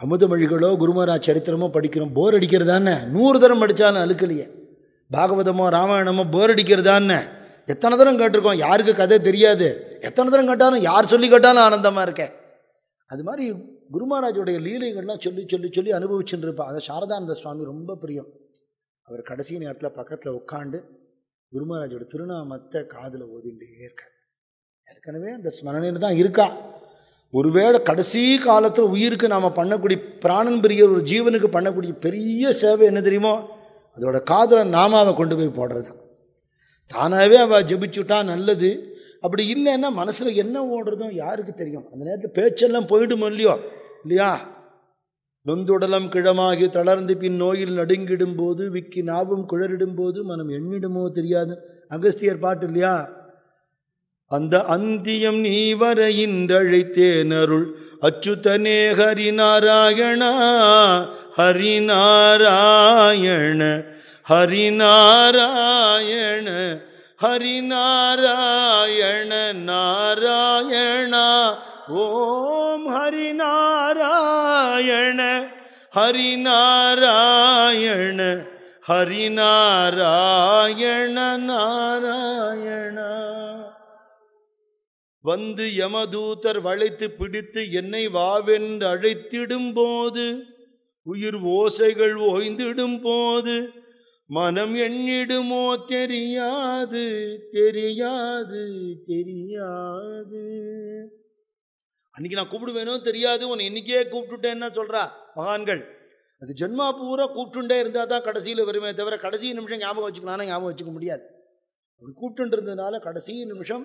அமுதமொழிகளோ குருமராஜ் சரித்திரமோ படிக்கிறோம். போர் அடிக்கிறதானே நூறு தரம் படித்தாலும் அழுக்கலையே. பாகவதமோ ராமாயணமோ போர் அடிக்கிறதானே எத்தனை தரம் கேட்டிருக்கோம்? யாருக்கு கதை தெரியாது. எத்தனை தரம் கேட்டாலும் யார் சொல்லி கேட்டாலும் ஆனந்தமாக இருக்கேன். அது மாதிரி குருமராஜோடைய லீலைகள்லாம் சொல்லி சொல்லி சொல்லி அனுபவிச்சுட்டு இருப்பான் அதை சாரதானந்த சுவாமி ரொம்ப பிரியம். அவர் கடைசி நேரத்தில் பக்கத்தில் உட்காந்து குருமராஜோட திருநாமத்தை காதில் ஓதிண்டே இருக்க ஏற்கனவே அந்த ஸ்மரணையில் தான் இருக்கா. ஒருவேளை கடைசி காலத்தில் உயிருக்கு நாம் பண்ணக்கூடிய பிராணன் பெரிய ஒரு ஜீவனுக்கு பண்ணக்கூடிய பெரிய சேவை என்ன தெரியுமோ? அதோட காதில் நாமாவை கொண்டு போய் போடுறது தான் தானாகவே அவள் ஜபிச்சுட்டா நல்லது. அப்படி இல்லைன்னா மனசில் என்ன ஓடுறதோ யாருக்கு தெரியும்? அந்த நேரத்தில் பேச்செல்லாம் போயிடுமோ இல்லையோ? இல்லையா? நொந்துடலம் கிழமாகி தளர்ந்து பின் நோயில் நடுங்கிடும் போது விக்கி நாவும் குழறிடும் போது மனம் எண்ணிடுமோ தெரியாது. அகஸ்தியர் பாட்டு இல்லையா? அந்த அந்தியம் நீ வர இன்றழைத்தேனருள் அச்சுதனே ஹரிநாராயணா ஹரிநாராயண ஹரிநாராயண ஹரிநாராயண நாராயணா. ஓம் ஹரிநாராயண ஹரிநாராயண ஹரிநாராயண நாராயணா. வந்து யமதூதர் வளைத்து பிடித்து என்னை வாவென்று அழைத்திடும் போது உயிர் ஓசைகள் ஓய்ந்திடும் போது மனம் எண்ணிடுமோ தெரியாது தெரியாது தெரியாது. அன்னைக்கு நான் கூப்பிடுவேனோ தெரியாது உன்னை இன்னைக்கே கூப்பிட்டுட்டேன்னு சொல்றா மகான்கள். அது ஜென்மா பூரா கூப்பிட்டுண்டே இருந்தால் தான் கடைசியில் வருமே தவிர கடைசி நிமிஷம் ஞாபகம் வச்சுக்கலாம்னா ஞாபகம் வச்சுக்க முடியாது. அப்படி கூப்பிட்டு இருந்ததுனால கடைசி நிமிஷம்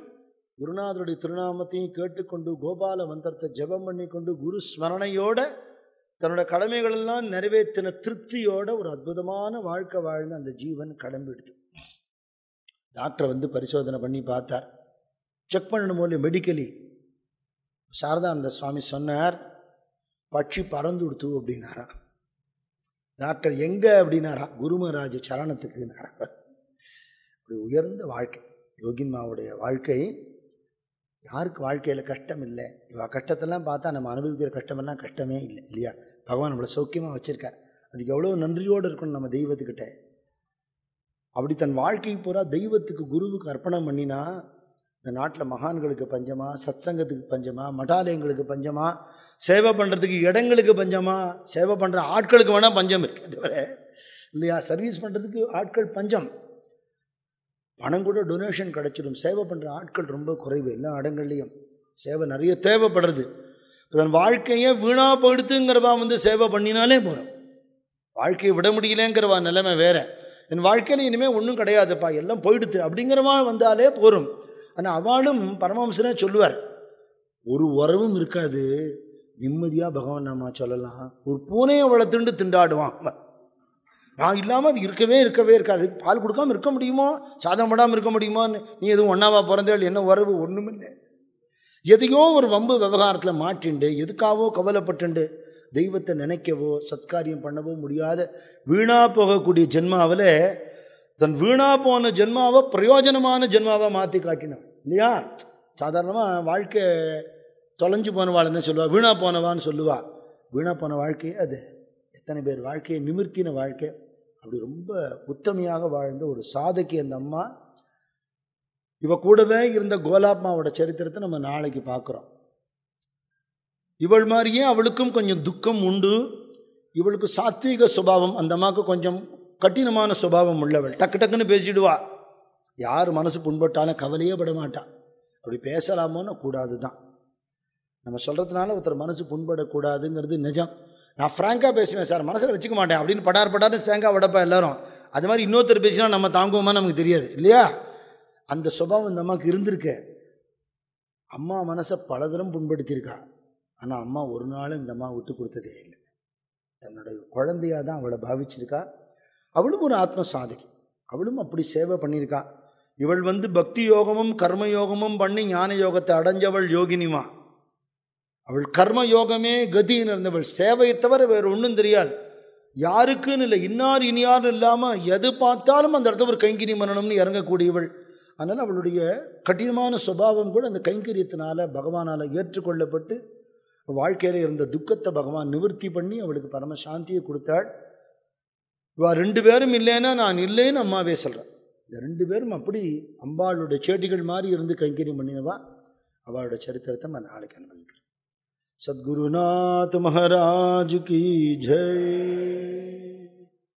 குருநாதருடைய திருநாமத்தையும் கேட்டுக்கொண்டு கோபால மந்திரத்தை ஜெபம் பண்ணி கொண்டு குரு ஸ்மரணையோட தன்னோட கடமைகளெல்லாம் நிறைவேற்றின திருப்தியோட ஒரு அற்புதமான வாழ்க்கை வாழ்ந்த அந்த ஜீவன் கிளம்பிடுது டாக்டர் வந்து பரிசோதனை பண்ணி பார்த்தார். செக் பண்ணணும் போல மெடிக்கலி சாரதானந்த சுவாமி சொன்னார் பட்சி பறந்து கொடுத்து அப்படின்னாரா. டாக்டர் எங்க? அப்படின்னாரா. குருமராஜ சரணத்துக்குனாரா அப்படி உயர்ந்த வாழ்க்கை. யோகின்மாவுடைய வாழ்க்கை. யாருக்கு வாழ்க்கையில் கஷ்டம் இல்லை? இவ கஷ்டத்தெல்லாம் பார்த்தா நம்ம அனுபவிக்கிற கஷ்டமெல்லாம் கஷ்டமே இல்லை இல்லையா? பகவான் நம்மளை சௌக்கியமாக வச்சுருக்கார். அதுக்கு எவ்வளோ நன்றியோடு இருக்கணும் நம்ம தெய்வத்துக்கிட்ட. அப்படி தன் வாழ்க்கை பூரா தெய்வத்துக்கு குருவுக்கு அர்ப்பணம் பண்ணினா இந்த நாட்டில் மகான்களுக்கு பஞ்சமா சத்சங்கத்துக்கு பஞ்சமா மடாலயங்களுக்கு பஞ்சமா சேவை பண்ணுறதுக்கு இடங்களுக்கு பஞ்சமா சேவை பண்ணுற ஆட்களுக்கு வேணால் பஞ்சம் இருக்குது தவிர இல்லையா? சர்வீஸ் பண்ணுறதுக்கு ஆட்கள் பஞ்சம். பணம் கூட டொனேஷன் கிடச்சிடும். சேவை பண்ணுற ஆட்கள் ரொம்ப குறைவு எல்லா இடங்கள்லையும். சேவை நிறைய தேவைப்படுறது. தன் வாழ்க்கையை வீணாப்படுத்துங்கிறவா வந்து சேவை பண்ணினாலே போகிறோம் வாழ்க்கையை விட முடியலங்கிறவா நிலைமை வேற. என் வாழ்க்கையில் இனிமேல் ஒன்றும் கிடையாதுப்பா எல்லாம் போயிடுத்து அப்படிங்கிறவா வந்தாலே போகும் ஆனால் அவளும் பரமஹம்சனே சொல்லுவார் ஒரு உறவும் இருக்காது. நிம்மதியாக பகவான் நம்ம சொல்லலாம். ஒரு பூனையை வளர்த்துண்டு திண்டாடுவான் நான் இல்லாமல் அது இருக்கவே இருக்கவே இருக்காது. பால் கொடுக்காமல் இருக்க முடியுமோ? சாதம் படாமல் இருக்க முடியுமான்னு? நீ எதுவும் ஒன்றாவா பிறந்தேள் என்ன உறவு? ஒன்றுமில்லை எதையோ ஒரு வம்பு விவகாரத்தில் மாட்டிண்டு எதுக்காவோ கவலைப்பட்டுண்டு தெய்வத்தை நினைக்கவோ சத்காரியம் பண்ணவோ முடியாத வீணா போகக்கூடிய ஜென்மாவில் தன் வீணா போன ஜென்மாவை பிரயோஜனமான ஜென்மாவை மாற்றி காட்டினான். இல்லையா? சாதாரணமாக வாழ்க்கை தொலைஞ்சு போனவாள் என்ன சொல்லுவாள் வீணா போனவான்னு சொல்லுவாள் வீணா போன வாழ்க்கையே அது. எத்தனை பேர் வாழ்க்கையை நிமிர்த்தின வாழ்க்கை. அப்படி ரொம்ப உத்தமையாக வாழ்ந்த ஒரு சாதகி அந்த அம்மா இவ கூடவே இருந்த கோலாப்மாவோட சரித்திரத்தை நம்ம நாளைக்கு பார்க்குறோம். இவள் மாதிரியே அவளுக்கும் கொஞ்சம் துக்கம் உண்டு. இவளுக்கு சாத்வீக சுபாவம் அந்த அம்மாவுக்கு கொஞ்சம் கடினமான சுபாவம் உள்ளவள். டக்கு டக்குன்னு பேசிடுவா. யார் மனசு புண்பட்டாலும் கவலையே பட மாட்டான் அப்படி பேசலாமோன்னு கூடாது தான் நம்ம சொல்கிறதுனால ஒருத்தர் மனசு புண்படக்கூடாதுங்கிறது நிஜம். நான் ஃப்ராங்காக பேசுவேன் சார் மனசில் வச்சுக்க மாட்டேன் அப்படின்னு படார் படார்னு தேங்காய் விடப்பா எல்லாரும். அது மாதிரி இன்னொருத்தர் பேசினா நம்ம தாங்குவோமா நமக்கு தெரியாது இல்லையா? அந்த சுபாவம் இந்த அம்மாவுக்கு இருந்திருக்கு. அம்மா மனசை பல தரம் புண்படுத்தியிருக்கா. ஆனால் அம்மா ஒரு நாள் இந்த அம்மா விட்டு கொடுத்ததே இல்லை. தன்னுடைய குழந்தையாக தான் அவளை பாவிச்சிருக்கா. அவளும் ஒரு ஆத்ம சாதகி அவளும் அப்படி சேவை பண்ணியிருக்கா. இவள் வந்து பக்தி யோகமும் கர்ம யோகமும் பண்ணி ஞான யோகத்தை அடைஞ்சவள் யோகினிமா. அவள் கர்ம யோகமே கதின்னு இருந்தவள். சேவையை தவிர வேறு ஒன்றும் தெரியாது. யாருக்குன்னு இல்லை. இன்னார் இனியார் இல்லாமல் எது பார்த்தாலும் அந்த இடத்துல ஒரு கைங்கினி மரணம்னு இறங்கக்கூடியவள். அதனால் அவளுடைய கடினமான சுபாவம் கூட அந்த கைங்கரியத்தினால பகவானால் ஏற்றுக்கொள்ளப்பட்டு வாழ்க்கையில் இருந்த துக்கத்தை பகவான் நிவர்த்தி பண்ணி அவளுக்கு பரம சாந்தியை கொடுத்தாள். இவா ரெண்டு பேரும் இல்லைன்னா நான் இல்லைன்னு அம்மாவே சொல்கிறேன் இந்த ரெண்டு பேரும் அப்படி அம்பாளுடைய சேட்டிகள் மாதிரி இருந்து கைங்கரியம் பண்ணினவா? அவளோட சரித்திரத்தை நான் நாளைக்கு அனுபவிக்கிறேன். சத்குருநாத் மகாராஜ் கி ஜெய்.